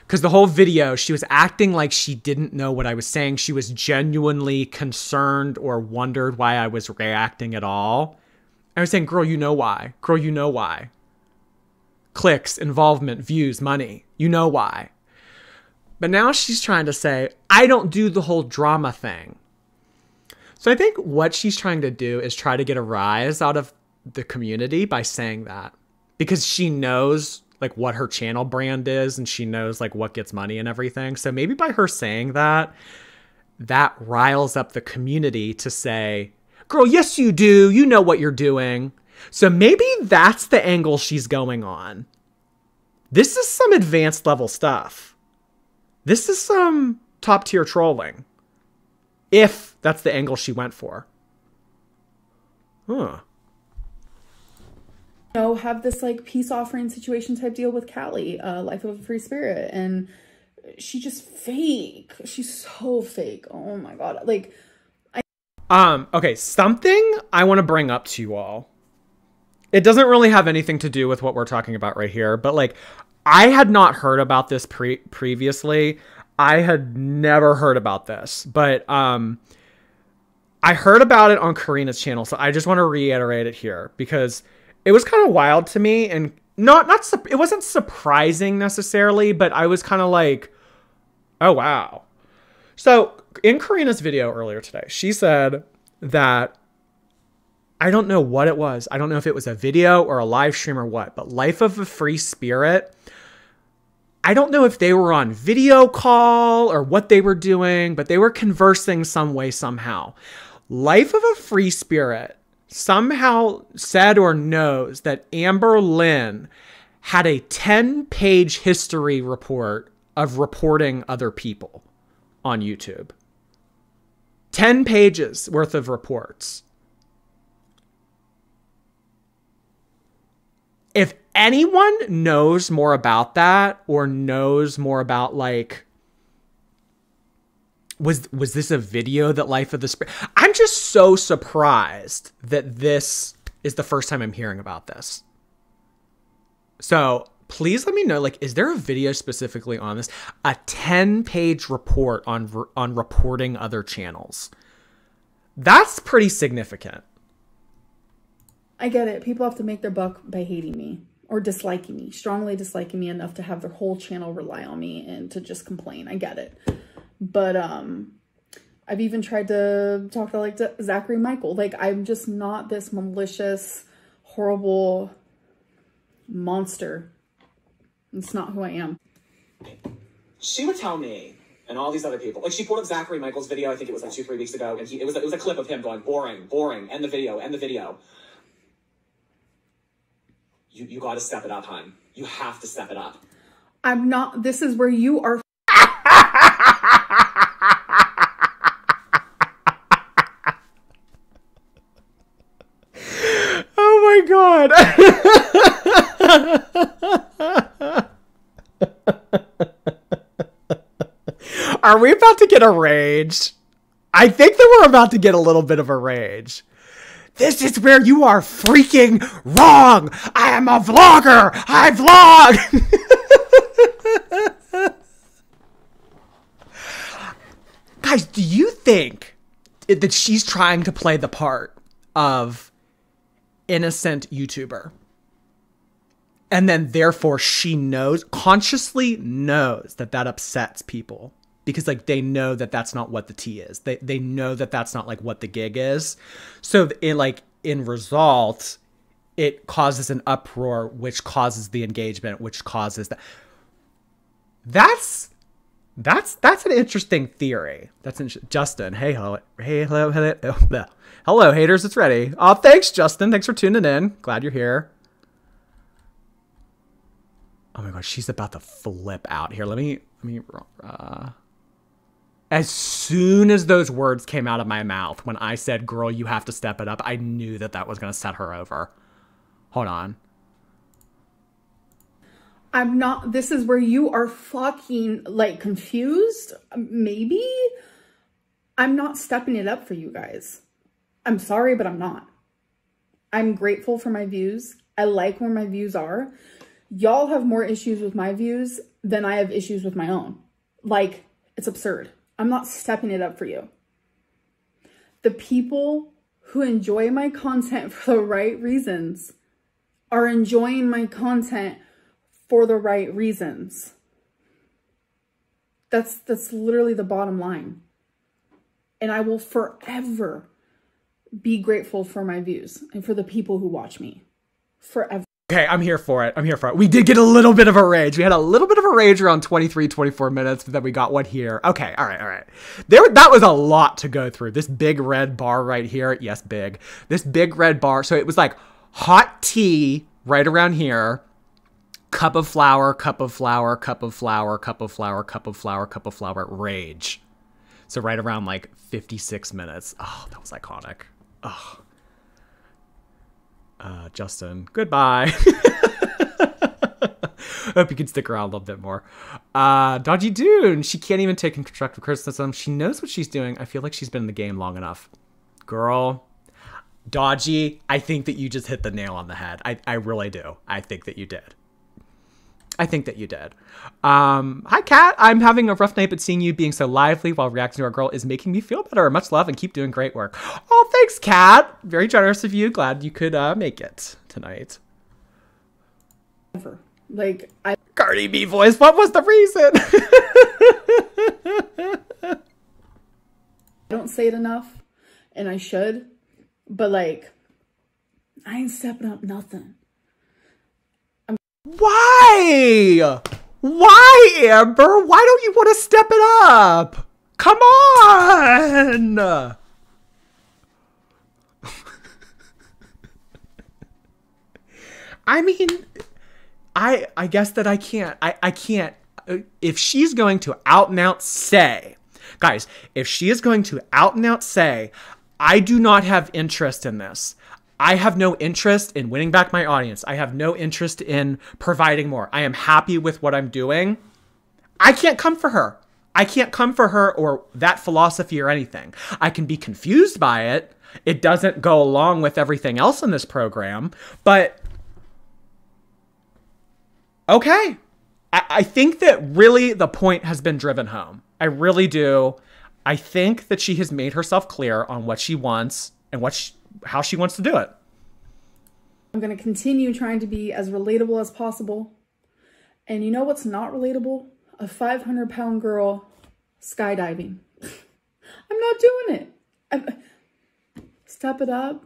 S1: Because the whole video, she was acting like she didn't know what I was saying. She was genuinely concerned or wondered why I was reacting at all. I was saying, girl, you know why. Girl, you know why. Clicks, involvement, views, money. You know why. But now she's trying to say, I don't do the whole drama thing. So I think what she's trying to do is try to get a rise out of the community by saying that because she knows like what her channel brand is and she knows like what gets money and everything. So maybe by her saying that, that riles up the community to say, girl, yes, you do. You know what you're doing. So maybe that's the angle she's going on. This is some advanced level stuff. This is some top tier trolling. If that's the angle she went for. Huh
S2: know, have this like peace offering situation type deal with Callie, uh, Life of a Free Spirit. And she just fake. She's so fake. Oh my God. Like,
S1: I. Um, okay. Something I want to bring up to you all. It doesn't really have anything to do with what we're talking about right here, but like, I had not heard about this pre- previously. I had never heard about this, but um, I heard about it on Karina's channel, so I just want to reiterate it here because it was kind of wild to me and not not it wasn't surprising necessarily, but I was kind of like, oh wow. So in Karina's video earlier today, she said that I don't know what it was. I don't know if it was a video or a live stream or what, but Life of a Free Spirit. I don't know if they were on video call or what they were doing, but they were conversing some way, somehow. Life of a Free Spirit somehow said or knows that Amberlynn had a 10 page history report of reporting other people on YouTube. 10 pages worth of reports. If anyone knows more about that or knows more about like was was this a video that Life of the Spirit? I'm just so surprised that this is the first time I'm hearing about this. So please let me know like is there a video specifically on this a 10 page report on on reporting other channels that's pretty significant
S2: I get it. People have to make their buck by hating me or disliking me, strongly disliking me enough to have their whole channel rely on me and to just complain. I get it. But um I've even tried to talk to like Zachary Michael. Like I'm just not this malicious, horrible monster. It's not who I am.
S3: She would tell me and all these other people. Like she pulled up Zachary Michael's video, I think it was like two, three weeks ago, and he, it was it was a clip of him going boring, boring, end the video, end the video. You you got to step it up, hon. You have to step it up.
S2: I'm not. This is where you are.
S1: oh my god. Are we about to get a rage? I think that we're about to get a little bit of a rage. This is where you are freaking wrong. I am a vlogger. I vlog. Guys, do you think that she's trying to play the part of innocent YouTuber? And then therefore she knows, consciously knows that that upsets people because like they know that that's not what the tea is. They they know that that's not like what the gig is. So it like in result, it causes an uproar, which causes the engagement, which causes that. That's that's that's an interesting theory. That's in- Justin. Hey, hello, hey, hello, hello, oh, hello, haters. It's ready. Oh, thanks, Justin. Thanks for tuning in. Glad you're here. Oh my god, she's about to flip out here. Let me let me. Uh, as soon as those words came out of my mouth, when I said, girl, you have to step it up, I knew that that was to set her over. Hold on.
S2: I'm not, this is where you are fucking like confused. Maybe I'm not stepping it up for you guys. I'm sorry, but I'm not. I'm grateful for my views. I like where my views are. Y'all have more issues with my views than I have issues with my own. Like, it's absurd. I'm not stepping it up for you. The people who enjoy my content for the right reasons are enjoying my content for the right reasons. That's that's literally the bottom line. And I will forever be grateful for my views and for the people who watch me. Forever.
S1: Okay, I'm here for it. I'm here for it. We did get a little bit of a rage. We had a little bit of a rage around 23, 24 minutes, but then we got one here. Okay, all right, all right. There, that was a lot to go through. This big red bar right here. Yes, big. This big red bar. So it was like hot tea right around here. Cup of flour, cup of flour, cup of flour, cup of flour, cup of flour, cup of flour, rage. So right around like 56 minutes. Oh, that was iconic. Oh. Uh, Justin, goodbye. Hope you can stick around a little bit more. Uh, Dodgy Dune, she can't even take constructive criticism. She knows what she's doing. I feel like she's been in the game long enough. Girl, Dodgy, I think that you just hit the nail on the head. I, I really do. I think that you did. I think that you did. Um, hi, Kat. I'm having a rough night, but seeing you being so lively while reacting to our girl is making me feel better. Much love and keep doing great work. Oh, thanks, Kat. Very generous of you. Glad you could uh, make it tonight.
S2: Like, I.
S1: Cardi B voice. What was the reason?
S2: I don't say it enough, and I should, but like, I ain't stepping up nothing.
S1: Why? Why, Amber? Why don't you want to step it up? Come on! I mean, I I guess that I can't. I I can't. Uh, if she's going to out and out say, guys, if she is going to out and out say, I do not have interest in this. I have no interest in winning back my audience. I have no interest in providing more. I am happy with what I'm doing. I can't come for her. I can't come for her or that philosophy or anything. I can be confused by it. It doesn't go along with everything else in this program, but Okay. I, I think that really the point has been driven home. I really do. I think that she has made herself clear on what she wants and what she, how she wants to do it.
S2: I'm going to continue trying to be as relatable as possible. And you know what's not relatable? A 500 pound girl skydiving. I'm not doing it. I'm, step it up.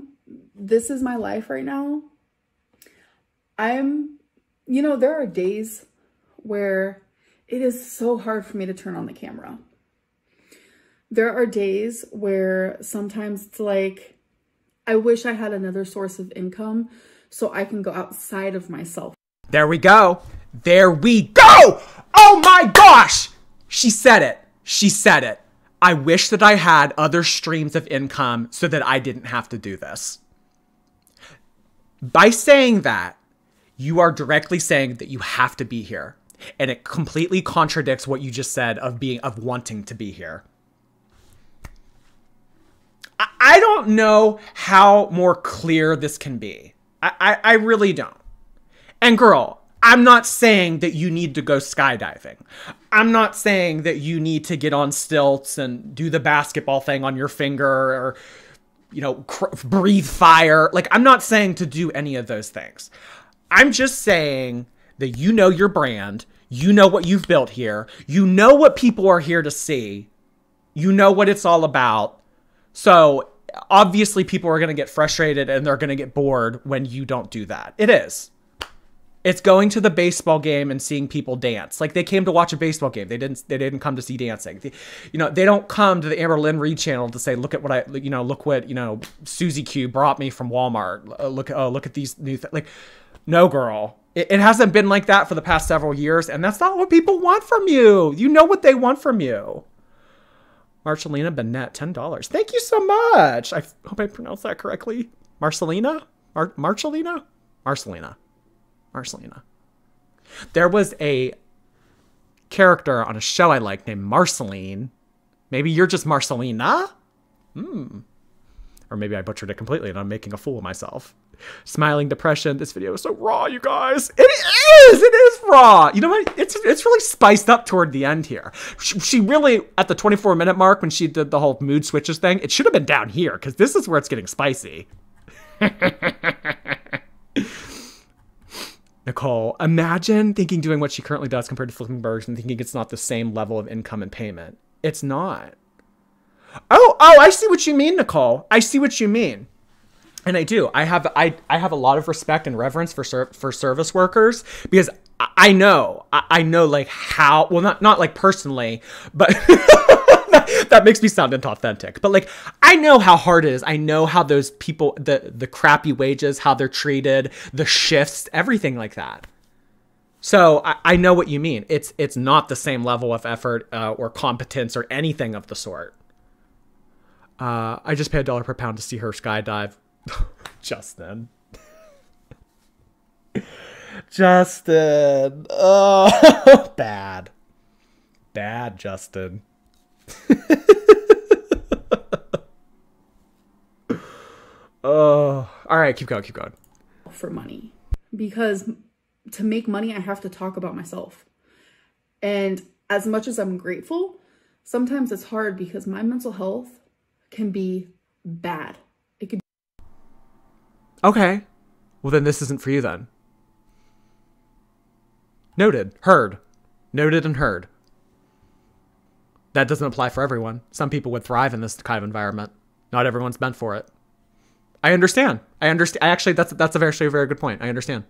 S2: This is my life right now. I'm, you know, there are days where it is so hard for me to turn on the camera. There are days where sometimes it's like, I wish I had another source of income so I can go outside of myself.
S1: There we go. There we go. Oh my gosh. She said it. She said it. I wish that I had other streams of income so that I didn't have to do this. By saying that, you are directly saying that you have to be here. And it completely contradicts what you just said of being of wanting to be here. I, don't know how more clear this can be. I, I, I really don't. And girl, I'm not saying that you need to go skydiving. I'm not saying that you need to get on stilts and do the basketball thing on your finger or, you know, cr- breathe fire. Like, I'm not saying to do any of those things. I'm just saying that you know your brand, you know what you've built here, you know what people are here to see, you know what it's all about. So, obviously, people are going to get frustrated and they're going to get bored when you don't do that. It is. It's going to the baseball game and seeing people dance. Like they came to watch a baseball game. They didn't. They didn't come to see dancing. They, you know, they don't come to the Amberlynn Reid channel to say, "Look at what I, you know, look what you know, Susie Q brought me from Walmart. Uh, look, oh, look at these new th-. like." No, girl. It, it hasn't been like that for the past several years, and that's not what people want from you. You know what they want from you. Marcelina Bennett, ten dollars. Thank you so much. I hope I pronounced that correctly. Marcelina, Mar- Marcelina, Marcelina. Marcelina. There was a character on a show I like named Marceline. Maybe you're just Marcelina? Hmm. Or maybe I butchered it completely and I'm making a fool of myself. Smiling depression. This video is so raw, you guys. It is. It is raw. You know what? It's it's really spiced up toward the end here. She, she really at the 24 minute mark when she did the whole mood switches thing. It should have been down here because this is where it's getting spicy. Nicole, imagine thinking doing what she currently does compared to flipping burgers and thinking it's not the same level of income and payment. It's not. Oh, oh, I see what you mean, Nicole. I see what you mean. And I do. I have I I have a lot of respect and reverence for ser- for service workers because I, I know I, I know like how well not not like personally, but that makes me sound inauthentic. But like, I know how hard it is. I know how those people, the the crappy wages, how they're treated, the shifts, everything like that. So I, I know what you mean. It's it's not the same level of effort uh, or competence or anything of the sort. Uh, I just pay a dollar per pound to see her skydive. Justin. Justin. Oh, bad. Bad, Justin. oh, all right, keep going, keep going.
S2: For money. Because to make money, I have to talk about myself. And as much as I'm grateful, sometimes it's hard because my mental health can be bad. It could
S1: Okay. Well, then this isn't for you then. Noted. Heard. Noted and heard that doesn't apply for everyone. Some people would thrive in this kind of environment. Not everyone's meant for it. I understand. I understand. I actually, that's that's a very, a very good point. I understand.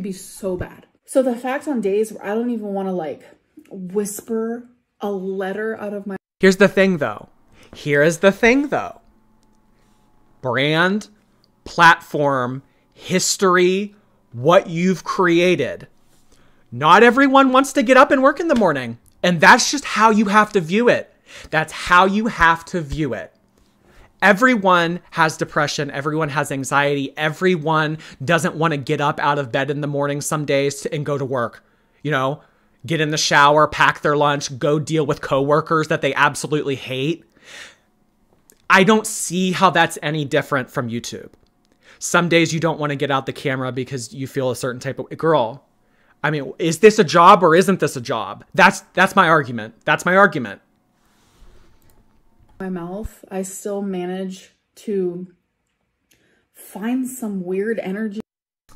S2: Be so bad. So the fact on days where I don't even want to like whisper a letter out of my.
S1: Here's the thing, though. Here is the thing, though. Brand, platform, history, what you've created. Not everyone wants to get up and work in the morning. And that's just how you have to view it. That's how you have to view it. Everyone has depression. Everyone has anxiety. Everyone doesn't want to get up out of bed in the morning some days and go to work. You know, get in the shower, pack their lunch, go deal with coworkers that they absolutely hate. I don't see how that's any different from YouTube. Some days you don't want to get out the camera because you feel a certain type of girl. I mean, is this a job or isn't this a job? That's that's my argument. That's my argument.
S2: My mouth, I still manage to find some weird energy.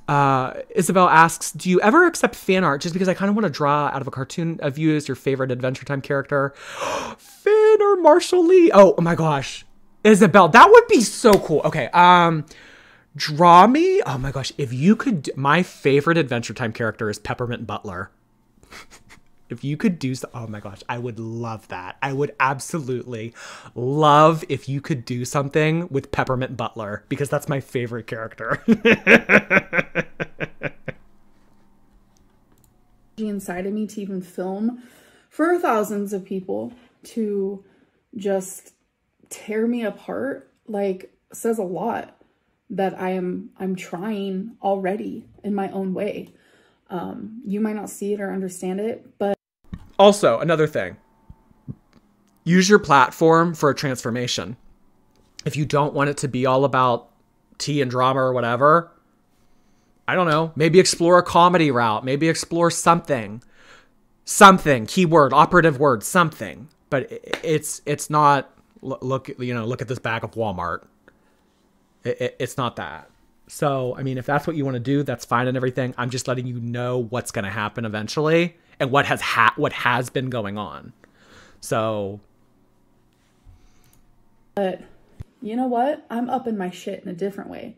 S1: Uh, Isabel asks, "Do you ever accept Fionna art just because I kind of want to draw out of a cartoon of you as your favorite Adventure Time character?" fan or Marshall Lee? Oh, oh my gosh, Isabel, that would be so cool. Okay, um, draw me. Oh my gosh, if you could, my favorite Adventure Time character is Peppermint Butler. if you could do so, oh my gosh, I would love that. I would absolutely love if you could do something with Peppermint Butler because that's my favorite character.
S2: inside of me to even film for thousands of people to just tear me apart like says a lot that I am I'm trying already in my own way. Um, you might not see it or understand it, but
S1: also another thing. Use your platform for a transformation. If you don't want it to be all about tea and drama or whatever, I don't know, maybe explore a comedy route, maybe explore something. Something, keyword, operative word, something. But it's it's not look you know, look at this bag of Walmart. It, it, it's not that. So, I mean, if that's what you want to do, that's fine and everything. I'm just letting you know what's going to happen eventually and what has ha- what has been going on. So,
S2: but you know what? I'm up in my shit in a different way.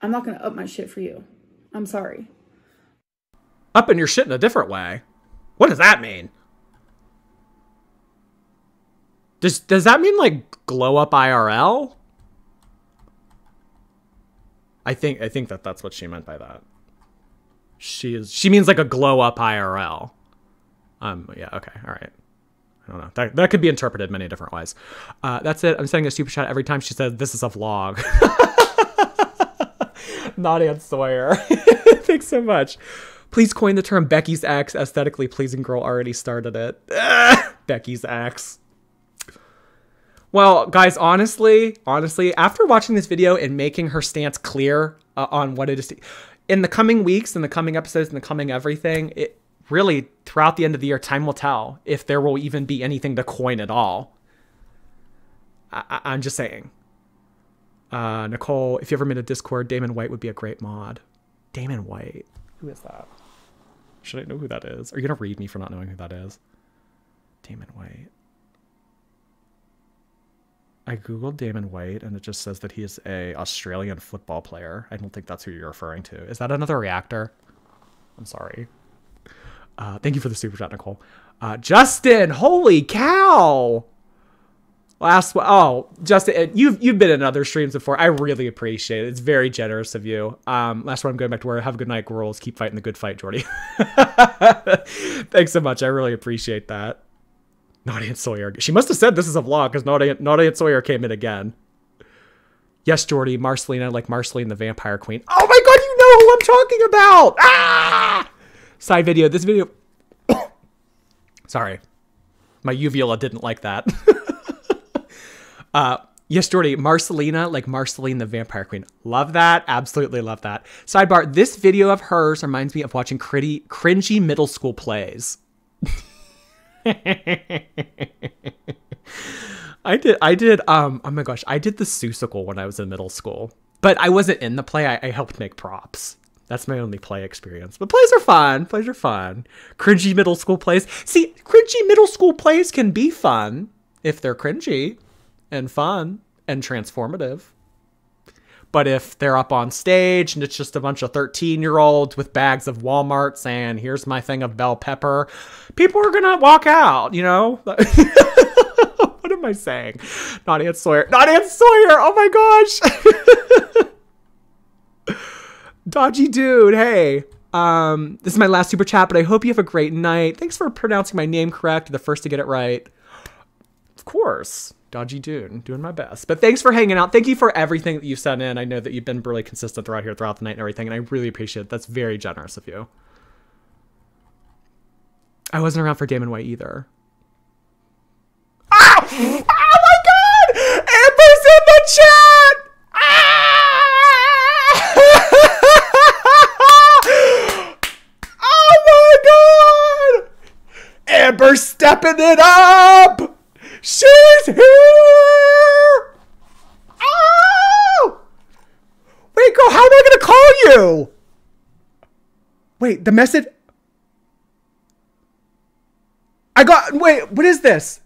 S2: I'm not going to up my shit for you. I'm sorry.
S1: Up in your shit in a different way? What does that mean? Does does that mean like glow up IRL? I think I think that that's what she meant by that. She is she means like a glow up IRL. Um yeah, okay. All right. I don't know. That, that could be interpreted many different ways. Uh, that's it. I'm sending a super chat every time she says this is a vlog. Not Aunt Sawyer. Thanks so much. Please coin the term Becky's ex. Aesthetically pleasing girl already started it. Becky's ex. Well, guys, honestly, honestly, after watching this video and making her stance clear uh, on what it is, to, in the coming weeks, in the coming episodes, in the coming everything, it really throughout the end of the year, time will tell if there will even be anything to coin at all. I, am just saying. Uh, Nicole, if you ever made a Discord, Damon White would be a great mod. Damon White, who is that? Should I know who that is? Are you gonna read me for not knowing who that is? Damon White. I googled Damon White and it just says that he is a Australian football player. I don't think that's who you're referring to. Is that another reactor? I'm sorry. Uh, thank you for the super chat, Nicole. Uh, Justin, holy cow! Last one, oh, Justin, you've you've been in other streams before. I really appreciate it. It's very generous of you. Um, last one, I'm going back to work. Have a good night, girls. Keep fighting the good fight, Jordy. Thanks so much. I really appreciate that. Not Aunt Sawyer. She must have said this is a vlog because not Aunt, not Aunt Sawyer came in again. Yes, Jordy, Marcelina like Marceline the Vampire Queen. Oh my god, you know who I'm talking about! Ah! Side video. This video. Sorry, my uvula didn't like that. uh, yes, Jordy, Marcelina like Marceline the Vampire Queen. Love that. Absolutely love that. Sidebar: This video of hers reminds me of watching critty, cringy middle school plays. I did I did um oh my gosh, I did the Seussical when I was in middle school. But I wasn't in the play, I, I helped make props. That's my only play experience. But plays are fun. Plays are fun. Cringy middle school plays. See, cringy middle school plays can be fun if they're cringy and fun and transformative. But if they're up on stage and it's just a bunch of 13 year olds with bags of Walmart saying, here's my thing of bell pepper, people are going to walk out, you know? what am I saying? Not Aunt Sawyer. Not Aunt Sawyer! Oh my gosh! Dodgy dude, hey. Um, this is my last super chat, but I hope you have a great night. Thanks for pronouncing my name correct. the first to get it right. Of course dodgy Dune, doing my best. But thanks for hanging out. Thank you for everything that you sent in. I know that you've been really consistent throughout here throughout the night and everything, and I really appreciate it. That's very generous of you. I wasn't around for Damon White either. Ah! Oh my god! Amber's in the chat! Ah! oh my god! Amber stepping it up! She's here. Oh! Wait, girl, how am I gonna call you? Wait, the message. I got. Wait, what is this?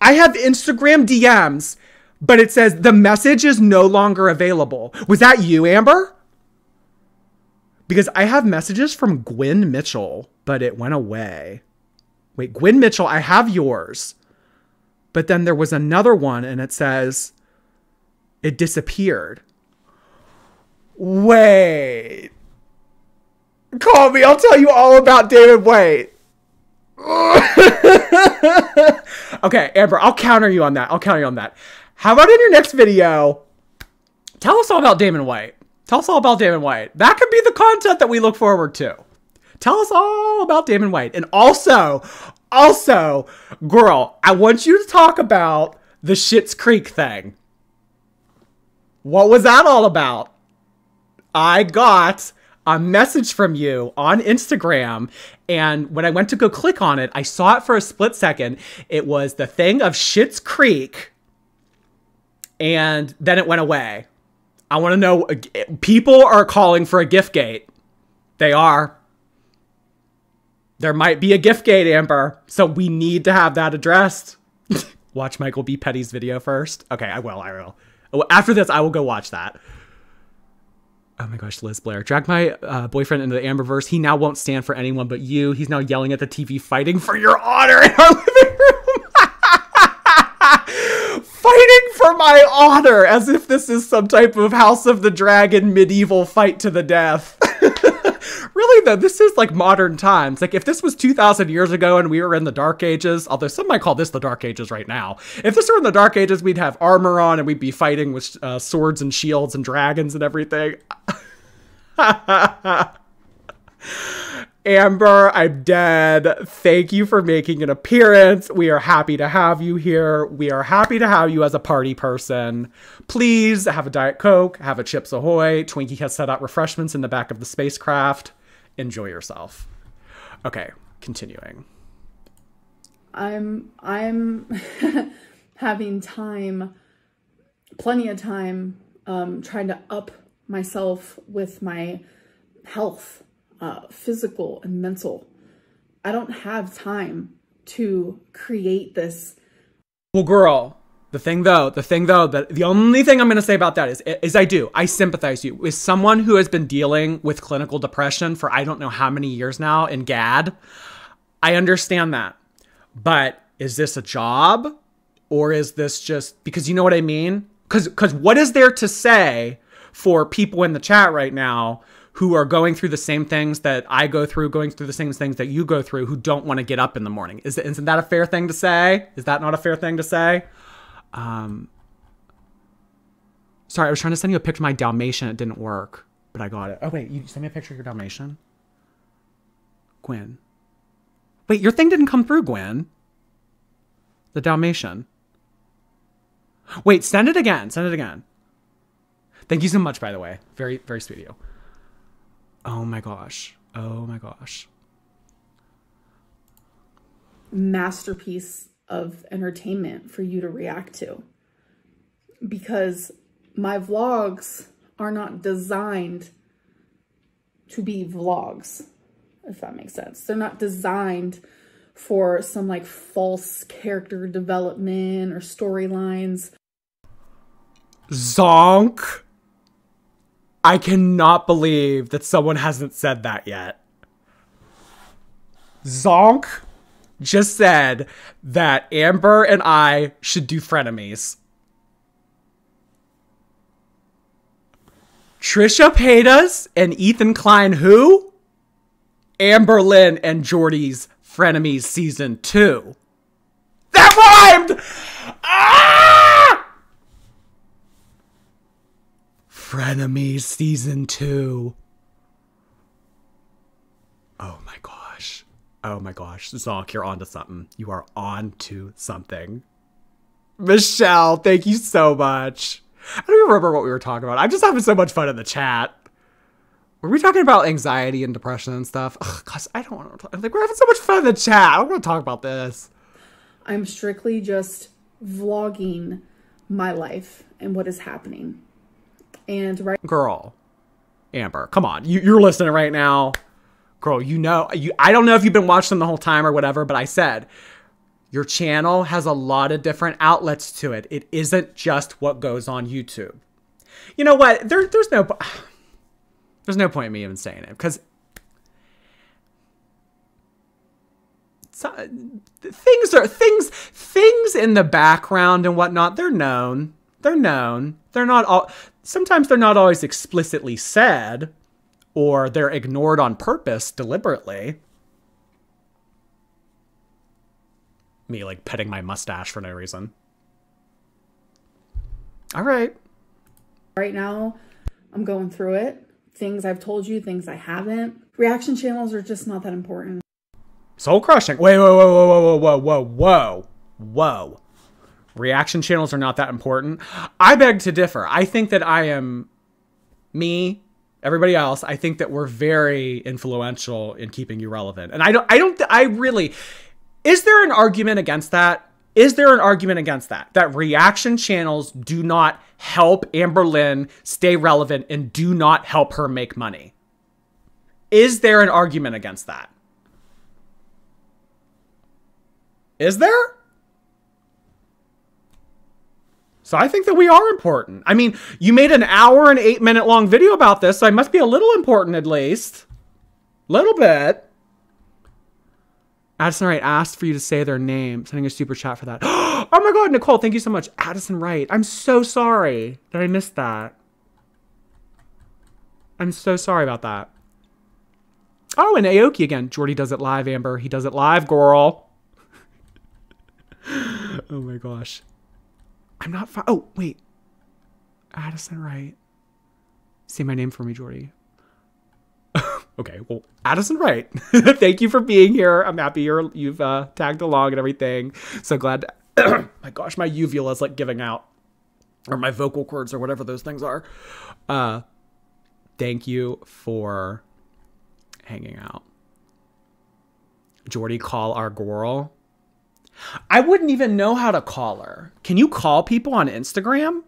S1: I have Instagram DMs, but it says the message is no longer available. Was that you, Amber? Because I have messages from Gwen Mitchell, but it went away. Wait, Gwen Mitchell, I have yours. But then there was another one and it says it disappeared. Wait. Call me, I'll tell you all about Damon White. okay, Amber, I'll counter you on that. I'll counter you on that. How about in your next video, tell us all about Damon White. Tell us all about Damon White. That could be the content that we look forward to. Tell us all about Damon White. And also, also, girl, I want you to talk about the Schitt's Creek thing. What was that all about? I got a message from you on Instagram. And when I went to go click on it, I saw it for a split second. It was the thing of Schitt's Creek. And then it went away. I want to know people are calling for a gift gate. They are. There might be a gift gate, Amber. So we need to have that addressed. watch Michael B. Petty's video first. Okay, I will. I will. After this, I will go watch that. Oh my gosh, Liz Blair. Drag my uh, boyfriend into the Amberverse. He now won't stand for anyone but you. He's now yelling at the TV, fighting for your honor in our living room. fighting for my honor, as if this is some type of House of the Dragon medieval fight to the death. really though, this is like modern times. Like if this was 2000 years ago and we were in the dark ages, although some might call this the dark ages right now. If this were in the dark ages, we'd have armor on and we'd be fighting with uh, swords and shields and dragons and everything. Amber, I'm dead. Thank you for making an appearance. We are happy to have you here. We are happy to have you as a party person. Please have a Diet Coke, have a Chips Ahoy. Twinkie has set out refreshments in the back of the spacecraft. Enjoy yourself. Okay, continuing.
S2: I'm I'm having time, plenty of time, um, trying to up myself with my health uh, physical and mental. I don't have time to create this.
S1: Well, girl, the thing though, the thing though, that the only thing I'm going to say about that is, is I do, I sympathize you with someone who has been dealing with clinical depression for I don't know how many years now in GAD. I understand that, but is this a job or is this just because you know what I mean? Because because what is there to say for people in the chat right now who are going through the same things that I go through, going through the same things that you go through, who don't want to get up in the morning. Is isn't that a fair thing to say? Is that not a fair thing to say? Um, sorry, I was trying to send you a picture of my Dalmatian. It didn't work, but I got it. Oh wait, you send me a picture of your Dalmatian. Gwen. Wait, your thing didn't come through, Gwen. The Dalmatian. Wait, send it again. Send it again. Thank you so much, by the way. Very, very sweet of you. Oh my gosh. Oh my gosh.
S2: Masterpiece of entertainment for you to react to. Because my vlogs are not designed to be vlogs, if that makes sense. They're not designed for some like false character development or storylines.
S1: Zonk. I cannot believe that someone hasn't said that yet. Zonk just said that Amber and I should do frenemies. Trisha Paytas and Ethan Klein who? Amberlynn and Jordy's Frenemies Season 2. That rhymed! Ah! Frenemies Season 2. Oh my gosh. Oh my gosh. Zonk, you're onto something. You are on to something. Michelle, thank you so much. I don't even remember what we were talking about. I'm just having so much fun in the chat. Were we talking about anxiety and depression and stuff? Ugh, cause I don't want to talk. Like we're having so much fun in the chat. I don't want to talk about this.
S2: I'm strictly just vlogging my life and what is happening. And right
S1: girl, Amber, come on, you, you're listening right now, girl. You know, you. I don't know if you've been watching the whole time or whatever, but I said your channel has a lot of different outlets to it. It isn't just what goes on YouTube. You know what? There, there's no, there's no point in me even saying it because things are things things in the background and whatnot. They're known. They're known. They're not all. Sometimes they're not always explicitly said, or they're ignored on purpose deliberately. me like petting my mustache for no reason. All right.
S2: Right now, I'm going through it. Things I've told you, things I haven't. Reaction channels are just not that important.
S1: Soul crushing. Wait, whoa, whoa, whoa, whoa, whoa, whoa, whoa, whoa. Reaction channels are not that important. I beg to differ. I think that I am me, everybody else. I think that we're very influential in keeping you relevant. And I don't, I don't, I really, is there an argument against that? Is there an argument against that? That reaction channels do not help Amberlynn stay relevant and do not help her make money? Is there an argument against that? Is there? So I think that we are important. I mean, you made an hour and eight minute long video about this, so I must be a little important at least. Little bit. Addison Wright asked for you to say their name, sending a super chat for that. oh my god, Nicole, thank you so much. Addison Wright. I'm so sorry that I missed that. I'm so sorry about that. Oh, and Aoki again. Jordy does it live, Amber. He does it live, girl. oh my gosh. I'm not fi- Oh, wait. Addison Wright. Say my name for me, Jordy. Okay, well, Addison Wright, thank you for being here. I'm happy you're you've uh, tagged along and everything. So glad. To, my gosh, my uvula is like giving out, or my vocal cords or whatever those things are. Uh, thank you for hanging out. Jordy, call our girl. I wouldn't even know how to call her. Can you call people on Instagram?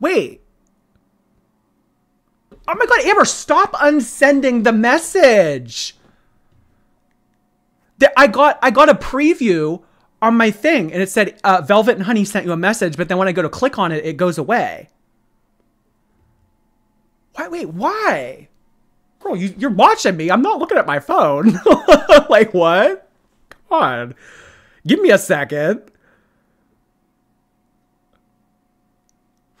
S1: Wait. Oh my god, Amber, stop unsending the message. I got I got a preview on my thing and it said uh, Velvet and Honey sent you a message, but then when I go to click on it, it goes away. Why? Wait, why? You, you're watching me. I'm not looking at my phone. like what? Come on, give me a second.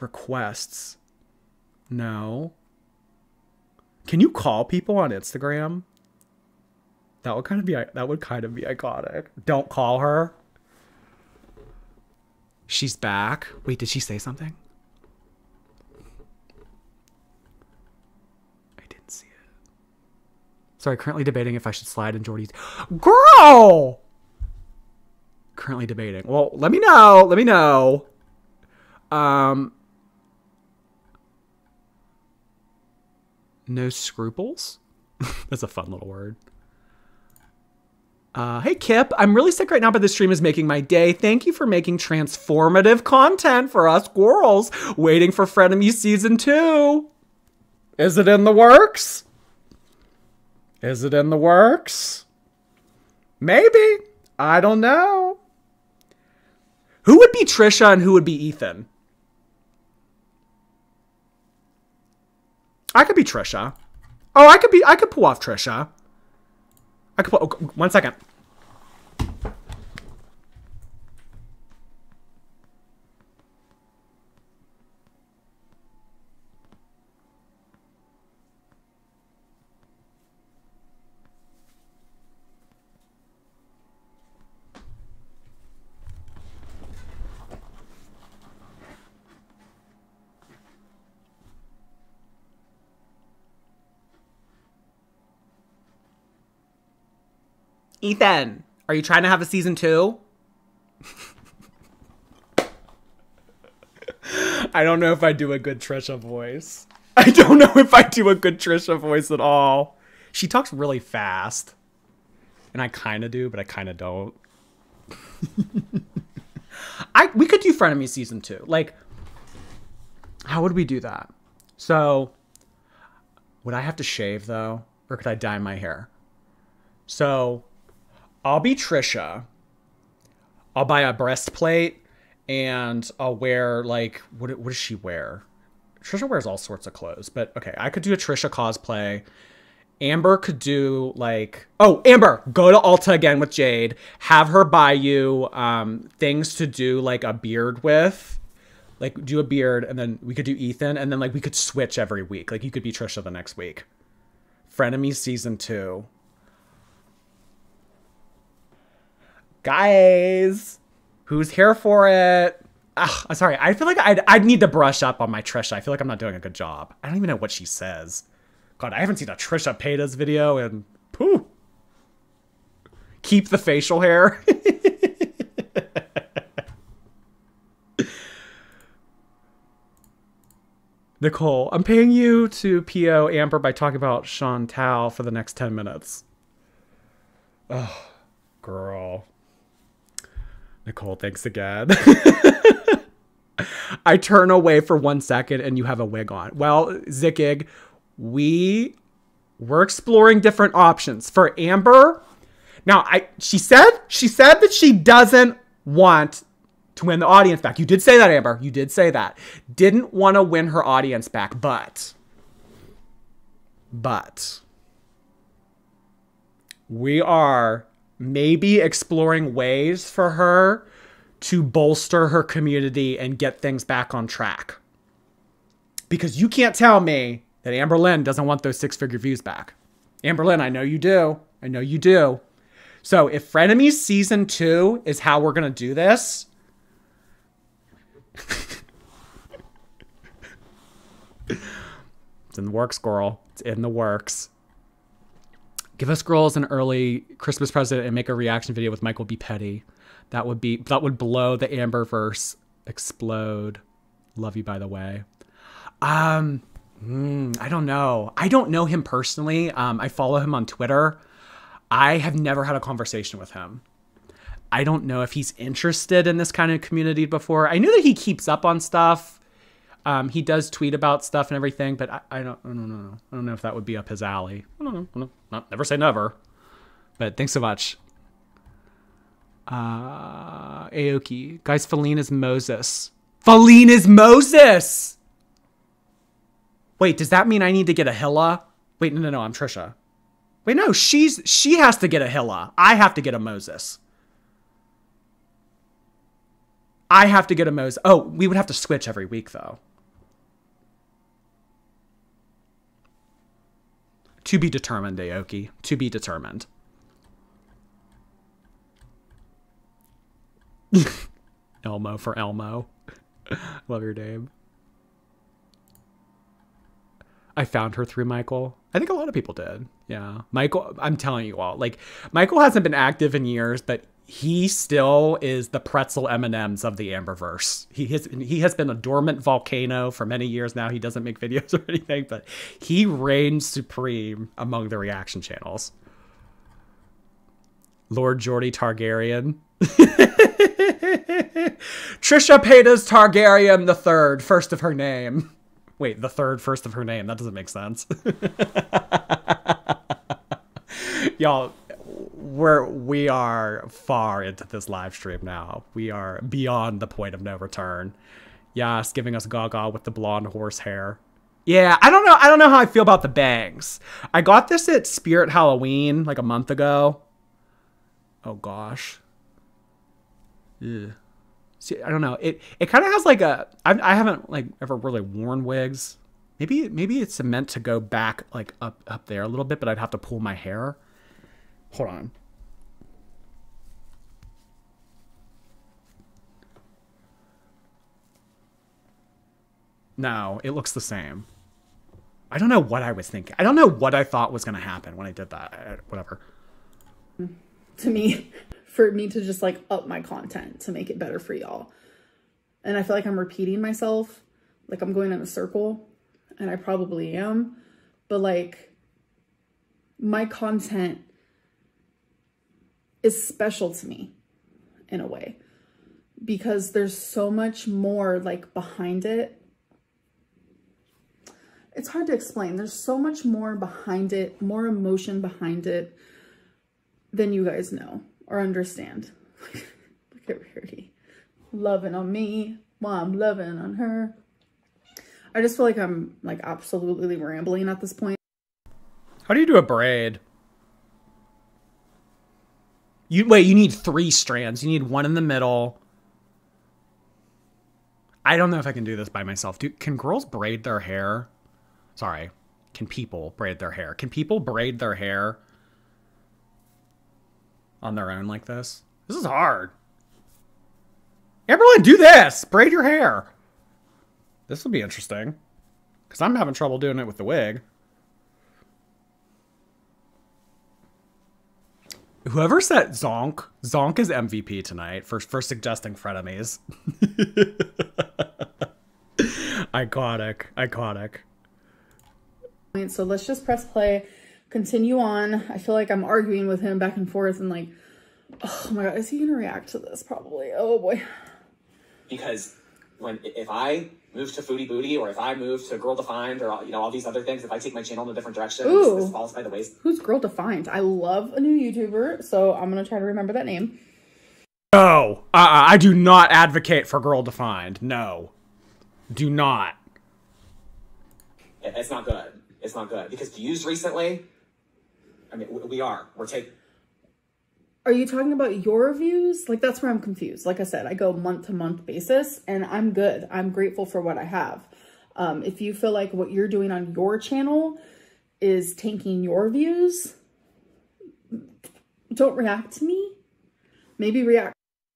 S1: Requests. No. Can you call people on Instagram? That would kind of be that would kind of be iconic. Don't call her. She's back. Wait, did she say something? I didn't see it. Sorry, currently debating if I should slide in Jordy's. Girl! Currently debating. Well, let me know. Let me know. Um, No scruples? That's a fun little word. Uh, hey Kip, I'm really sick right now, but this stream is making my day. Thank you for making transformative content for us girls waiting for Frenemy season two. Is it in the works? Is it in the works? Maybe. I don't know. Who would be Trisha and who would be Ethan? I could be Trisha. Oh, I could be. I could pull off Trisha. I could pull. Oh, one second. Ethan, are you trying to have a season two? I don't know if I do a good Trisha voice. I don't know if I do a good Trisha voice at all. She talks really fast. And I kind of do, but I kind of don't. I we could do Frenemy season 2. Like how would we do that? So would I have to shave though or could I dye my hair? So I'll be Trisha. I'll buy a breastplate and I'll wear like what what does she wear? Trisha wears all sorts of clothes, but okay, I could do a Trisha cosplay. Amber could do like oh Amber, go to Ulta again with Jade. Have her buy you um, things to do like a beard with, like do a beard, and then we could do Ethan, and then like we could switch every week. Like you could be Trisha the next week. Frenemies season two. Guys, who's here for it? Ugh, I'm sorry. I feel like I'd, I'd need to brush up on my Trisha. I feel like I'm not doing a good job. I don't even know what she says. God, I haven't seen a Trisha Paytas video and pooh. Keep the facial hair. Nicole, I'm paying you to PO Amber by talking about Chantal for the next 10 minutes. Oh, girl. Nicole, thanks again. I turn away for one second and you have a wig on. Well, Zickig, we we're exploring different options for Amber. Now, I she said she said that she doesn't want to win the audience back. You did say that, Amber. You did say that. Didn't want to win her audience back, but but we are maybe exploring ways for her to bolster her community and get things back on track. Because you can't tell me that Amberlynn doesn't want those six figure views back. Amberlynn, I know you do. I know you do. So if Frenemies season two is how we're going to do this, it's in the works, girl. It's in the works. Give us girls an early Christmas present and make a reaction video with Michael B. Petty. That would be that would blow the Amberverse explode. Love you by the way. Um mm, I don't know. I don't know him personally. Um I follow him on Twitter. I have never had a conversation with him. I don't know if he's interested in this kind of community before. I knew that he keeps up on stuff. Um, he does tweet about stuff and everything, but I, I, don't, I don't know. I don't know if that would be up his alley. I don't know. I don't. Not, never say never. But thanks so much. Uh, Aoki. Guys, Faline is Moses. Faline is Moses! Wait, does that mean I need to get a Hila? Wait, no, no, no, I'm Trisha. Wait, no, she's she has to get a Hila. I have to get a Moses. I have to get a Moses. Oh, we would have to switch every week though. To be determined, Aoki. To be determined. Elmo for Elmo. Love your name. I found her through Michael. I think a lot of people did. Yeah. Michael, I'm telling you all, like, Michael hasn't been active in years, but he still is the pretzel M&Ms of the Amberverse. He has he has been a dormant volcano for many years now. He doesn't make videos or anything, but he reigns supreme among the reaction channels. Lord Jordy Targaryen. Trisha Paytas Targaryen the third, first of her name. Wait, the third, first of her name. That doesn't make sense. Y'all, we're we are far into this live stream now. We are beyond the point of no return. Yes, giving us Gaga with the blonde horse hair. Yeah, I don't know. I don't know how I feel about the bangs. I got this at Spirit Halloween like a month ago. Oh gosh. Ugh. See, I don't know. It it kind of has like a. I, I haven't like ever really worn wigs. Maybe maybe it's meant to go back like up up there a little bit, but I'd have to pull my hair. Hold on. No, it looks the same. I don't know what I was thinking. I don't know what I thought was going to happen when I did that. Uh, whatever.
S2: To me, for me to just like up my content to make it better for y'all. And I feel like I'm repeating myself, like I'm going in a circle, and I probably am. But like, my content is special to me in a way because there's so much more like behind it. It's hard to explain. There's so much more behind it, more emotion behind it than you guys know or understand. Look at Rarity. Loving on me while I'm loving on her. I just feel like I'm like absolutely rambling at this point.
S1: How do you do a braid? You wait, you need three strands. You need one in the middle. I don't know if I can do this by myself. Do can girls braid their hair? Sorry. Can people braid their hair? Can people braid their hair on their own like this? This is hard. Everyone do this. Braid your hair. This will be interesting. Because I'm having trouble doing it with the wig. Whoever said Zonk, Zonk is MVP tonight for for suggesting frenemies. iconic, iconic.
S2: So let's just press play, continue on. I feel like I'm arguing with him back and forth and like, oh my god, is he gonna react to this? Probably. Oh boy.
S3: Because when if I move to Foodie Beauty or if I move to Girl Defined or you know all these other things, if I take my channel in a different direction,
S2: Ooh.
S3: this falls by the wayside.
S2: Who's Girl Defined? I love a new YouTuber, so I'm gonna try to remember that name.
S1: No, uh, I do not advocate for girl defined. No, do not.
S3: It's not good. It's not good because views recently. I mean, we- we are. We're taking.
S2: Are you talking about your views? Like that's where I'm confused. Like I said, I go month to month basis and I'm good. I'm grateful for what I have. Um, if you feel like what you're doing on your channel is tanking your views, don't react to me. Maybe react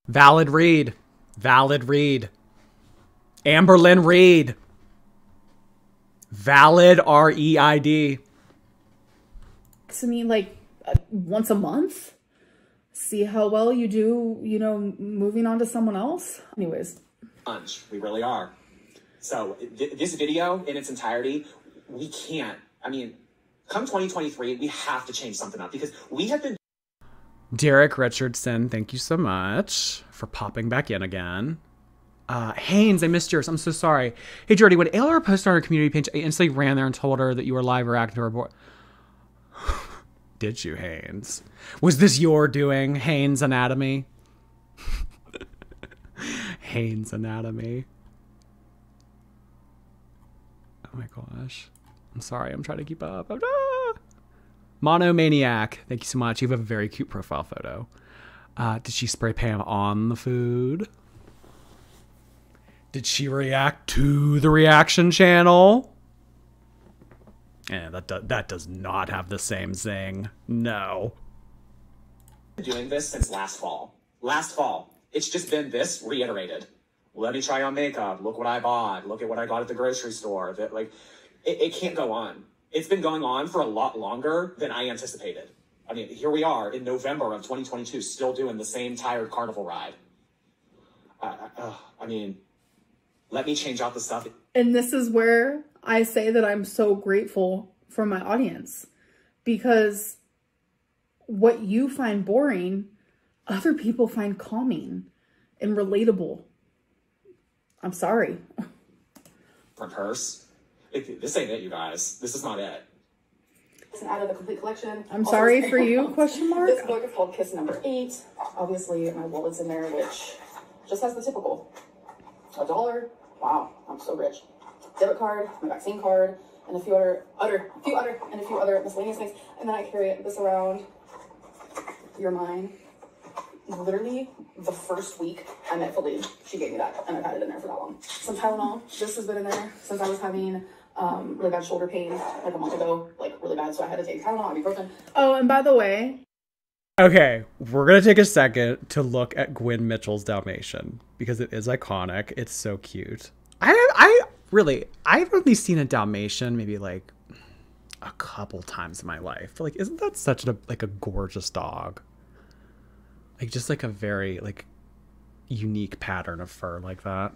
S1: Valid read, valid read. Amberlynn Reid. Valid R E I D.
S2: to me like uh, once a month. See how well you do, you know, moving on to someone else. Anyways,
S3: lunch. We really are. So th- this video in its entirety, we can't. I mean, come 2023, we have to change something up because we have been
S1: Derek Richardson, thank you so much for popping back in again. Uh, Haynes, I missed yours. I'm so sorry. Hey, Jordy, when Ayla posted on her community page, I instantly ran there and told her that you were live reacting to her boy. Did you, Haynes? Was this your doing, Haynes Anatomy? Haynes Anatomy. Oh my gosh. I'm sorry. I'm trying to keep up. Ah! Monomaniac. Thank you so much. You have a very cute profile photo. Uh, did she spray Pam on the food? Did she react to the reaction channel? Yeah, that do- that does not have the same thing. No.
S3: doing this since last fall. Last fall. It's just been this reiterated. Let me try on makeup. Look what I bought. Look at what I got at the grocery store. That like, it, it can't go on. It's been going on for a lot longer than I anticipated. I mean, here we are in November of 2022, still doing the same tired carnival ride. Uh, uh, I mean, let me change out the stuff.
S2: and this is where I say that I'm so grateful for my audience because what you find boring, other people find calming and relatable. I'm sorry.
S3: from purse. It, this ain't it, you guys. This is not it.
S5: and out of the complete collection.
S2: I'm
S5: Also,
S2: sorry for you, question mark?
S5: This book is called Kiss Number Eight. Obviously, my wallet's in there, which just has the typical a dollar. Wow, I'm so rich. Debit card, my vaccine card, and a few other, other, few other, and a few other miscellaneous things. And then I carry this around. You're mine. Literally, the first week I met Philippe, she gave me that, and I've had it in there for that long. Some Tylenol. This has been in there since I was having um, really bad shoulder pain like a month ago, like really bad. So I had to take Tylenol, ibuprofen,
S2: Oh, and by the way,
S1: Okay, we're gonna take a second to look at Gwen Mitchell's Dalmatian because it is iconic. It's so cute. I I really I've only seen a Dalmatian maybe like a couple times in my life. But like, isn't that such a like a gorgeous dog? Like just like a very like unique pattern of fur like that.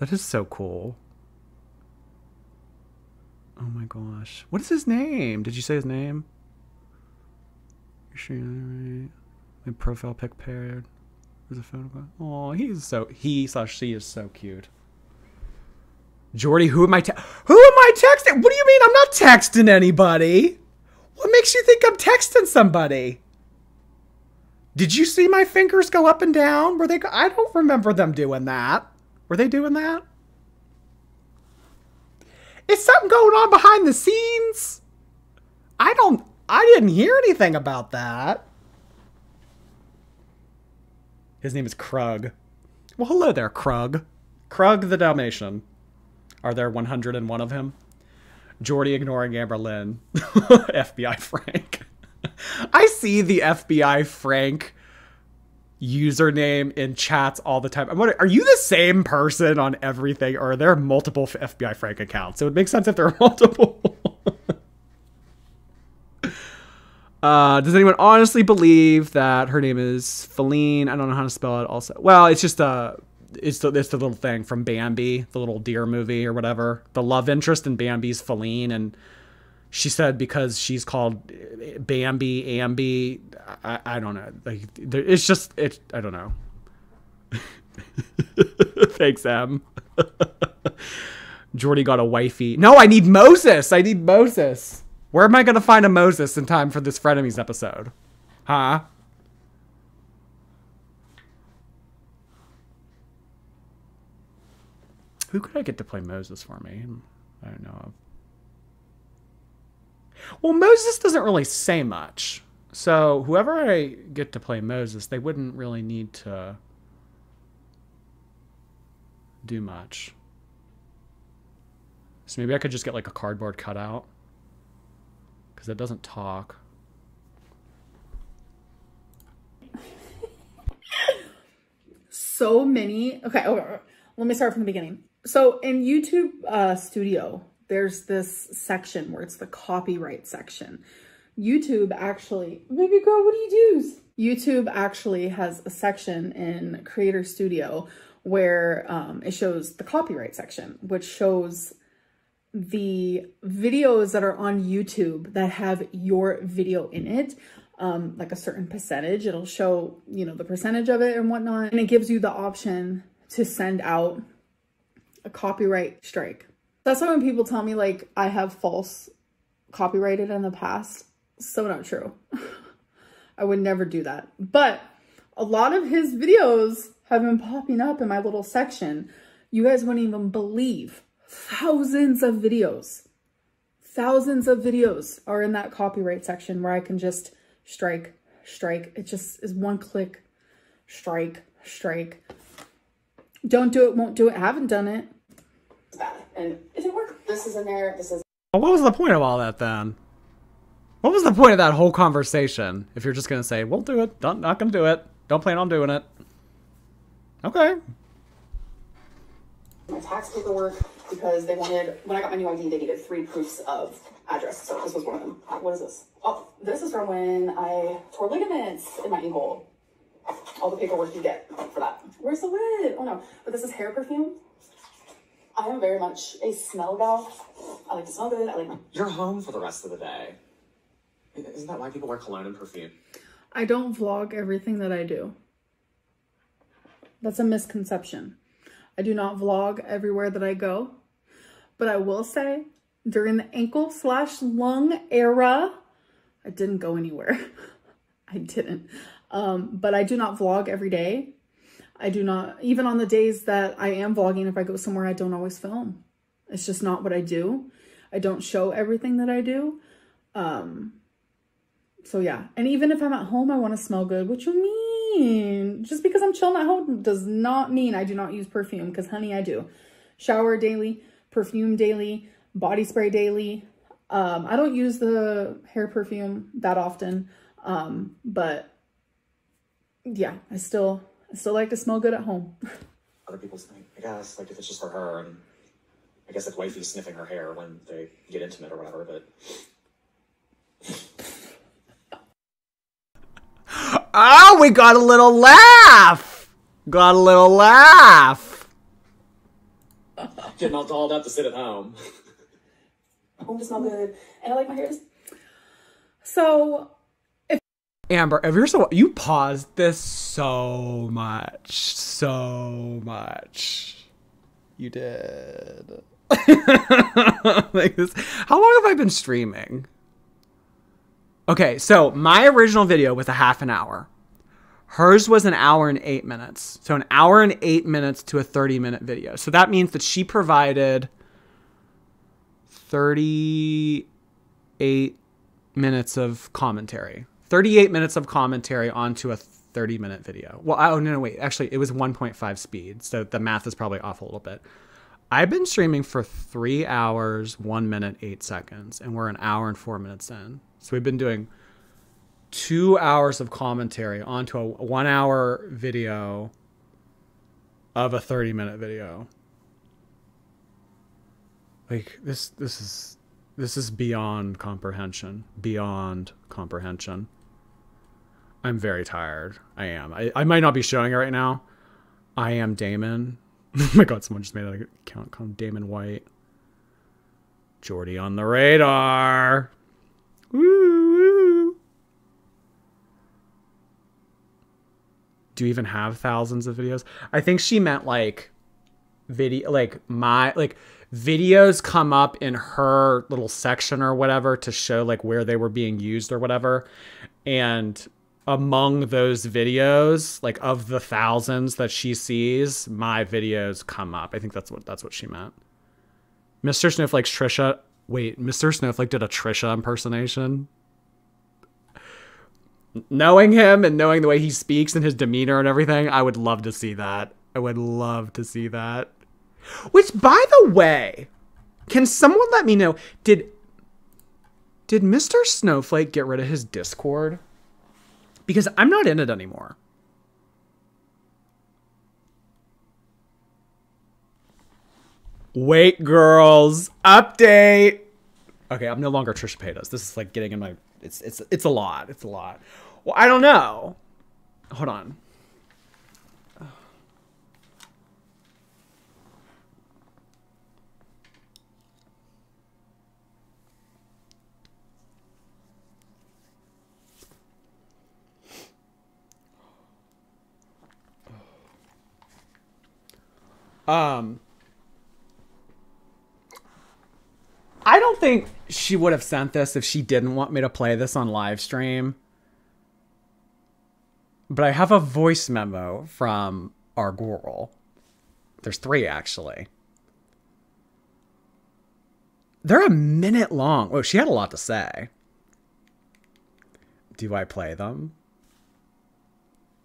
S1: That is so cool. Oh my gosh. What is his name? Did you say his name? She, my profile pic paired. There's a photograph. Oh, he's so he slash she is so cute. Jordy, who am I? Who am I texting? What do you mean I'm not texting anybody? What makes you think I'm texting somebody? Did you see my fingers go up and down? Were they? I don't remember them doing that. Were they doing that? Is something going on behind the scenes? I don't. I didn't hear anything about that. His name is Krug. Well, hello there, Krug. Krug the Dalmatian. Are there 101 of him? Jordy ignoring Amberlynn. FBI Frank. I see the FBI Frank username in chats all the time. I'm wondering, are you the same person on everything, or are there multiple FBI Frank accounts? It would make sense if there are multiple. Uh, does anyone honestly believe that her name is Faline? I don't know how to spell it. Also, well, it's just a. It's the, it's the little thing from Bambi, the little deer movie or whatever. The love interest in Bambi's Faline, and she said because she's called Bambi, Ambi. I, I don't know. Like it's just it. I don't know. Thanks, Em. Jordy got a wifey. No, I need Moses. I need Moses. Where am I gonna find a Moses in time for this Frenemies episode? Huh? Who could I get to play Moses for me? I don't know. Well, Moses doesn't really say much. So whoever I get to play Moses, they wouldn't really need to do much. So maybe I could just get like a cardboard cutout. Because it doesn't talk.
S2: so many. Okay, okay, let me start from the beginning. So in YouTube uh, Studio, there's this section where it's the copyright section. YouTube actually, baby girl, what do you do? YouTube actually has a section in Creator Studio where um, it shows the copyright section, which shows the videos that are on YouTube that have your video in it, um, like a certain percentage. It'll show, you know, the percentage of it and whatnot. And it gives you the option to send out a copyright strike. That's why when people tell me like I have false copyrighted in the past, so not true. I would never do that. But a lot of his videos have been popping up in my little section. You guys wouldn't even believe thousands of videos. Thousands of videos are in that copyright section where I can just strike, strike. It just is one click, strike, strike. Don't do it, won't do it, haven't done it.
S5: It's bad. And it didn't work. This is in there. This is
S1: Well, what was the point of all that then? What was the point of that whole conversation if you're just going to say, we'll do it, don't, not going to do it, don't plan on doing it? Okay.
S5: my tax paperwork because they wanted, when I got my new ID, they needed three proofs of address. So this was one of them. What is this? Oh, this is from when I tore ligaments in my ankle. All the paperwork you get for that. Where's the lid? Oh no. But this is hair perfume. I am very much a smell gal. I like to smell good. I like my
S3: You're home for the rest of the day. Isn't that why people wear cologne and perfume?
S2: I don't vlog everything that I do. That's a misconception. I do not vlog everywhere that I go. But I will say, during the ankle slash lung era, I didn't go anywhere. I didn't. Um, but I do not vlog every day. I do not, even on the days that I am vlogging, if I go somewhere, I don't always film. It's just not what I do. I don't show everything that I do. Um, so yeah, and even if I'm at home, I want to smell good. What you mean? Just because I'm chilling at home does not mean I do not use perfume. Because honey, I do. Shower daily, perfume daily, body spray daily. Um, I don't use the hair perfume that often, um, but yeah, I still I still like to smell good at home.
S3: Other people think, I guess, like if it's just for her, and I guess if wifey's sniffing her hair when they get intimate or whatever, but
S1: Oh, we got a little laugh. Got a little laugh.
S3: getting all dolled up to sit at home.
S5: home to smell good. And I like my hair
S2: So if
S1: Amber, if you're so you paused this so much, so much. You did. like this. How long have I been streaming? Okay, so my original video was a half an hour. Hers was an hour and eight minutes. So an hour and eight minutes to a 30 minute video. So that means that she provided 38 minutes of commentary. 38 minutes of commentary onto a 30 minute video. Well, oh, no, no, wait. Actually, it was 1.5 speed. So the math is probably off a little bit. I've been streaming for three hours, one minute, eight seconds, and we're an hour and four minutes in. So we've been doing two hours of commentary onto a one hour video of a 30 minute video. Like this this is this is beyond comprehension. Beyond comprehension. I'm very tired. I am. I, I might not be showing it right now. I am Damon. oh my god, someone just made an account called Damon White. Jordy on the radar. Woo. Do you even have thousands of videos? I think she meant like video like my like videos come up in her little section or whatever to show like where they were being used or whatever. And among those videos, like of the thousands that she sees, my videos come up. I think that's what that's what she meant. Mr. Snowflake's Trisha. Wait, Mr. Snowflake did a Trisha impersonation. Knowing him and knowing the way he speaks and his demeanor and everything, I would love to see that. I would love to see that. Which, by the way, can someone let me know? Did did Mr. Snowflake get rid of his Discord? because I'm not in it anymore. Wait, girls, update. Okay, I'm no longer Trisha Paytas. This is like getting in my. It's it's it's a lot. It's a lot. Well, I don't know. Hold on. Um, I don't think she would have sent this if she didn't want me to play this on live stream. But I have a voice memo from our girl. There's three actually. They're a minute long. Oh, she had a lot to say. Do I play them?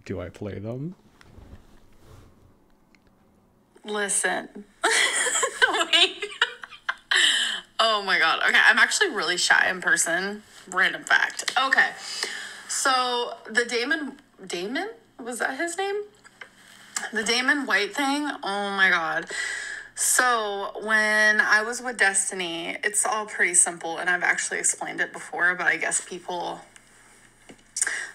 S1: Do I play them?
S2: Listen. Oh my god. Okay, I'm actually really shy in person. Random fact. Okay. So the Damon Damon? Was that his name? The Damon White thing? Oh my god. So, when I was with Destiny, it's all pretty simple, and I've actually explained it before, but I guess people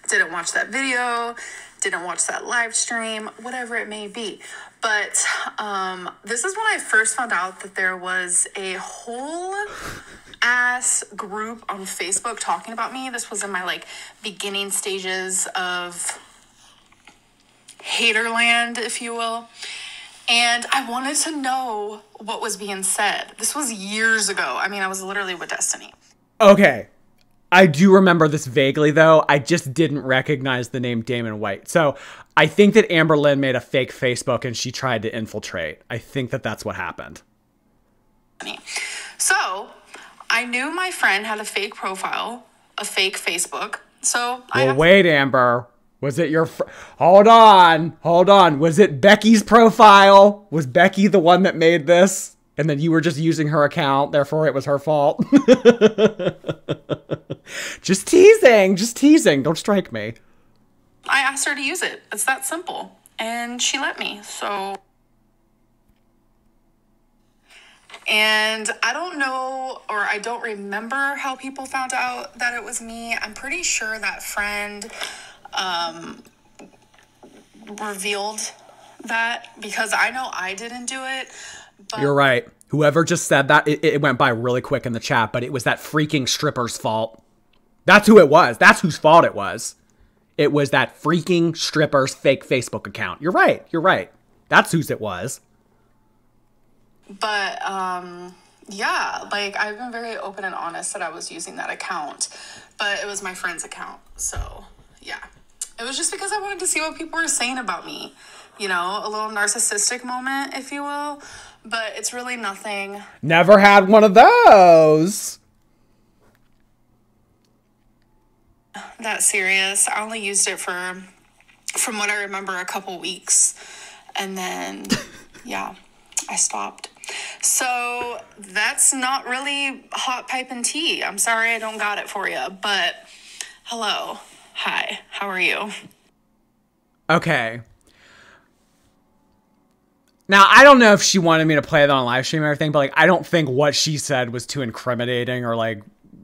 S2: didn't watch that video, didn't watch that live stream, whatever it may be. But um, this is when I first found out that there was a whole ass group on Facebook talking about me. This was in my like beginning stages of haterland, if you will. And I wanted to know what was being said. This was years ago. I mean, I was literally with Destiny.
S1: Okay. I do remember this vaguely, though. I just didn't recognize the name Damon White. So I think that Amberlynn made a fake Facebook and she tried to infiltrate. I think that that's what happened.
S2: So I knew my friend had a fake profile, a fake Facebook. So
S1: well, wait, Amber. Was it your? Fr- hold on, hold on. Was it Becky's profile? Was Becky the one that made this? And then you were just using her account, therefore it was her fault. just teasing, just teasing. Don't strike me.
S2: I asked her to use it. It's that simple. And she let me. So. And I don't know, or I don't remember how people found out that it was me. I'm pretty sure that friend um, revealed that because I know I didn't do it.
S1: But- You're right. Whoever just said that, it, it went by really quick in the chat, but it was that freaking stripper's fault. That's who it was. That's whose fault it was. It was that freaking stripper's fake Facebook account. You're right. You're right. That's whose it was.
S2: But um yeah, like I've been very open and honest that I was using that account, but it was my friend's account. So, yeah. It was just because I wanted to see what people were saying about me. You know, a little narcissistic moment, if you will. But it's really nothing.
S1: Never had one of those.
S2: that serious. I only used it for, from what I remember, a couple weeks. And then, yeah, I stopped. So that's not really hot pipe and tea. I'm sorry I don't got it for you, but hello. Hi, how are you?
S1: Okay. Now I don't know if she wanted me to play that on live stream or everything, but like I don't think what she said was too incriminating or like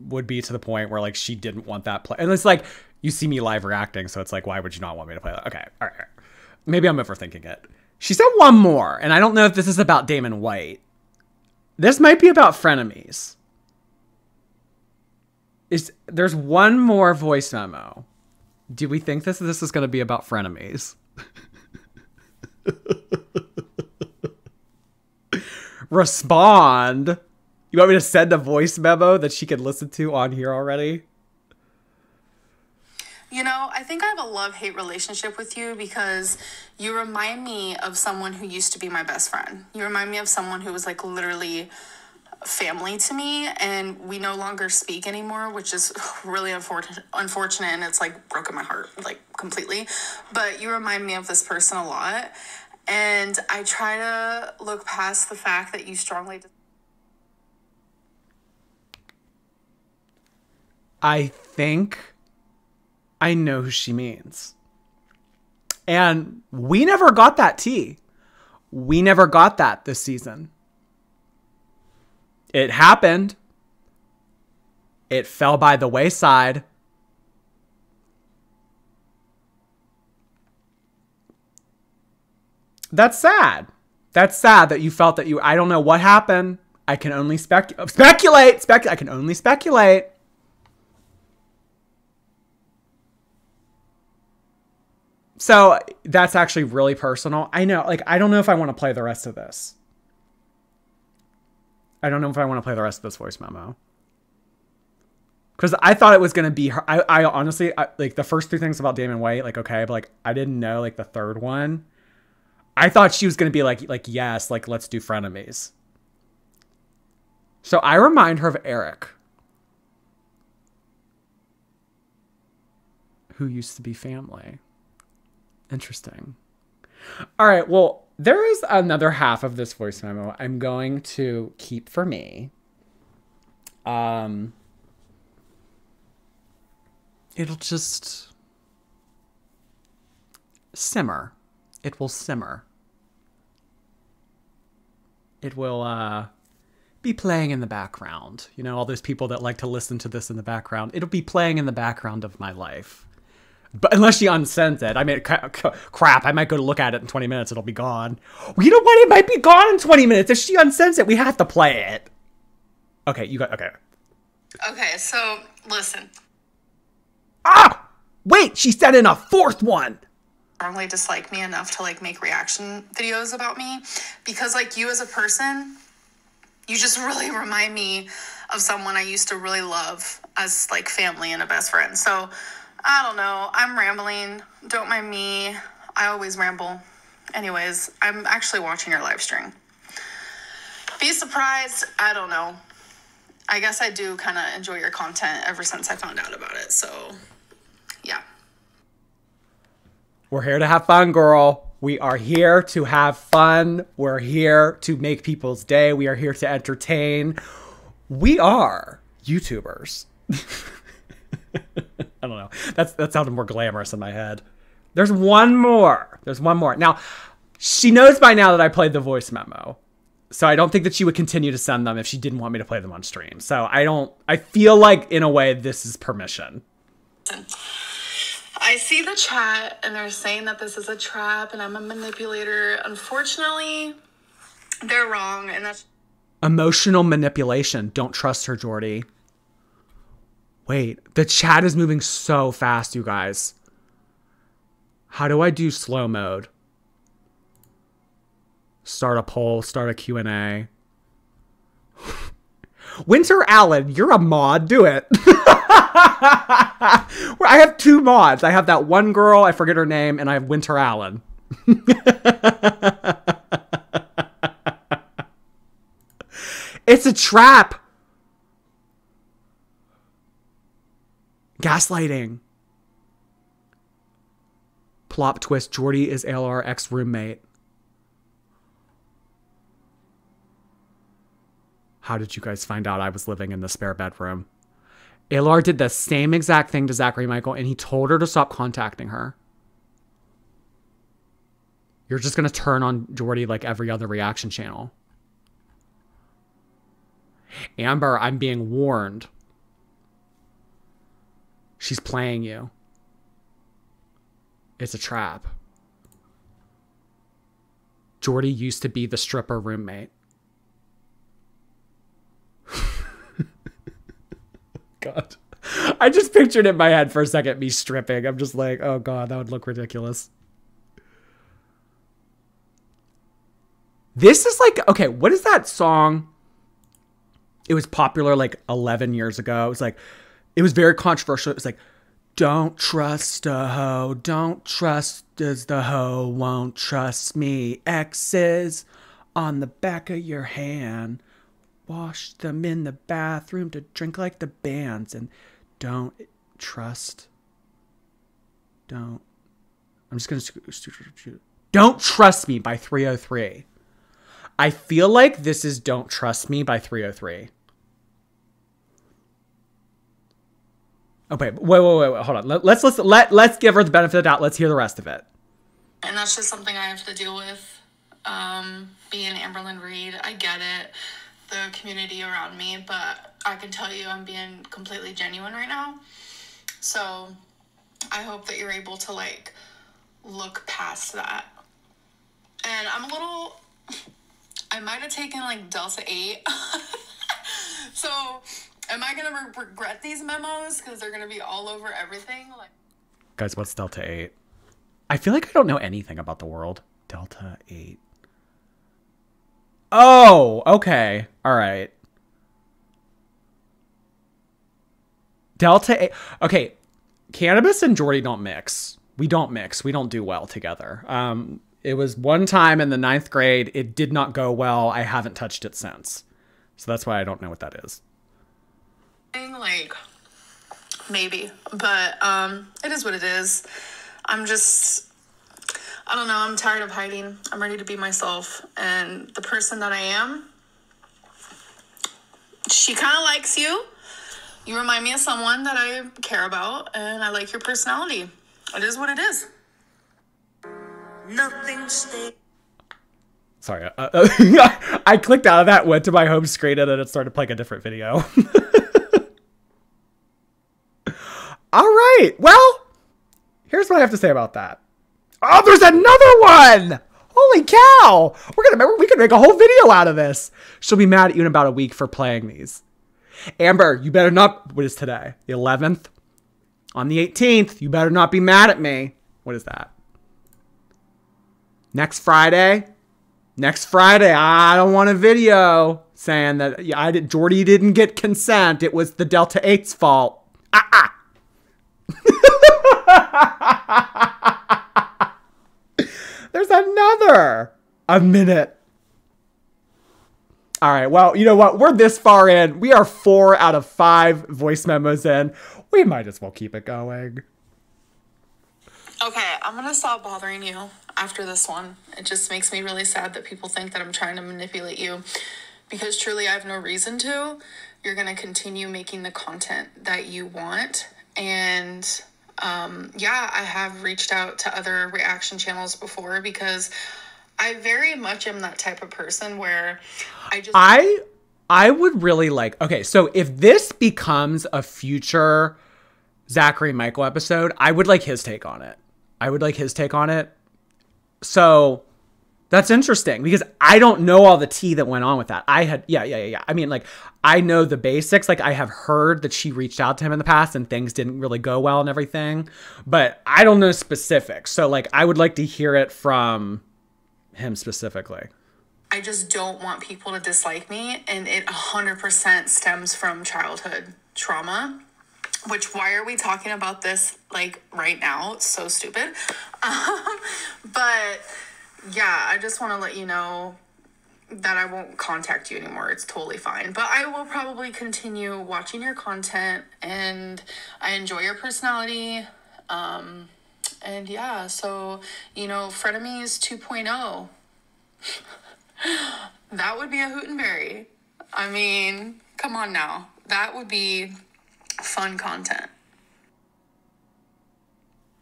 S1: would be to the point where like she didn't want that play. And it's like you see me live reacting, so it's like why would you not want me to play that? Okay, all right. Maybe I'm overthinking it. She said one more, and I don't know if this is about Damon White. This might be about frenemies. Is there's one more voice memo. Do we think this this is going to be about frenemies? Respond. You want me to send a voice memo that she can listen to on here already?
S2: You know, I think I have a love hate relationship with you because you remind me of someone who used to be my best friend. You remind me of someone who was like literally family to me and we no longer speak anymore which is really unfortunate unfortunate and it's like broken my heart like completely but you remind me of this person a lot and i try to look past the fact that you strongly
S1: I think I know who she means. And we never got that tea. We never got that this season. It happened. It fell by the wayside. That's sad. That's sad that you felt that you I don't know what happened. I can only spec- speculate. Spec- I can only speculate. So that's actually really personal. I know, like, I don't know if I want to play the rest of this. I don't know if I want to play the rest of this voice memo. Because I thought it was going to be her. I, I honestly, I, like, the first three things about Damon White, like, okay, but, like, I didn't know, like, the third one. I thought she was going to be like, like, yes, like, let's do frenemies. So I remind her of Eric. Who used to be family. Interesting. All right. Well, there is another half of this voice memo I'm going to keep for me. Um, it'll just simmer. It will simmer. It will uh, be playing in the background. You know, all those people that like to listen to this in the background. It'll be playing in the background of my life. But unless she unsends it, I mean, crap, I might go to look at it in 20 minutes. It'll be gone. Well, you know what? It might be gone in 20 minutes. If she unsends it, we have to play it. Okay, you got, okay.
S2: Okay, so listen.
S1: Ah! Wait, she sent in a fourth one.
S2: Strongly dislike me enough to like make reaction videos about me because, like, you as a person, you just really remind me of someone I used to really love as like family and a best friend. So, I don't know. I'm rambling. Don't mind me. I always ramble. Anyways, I'm actually watching your live stream. Be surprised. I don't know. I guess I do kind of enjoy your content ever since I found out about it. So, yeah.
S1: We're here to have fun, girl. We are here to have fun. We're here to make people's day. We are here to entertain. We are YouTubers. I don't know. That's that sounded more glamorous in my head. There's one more. There's one more. Now, she knows by now that I played the voice memo. So I don't think that she would continue to send them if she didn't want me to play them on stream. So I don't I feel like in a way this is permission.
S2: I see the chat and they're saying that this is a trap and I'm a manipulator. Unfortunately, they're wrong and that's
S1: emotional manipulation. Don't trust her, Jordy. Wait, the chat is moving so fast, you guys. How do I do slow mode? Start a poll, start a Q&A. Winter Allen, you're a mod. Do it. I have two mods. I have that one girl, I forget her name, and I have Winter Allen. it's a trap. Gaslighting. Plop twist Jordy is ALR ex roommate. How did you guys find out I was living in the spare bedroom? Alar did the same exact thing to Zachary Michael and he told her to stop contacting her. You're just going to turn on Jordy like every other reaction channel. Amber, I'm being warned. She's playing you. It's a trap. Jordy used to be the stripper roommate. God. I just pictured in my head for a second me stripping. I'm just like, oh God, that would look ridiculous. This is like, okay, what is that song? It was popular like 11 years ago. It was like, it was very controversial. It was like, don't trust a hoe. Don't trust as the hoe won't trust me. X's on the back of your hand. Wash them in the bathroom to drink like the bands and don't trust. Don't. I'm just to. Don't Trust Me by 3OH!3. I feel like this is Don't Trust Me by 3OH!3. Okay, wait, wait, wait, wait hold on. Let, let's listen. Let let's give her the benefit of the doubt. Let's hear the rest of it.
S2: And that's just something I have to deal with. Um, being Amberlynn Reid, I get it, the community around me, but I can tell you I'm being completely genuine right now. So I hope that you're able to like look past that. And I'm a little. I might have taken like Delta 8. so am I gonna re- regret these memos because they're gonna be all over everything? Like,
S1: Guys, what's Delta 8? I feel like I don't know anything about the world. Delta 8. Oh, okay. All right. Delta 8. Okay. Cannabis and Jordy don't mix. We don't mix. We don't do well together. Um, it was one time in the ninth grade. It did not go well. I haven't touched it since. So that's why I don't know what that is.
S2: Like maybe, but um, it is what it is. I'm just. I don't know. I'm tired of hiding. I'm ready to be myself. And the person that I am, she kind of likes you. You remind me of someone that I care about, and I like your personality. It is what it is.
S6: Nothing stays.
S1: Sorry. Uh, uh, I clicked out of that, went to my home screen, and then it started playing a different video. All right. Well, here's what I have to say about that. Oh, there's another one. Holy cow. We're going to we could make a whole video out of this. She'll be mad at you in about a week for playing these. Amber, you better not what is today? The 11th? On the 18th, you better not be mad at me. What is that? Next Friday? Next Friday, I don't want a video saying that I did Jordy didn't get consent. It was the Delta 8's fault. Ah ah. There's another a minute. All right. Well, you know what? We're this far in. We are four out of five voice memos in. We might as well keep it going.
S2: Okay, I'm gonna stop bothering you after this one. It just makes me really sad that people think that I'm trying to manipulate you because truly I have no reason to. You're gonna continue making the content that you want. And um, yeah, I have reached out to other reaction channels before because I very much am that type of person where I just.
S1: I I would really like. Okay, so if this becomes a future Zachary Michael episode, I would like his take on it. I would like his take on it. So That's interesting because I don't know all the tea that went on with that. I had, yeah, yeah, yeah, yeah. I mean, like, I know the basics. Like, I have heard that she reached out to him in the past and things didn't really go well and everything, but I don't know specifics. So, like, I would like to hear it from him specifically.
S7: I just don't want people to dislike me, and it 100% stems from childhood trauma. Which, why are we talking about this like right now? It's so stupid. Um, but yeah, I just want to let you know that I won't contact you anymore. It's totally fine. But I will probably continue watching your content and I enjoy your personality. Um, and yeah, so, you know, Frenemies 2.0. that would be a Hootenberry. I mean, come on now. That would be fun content.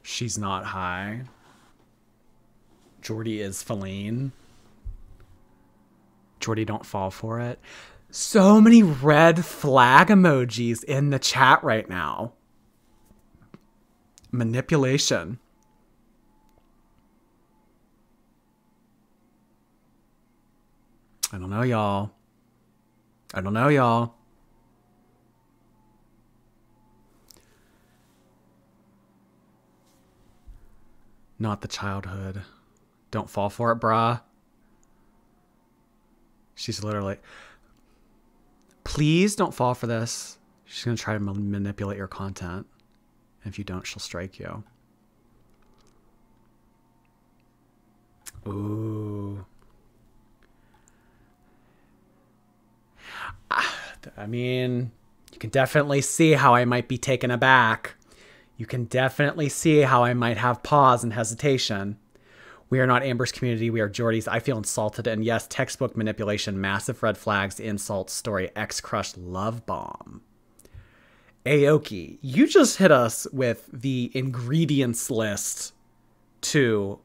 S1: She's not high. Jordy is Faline. Jordy, don't fall for it. So many red flag emojis in the chat right now. Manipulation. I don't know, y'all. I don't know, y'all. Not the childhood. Don't fall for it, brah. She's literally. Please don't fall for this. She's going to try to ma- manipulate your content. And if you don't, she'll strike you. Ooh. I mean, you can definitely see how I might be taken aback. You can definitely see how I might have pause and hesitation. We are not Amber's community. We are Jordy's. I feel insulted. And yes, textbook manipulation, massive red flags, insult story, ex crush, love bomb. Aoki, you just hit us with the ingredients list to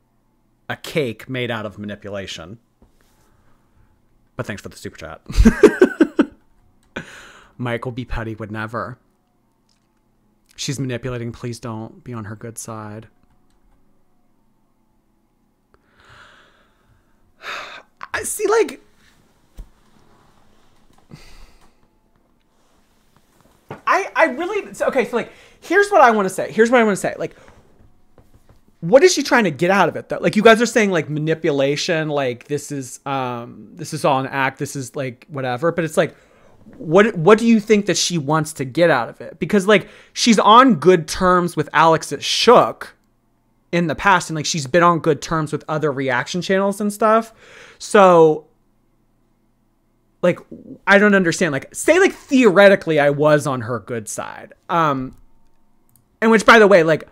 S1: a cake made out of manipulation. But thanks for the super chat. Michael B. Petty would never. She's manipulating. Please don't be on her good side. I see, like. I I really okay. So like, here's what I want to say. Here's what I want to say. Like, what is she trying to get out of it though? Like, you guys are saying like manipulation. Like this is um this is all an act. This is like whatever. But it's like, what what do you think that she wants to get out of it? Because like she's on good terms with Alex at Shook in the past and like she's been on good terms with other reaction channels and stuff. So like I don't understand like say like theoretically I was on her good side. Um and which by the way like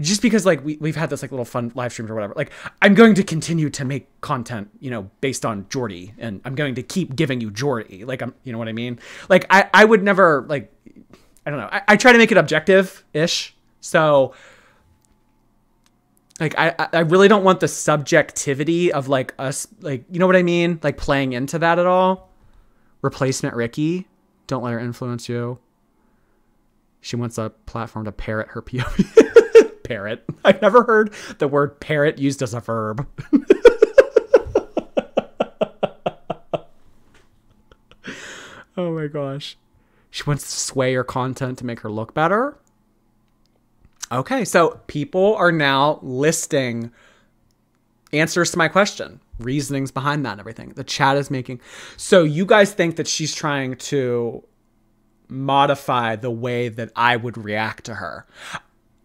S1: just because like we, we've had this like little fun live streams or whatever like i'm going to continue to make content you know based on jordy and i'm going to keep giving you jordy like i'm you know what i mean? Like i i would never like i don't know i, I try to make it objective ish so like I, I really don't want the subjectivity of like us like you know what i mean? Like playing into that at all. Replacement ricky don't let her influence you. She wants a platform to parrot her pov parrot. I've never heard the word parrot used as a verb. oh my gosh. She wants to sway her content to make her look better. Okay, so people are now listing answers to my question, reasonings behind that and everything. The chat is making. So you guys think that she's trying to modify the way that I would react to her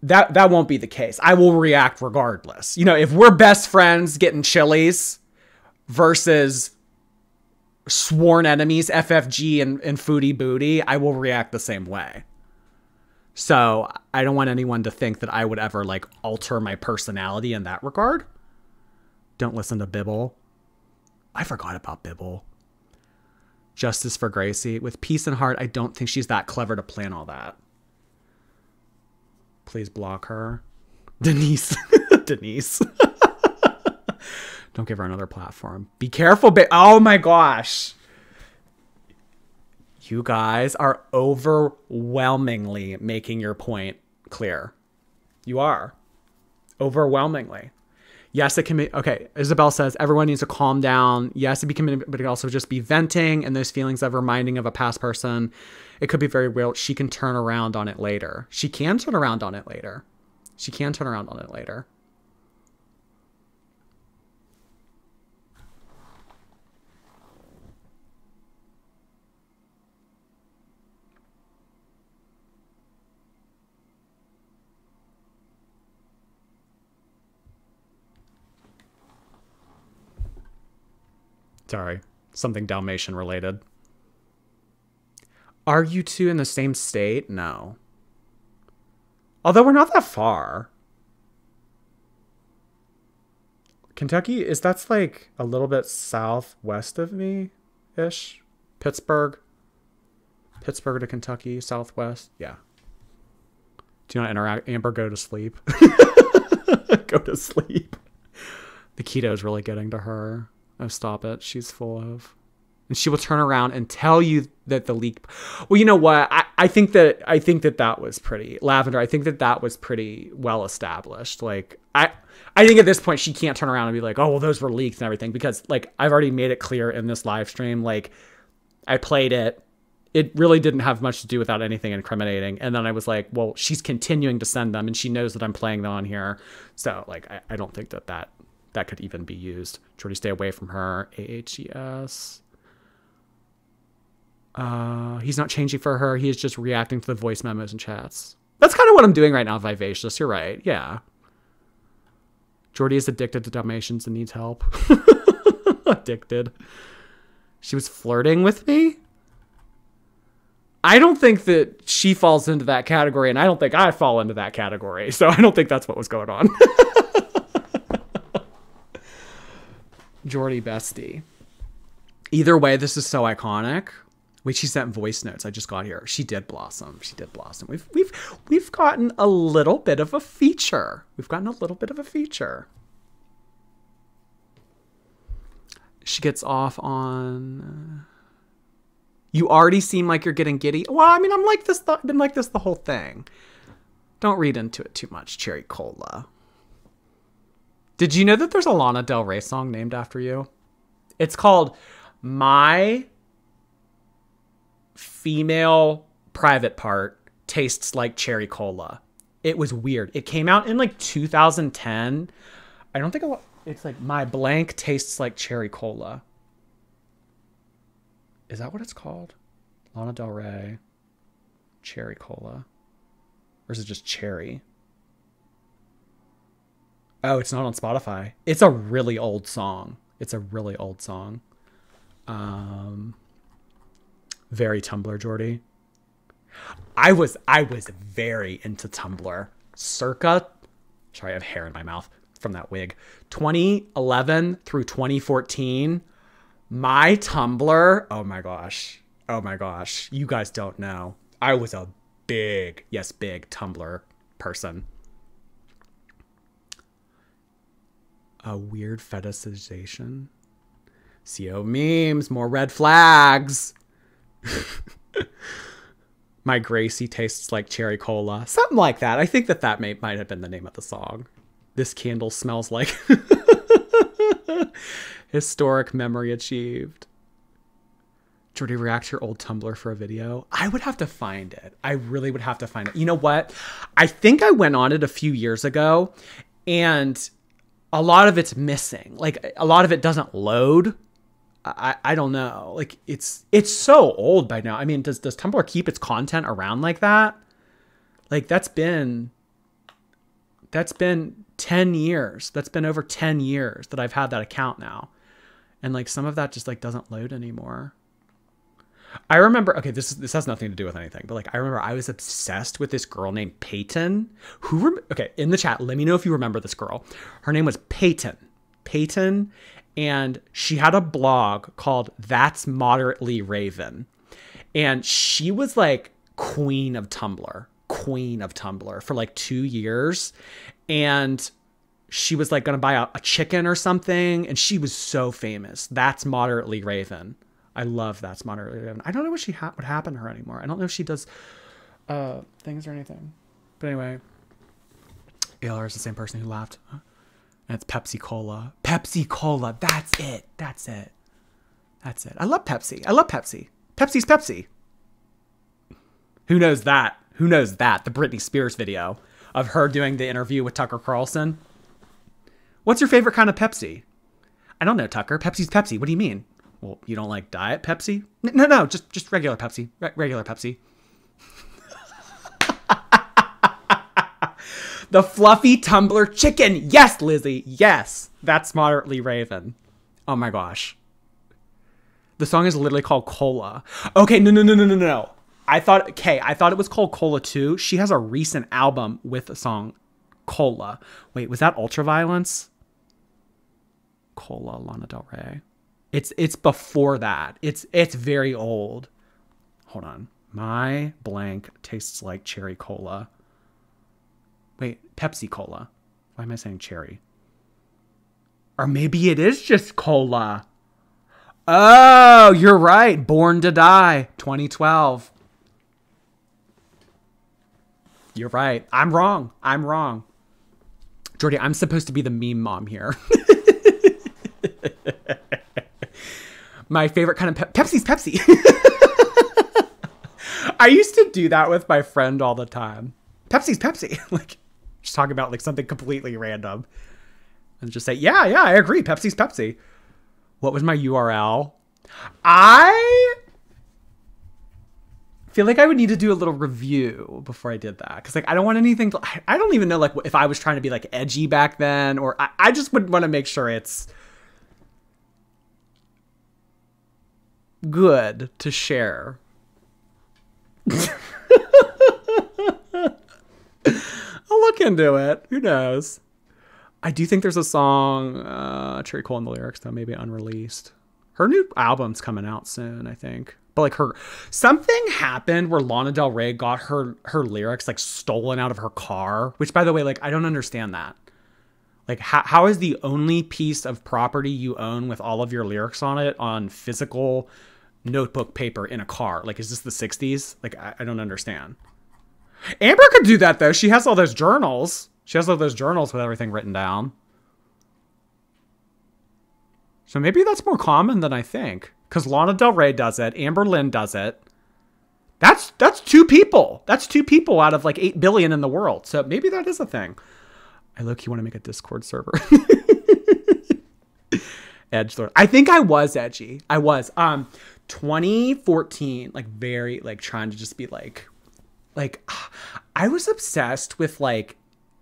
S1: that that won't be the case. I will react regardless. You know, if we're best friends getting chilies versus sworn enemies, FFG and, and Foodie Beauty, I will react the same way. So I don't want anyone to think that I would ever like alter my personality in that regard. Don't listen to Bibble. I forgot about Bibble. Justice for Gracie. With peace and heart, I don't think she's that clever to plan all that. Please block her. Denise. Denise. Don't give her another platform. Be careful, ba- Oh my gosh. You guys are overwhelmingly making your point clear. You are. Overwhelmingly. Yes, it can be. Okay, Isabel says everyone needs to calm down. Yes, it can, be, but it also just be venting and those feelings of reminding of a past person. It could be very real. She can turn around on it later. She can turn around on it later. She can turn around on it later. Sorry, something Dalmatian related. Are you two in the same state? No. Although we're not that far. Kentucky is that's like a little bit southwest of me ish. Pittsburgh. Pittsburgh to Kentucky, southwest. Yeah. Do you not interact? Amber, go to sleep. go to sleep. The keto is really getting to her. Oh, stop it. She's full of. And she will turn around and tell you that the leak. Well, you know what? I, I think that I think that that was pretty lavender. I think that that was pretty well established. Like I, I think at this point she can't turn around and be like, oh well, those were leaks and everything because like I've already made it clear in this live stream. Like I played it. It really didn't have much to do without anything incriminating. And then I was like, well, she's continuing to send them and she knows that I'm playing them on here. So like I, I don't think that that that could even be used. Jordy, stay away from her. AHES. Uh, he's not changing for her. He is just reacting to the voice memos and chats. That's kind of what I'm doing right now, Vivacious. You're right. Yeah. Jordy is addicted to Dalmatians and needs help. addicted. She was flirting with me? I don't think that she falls into that category, and I don't think I fall into that category. So I don't think that's what was going on. Jordy Bestie. Either way, this is so iconic. Wait, she sent voice notes. I just got here. She did blossom. She did blossom. We've we've we've gotten a little bit of a feature. We've gotten a little bit of a feature. She gets off on. Uh, you already seem like you're getting giddy. Well, I mean, I'm like this. I've been like this the whole thing. Don't read into it too much, Cherry Cola. Did you know that there's a Lana Del Rey song named after you? It's called My Female Private Part Tastes Like Cherry Cola. It was weird. It came out in like 2010. I don't think it's like My Blank Tastes Like Cherry Cola. Is that what it's called? Lana Del Rey Cherry Cola. Or is it just cherry? Oh, it's not on Spotify. It's a really old song. It's a really old song. Um, very Tumblr, Jordy. I was I was very into Tumblr circa. Sorry, I have hair in my mouth from that wig. 2011 through 2014. My Tumblr. Oh my gosh. Oh my gosh. You guys don't know. I was a big, yes, big Tumblr person. a weird fetishization. CO oh, memes, more red flags. My Gracie tastes like cherry cola. Something like that. I think that that may, might have been the name of the song. This candle smells like historic memory achieved. Jordy react your old Tumblr for a video. I would have to find it. I really would have to find it. You know what? I think I went on it a few years ago and a lot of it's missing. Like a lot of it doesn't load. I, I don't know. Like it's it's so old by now. I mean, does does Tumblr keep its content around like that? Like that's been that's been 10 years. That's been over 10 years that I've had that account now. And like some of that just like doesn't load anymore. I remember, okay, this this has nothing to do with anything, but like I remember I was obsessed with this girl named Peyton. Who, rem- okay, in the chat, let me know if you remember this girl. Her name was Peyton. Peyton, and she had a blog called That's Moderately Raven. And she was like queen of Tumblr, queen of Tumblr for like two years. And she was like to buy a, a chicken or something. And she was so famous. That's Moderately Raven. I love that's moderately Raven. I don't know what she ha- what happened to her anymore. I don't know if she does uh, things or anything. But anyway, ALR is the same person who laughed. That's Pepsi Cola. Pepsi Cola. That's it. That's it. That's it. I love Pepsi. I love Pepsi. Pepsi's Pepsi. Who knows that? Who knows that? The Britney Spears video of her doing the interview with Tucker Carlson. What's your favorite kind of Pepsi? I don't know, Tucker. Pepsi's Pepsi. What do you mean? Well, you don't like diet Pepsi? No, no, just just regular Pepsi. Re- regular Pepsi. The fluffy Tumblr chicken. Yes, Lizzie. Yes. That's moderately Raven. Oh my gosh. The song is literally called Cola. Okay, no, no, no, no, no, no. I thought, okay, I thought it was called Cola too. She has a recent album with a song Cola. Wait, was that Ultraviolence? Cola, Lana Del Rey. It's it's before that. It's it's very old. Hold on. My blank tastes like cherry cola. Wait, Pepsi Cola. Why am I saying cherry? Or maybe it is just cola. Oh, you're right. Born to Die, 2012. You're right. I'm wrong. I'm wrong. Jordy, I'm supposed to be the meme mom here. My favorite kind of pe- Pepsi's Pepsi. I used to do that with my friend all the time. Pepsi's Pepsi. like, just talking about like something completely random. And just say, yeah, yeah, I agree. Pepsi's Pepsi. What was my URL? I feel like I would need to do a little review before I did that. Cause like, I don't want anything to, I- don't even know like if I was trying to be like edgy back then, or I, I just would want to make sure it's good to share. I'll look into it. Who knows? I do think there's a song, uh, Cherry Cole in the lyrics, though, maybe unreleased. Her new album's coming out soon, I think. But like her, something happened where Lana Del Rey got her her lyrics like stolen out of her car. Which, by the way, like I don't understand that. Like, how, how is the only piece of property you own with all of your lyrics on it on physical notebook paper in a car? Like, is this the 60s? Like, I, I don't understand. Amber could do that, though. She has all those journals. She has all those journals with everything written down. So maybe that's more common than I think. Because Lana Del Rey does it. Amberlynn does it. That's that's two people. That's two people out of like eight billion in the world. So maybe that is a thing. I look, you want to make a Discord server. Edge Lord. I think I was edgy. I was. Um 2014, like very like trying to just be like like I was obsessed with like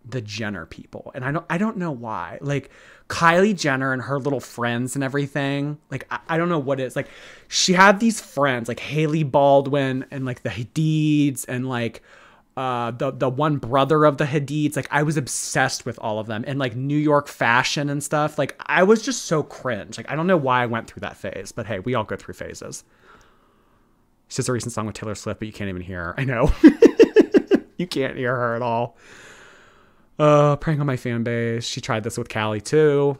S1: the Jenner people. And I don't I don't know why. Like Kylie Jenner and her little friends and everything. Like I, I don't know what it is. Like she had these friends like Hailey Baldwin and like the Hadids and like uh the the one brother of the Hadids. Like I was obsessed with all of them and like New York fashion and stuff. Like I was just so cringe. Like I don't know why I went through that phase, but hey, we all go through phases. It's just a recent song with Taylor Swift, but you can't even hear her. I know. you can't hear her at all. Uh, on my fan base. She tried this with Callie too.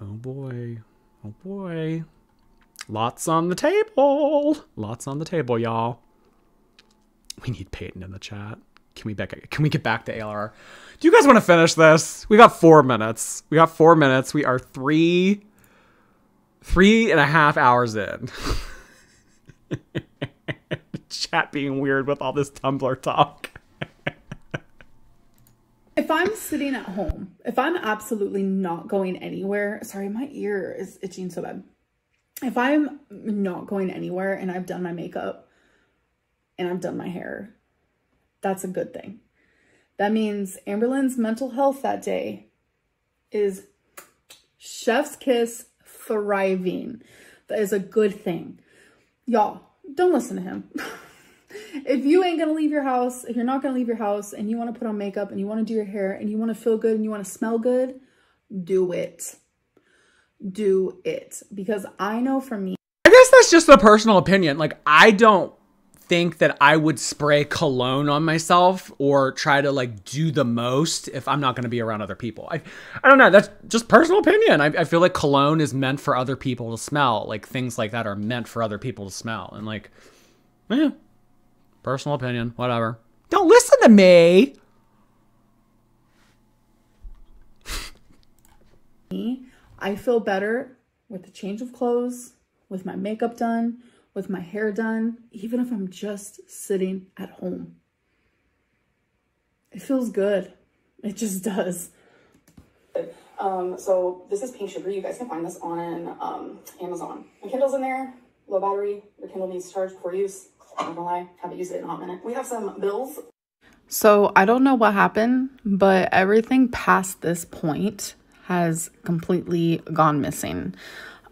S1: Oh boy. Oh boy. Lots on the table. Lots on the table, y'all. We need Peyton in the chat. Can we back can we get back to ALR? Do you guys want to finish this? We got four minutes. We got four minutes. We are three three and a half hours in. Chat being weird with all this Tumblr talk.
S2: If I'm sitting at home, if I'm absolutely not going anywhere, sorry, my ear is itching so bad. If I'm not going anywhere and I've done my makeup and I've done my hair, that's a good thing. That means Amberlynn's mental health that day is chef's kiss thriving. That is a good thing. Y'all, don't listen to him. if you ain't gonna leave your house, if you're not gonna leave your house and you wanna put on makeup and you wanna do your hair and you wanna feel good and you wanna smell good, do it. Do it. Because I know for me,
S1: I guess that's just a personal opinion. Like, I don't think that I would spray cologne on myself or try to like do the most if I'm not going to be around other people. I, I don't know. That's just personal opinion. I, I feel like cologne is meant for other people to smell. Like things like that are meant for other people to smell. And like, yeah, personal opinion, whatever. Don't listen to me.
S2: I feel better with the change of clothes, with my makeup done with my hair done, even if I'm just sitting at home. It feels good. It just does.
S5: Um, so this is pink sugar. You guys can find this on um, Amazon. My Kindle's in there, low battery. Your Kindle needs to charge before use. Not gonna lie, haven't used it in a hot minute. We have some bills.
S2: So I don't know what happened, but everything past this point has completely gone missing.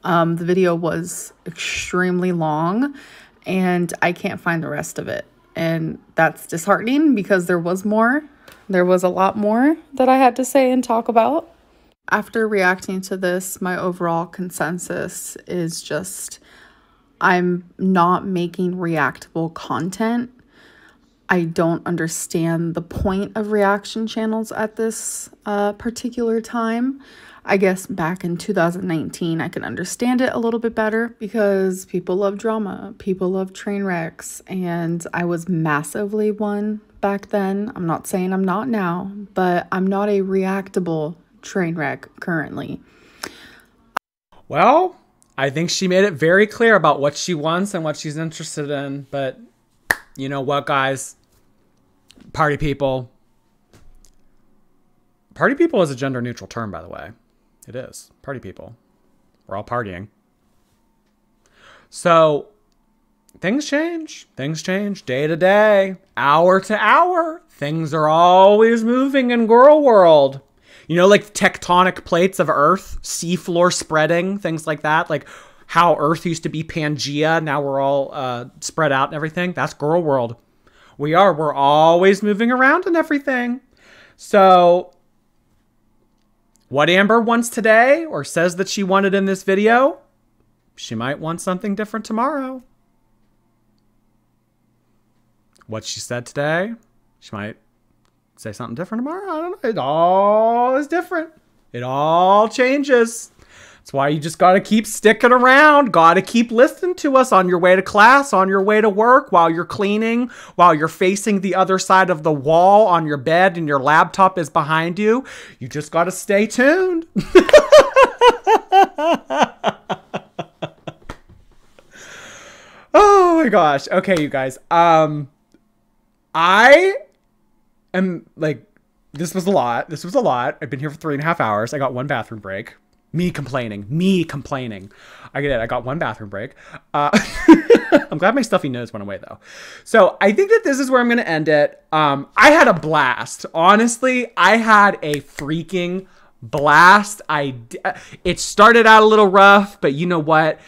S2: Um, the video was extremely long and I can't find the rest of it. And that's disheartening because there was more. There was a lot more that I had to say and talk about. After reacting to this, my overall consensus is just I'm not making reactable content. I don't understand the point of reaction channels at this uh, particular time. I guess back in 2019, I can understand it a little bit better because people love drama, people love train wrecks, and I was massively one back then. I'm not saying I'm not now, but I'm not a reactable train wreck currently.
S1: Well, I think she made it very clear about what she wants and what she's interested in. But you know what, guys? Party people. Party people is a gender neutral term, by the way. It is. Party people. We're all partying. So things change. Things change day to day, hour to hour. Things are always moving in girl world. You know, like tectonic plates of Earth, seafloor spreading, things like that. Like how Earth used to be Pangea, now we're all uh, spread out and everything. That's girl world. We are. We're always moving around and everything. So what Amber wants today or says that she wanted in this video, she might want something different tomorrow. What she said today, she might say something different tomorrow. I don't know. It all is different. It all changes. That's why you just got to keep sticking around. Got to keep listening to us on your way to class, on your way to work, while you're cleaning, while you're facing the other side of the wall on your bed and your laptop is behind you. You just got to stay tuned. oh my gosh. Okay, you guys. Um I am like this was a lot. This was a lot. I've been here for three and a half hours. I got one bathroom break. Me complaining. Me complaining. I get it. I got one bathroom break. Uh, I'm glad my stuffy nose went away though. So I think that this is where I'm going to end it. Um, I had a blast. Honestly, I had a freaking blast. I it started out a little rough, but you know what?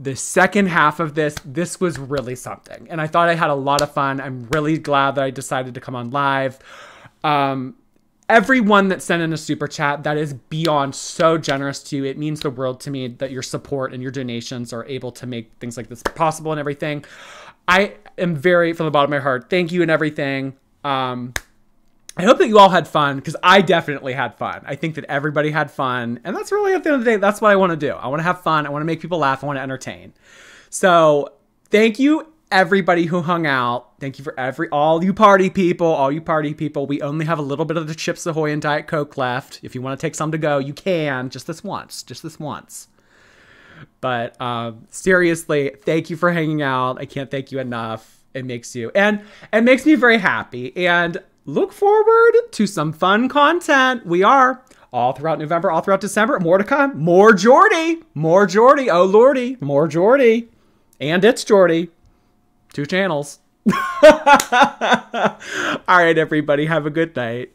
S1: The second half of this, this was really something, and I thought I had a lot of fun. I'm really glad that I decided to come on live. Um, everyone that sent in a super chat that is beyond so generous to you it means the world to me that your support and your donations are able to make things like this possible and everything. I am very from the bottom of my heart thank you and everything. Um i hope that you all had fun because i definitely had fun. I think that everybody had fun and that's really at the end of the day that's what i want to do. I want to have fun i want to make people laugh i want to entertain. So thank you everybody who hung out. Thank you for every all you party people, all you party people. We only have a little bit of the Chips Ahoy and Diet Coke left. If you want to take some to go, you can. Just this once. Just this once. But um, seriously, thank you for hanging out. I can't thank you enough. It makes you and it makes me very happy. And look forward to some fun content. We are all throughout November, all throughout December. More to come. More Jordy. More Jordy. Oh lordy. More Jordy. And it's Jordy. Two channels. All right, everybody. Have a good night.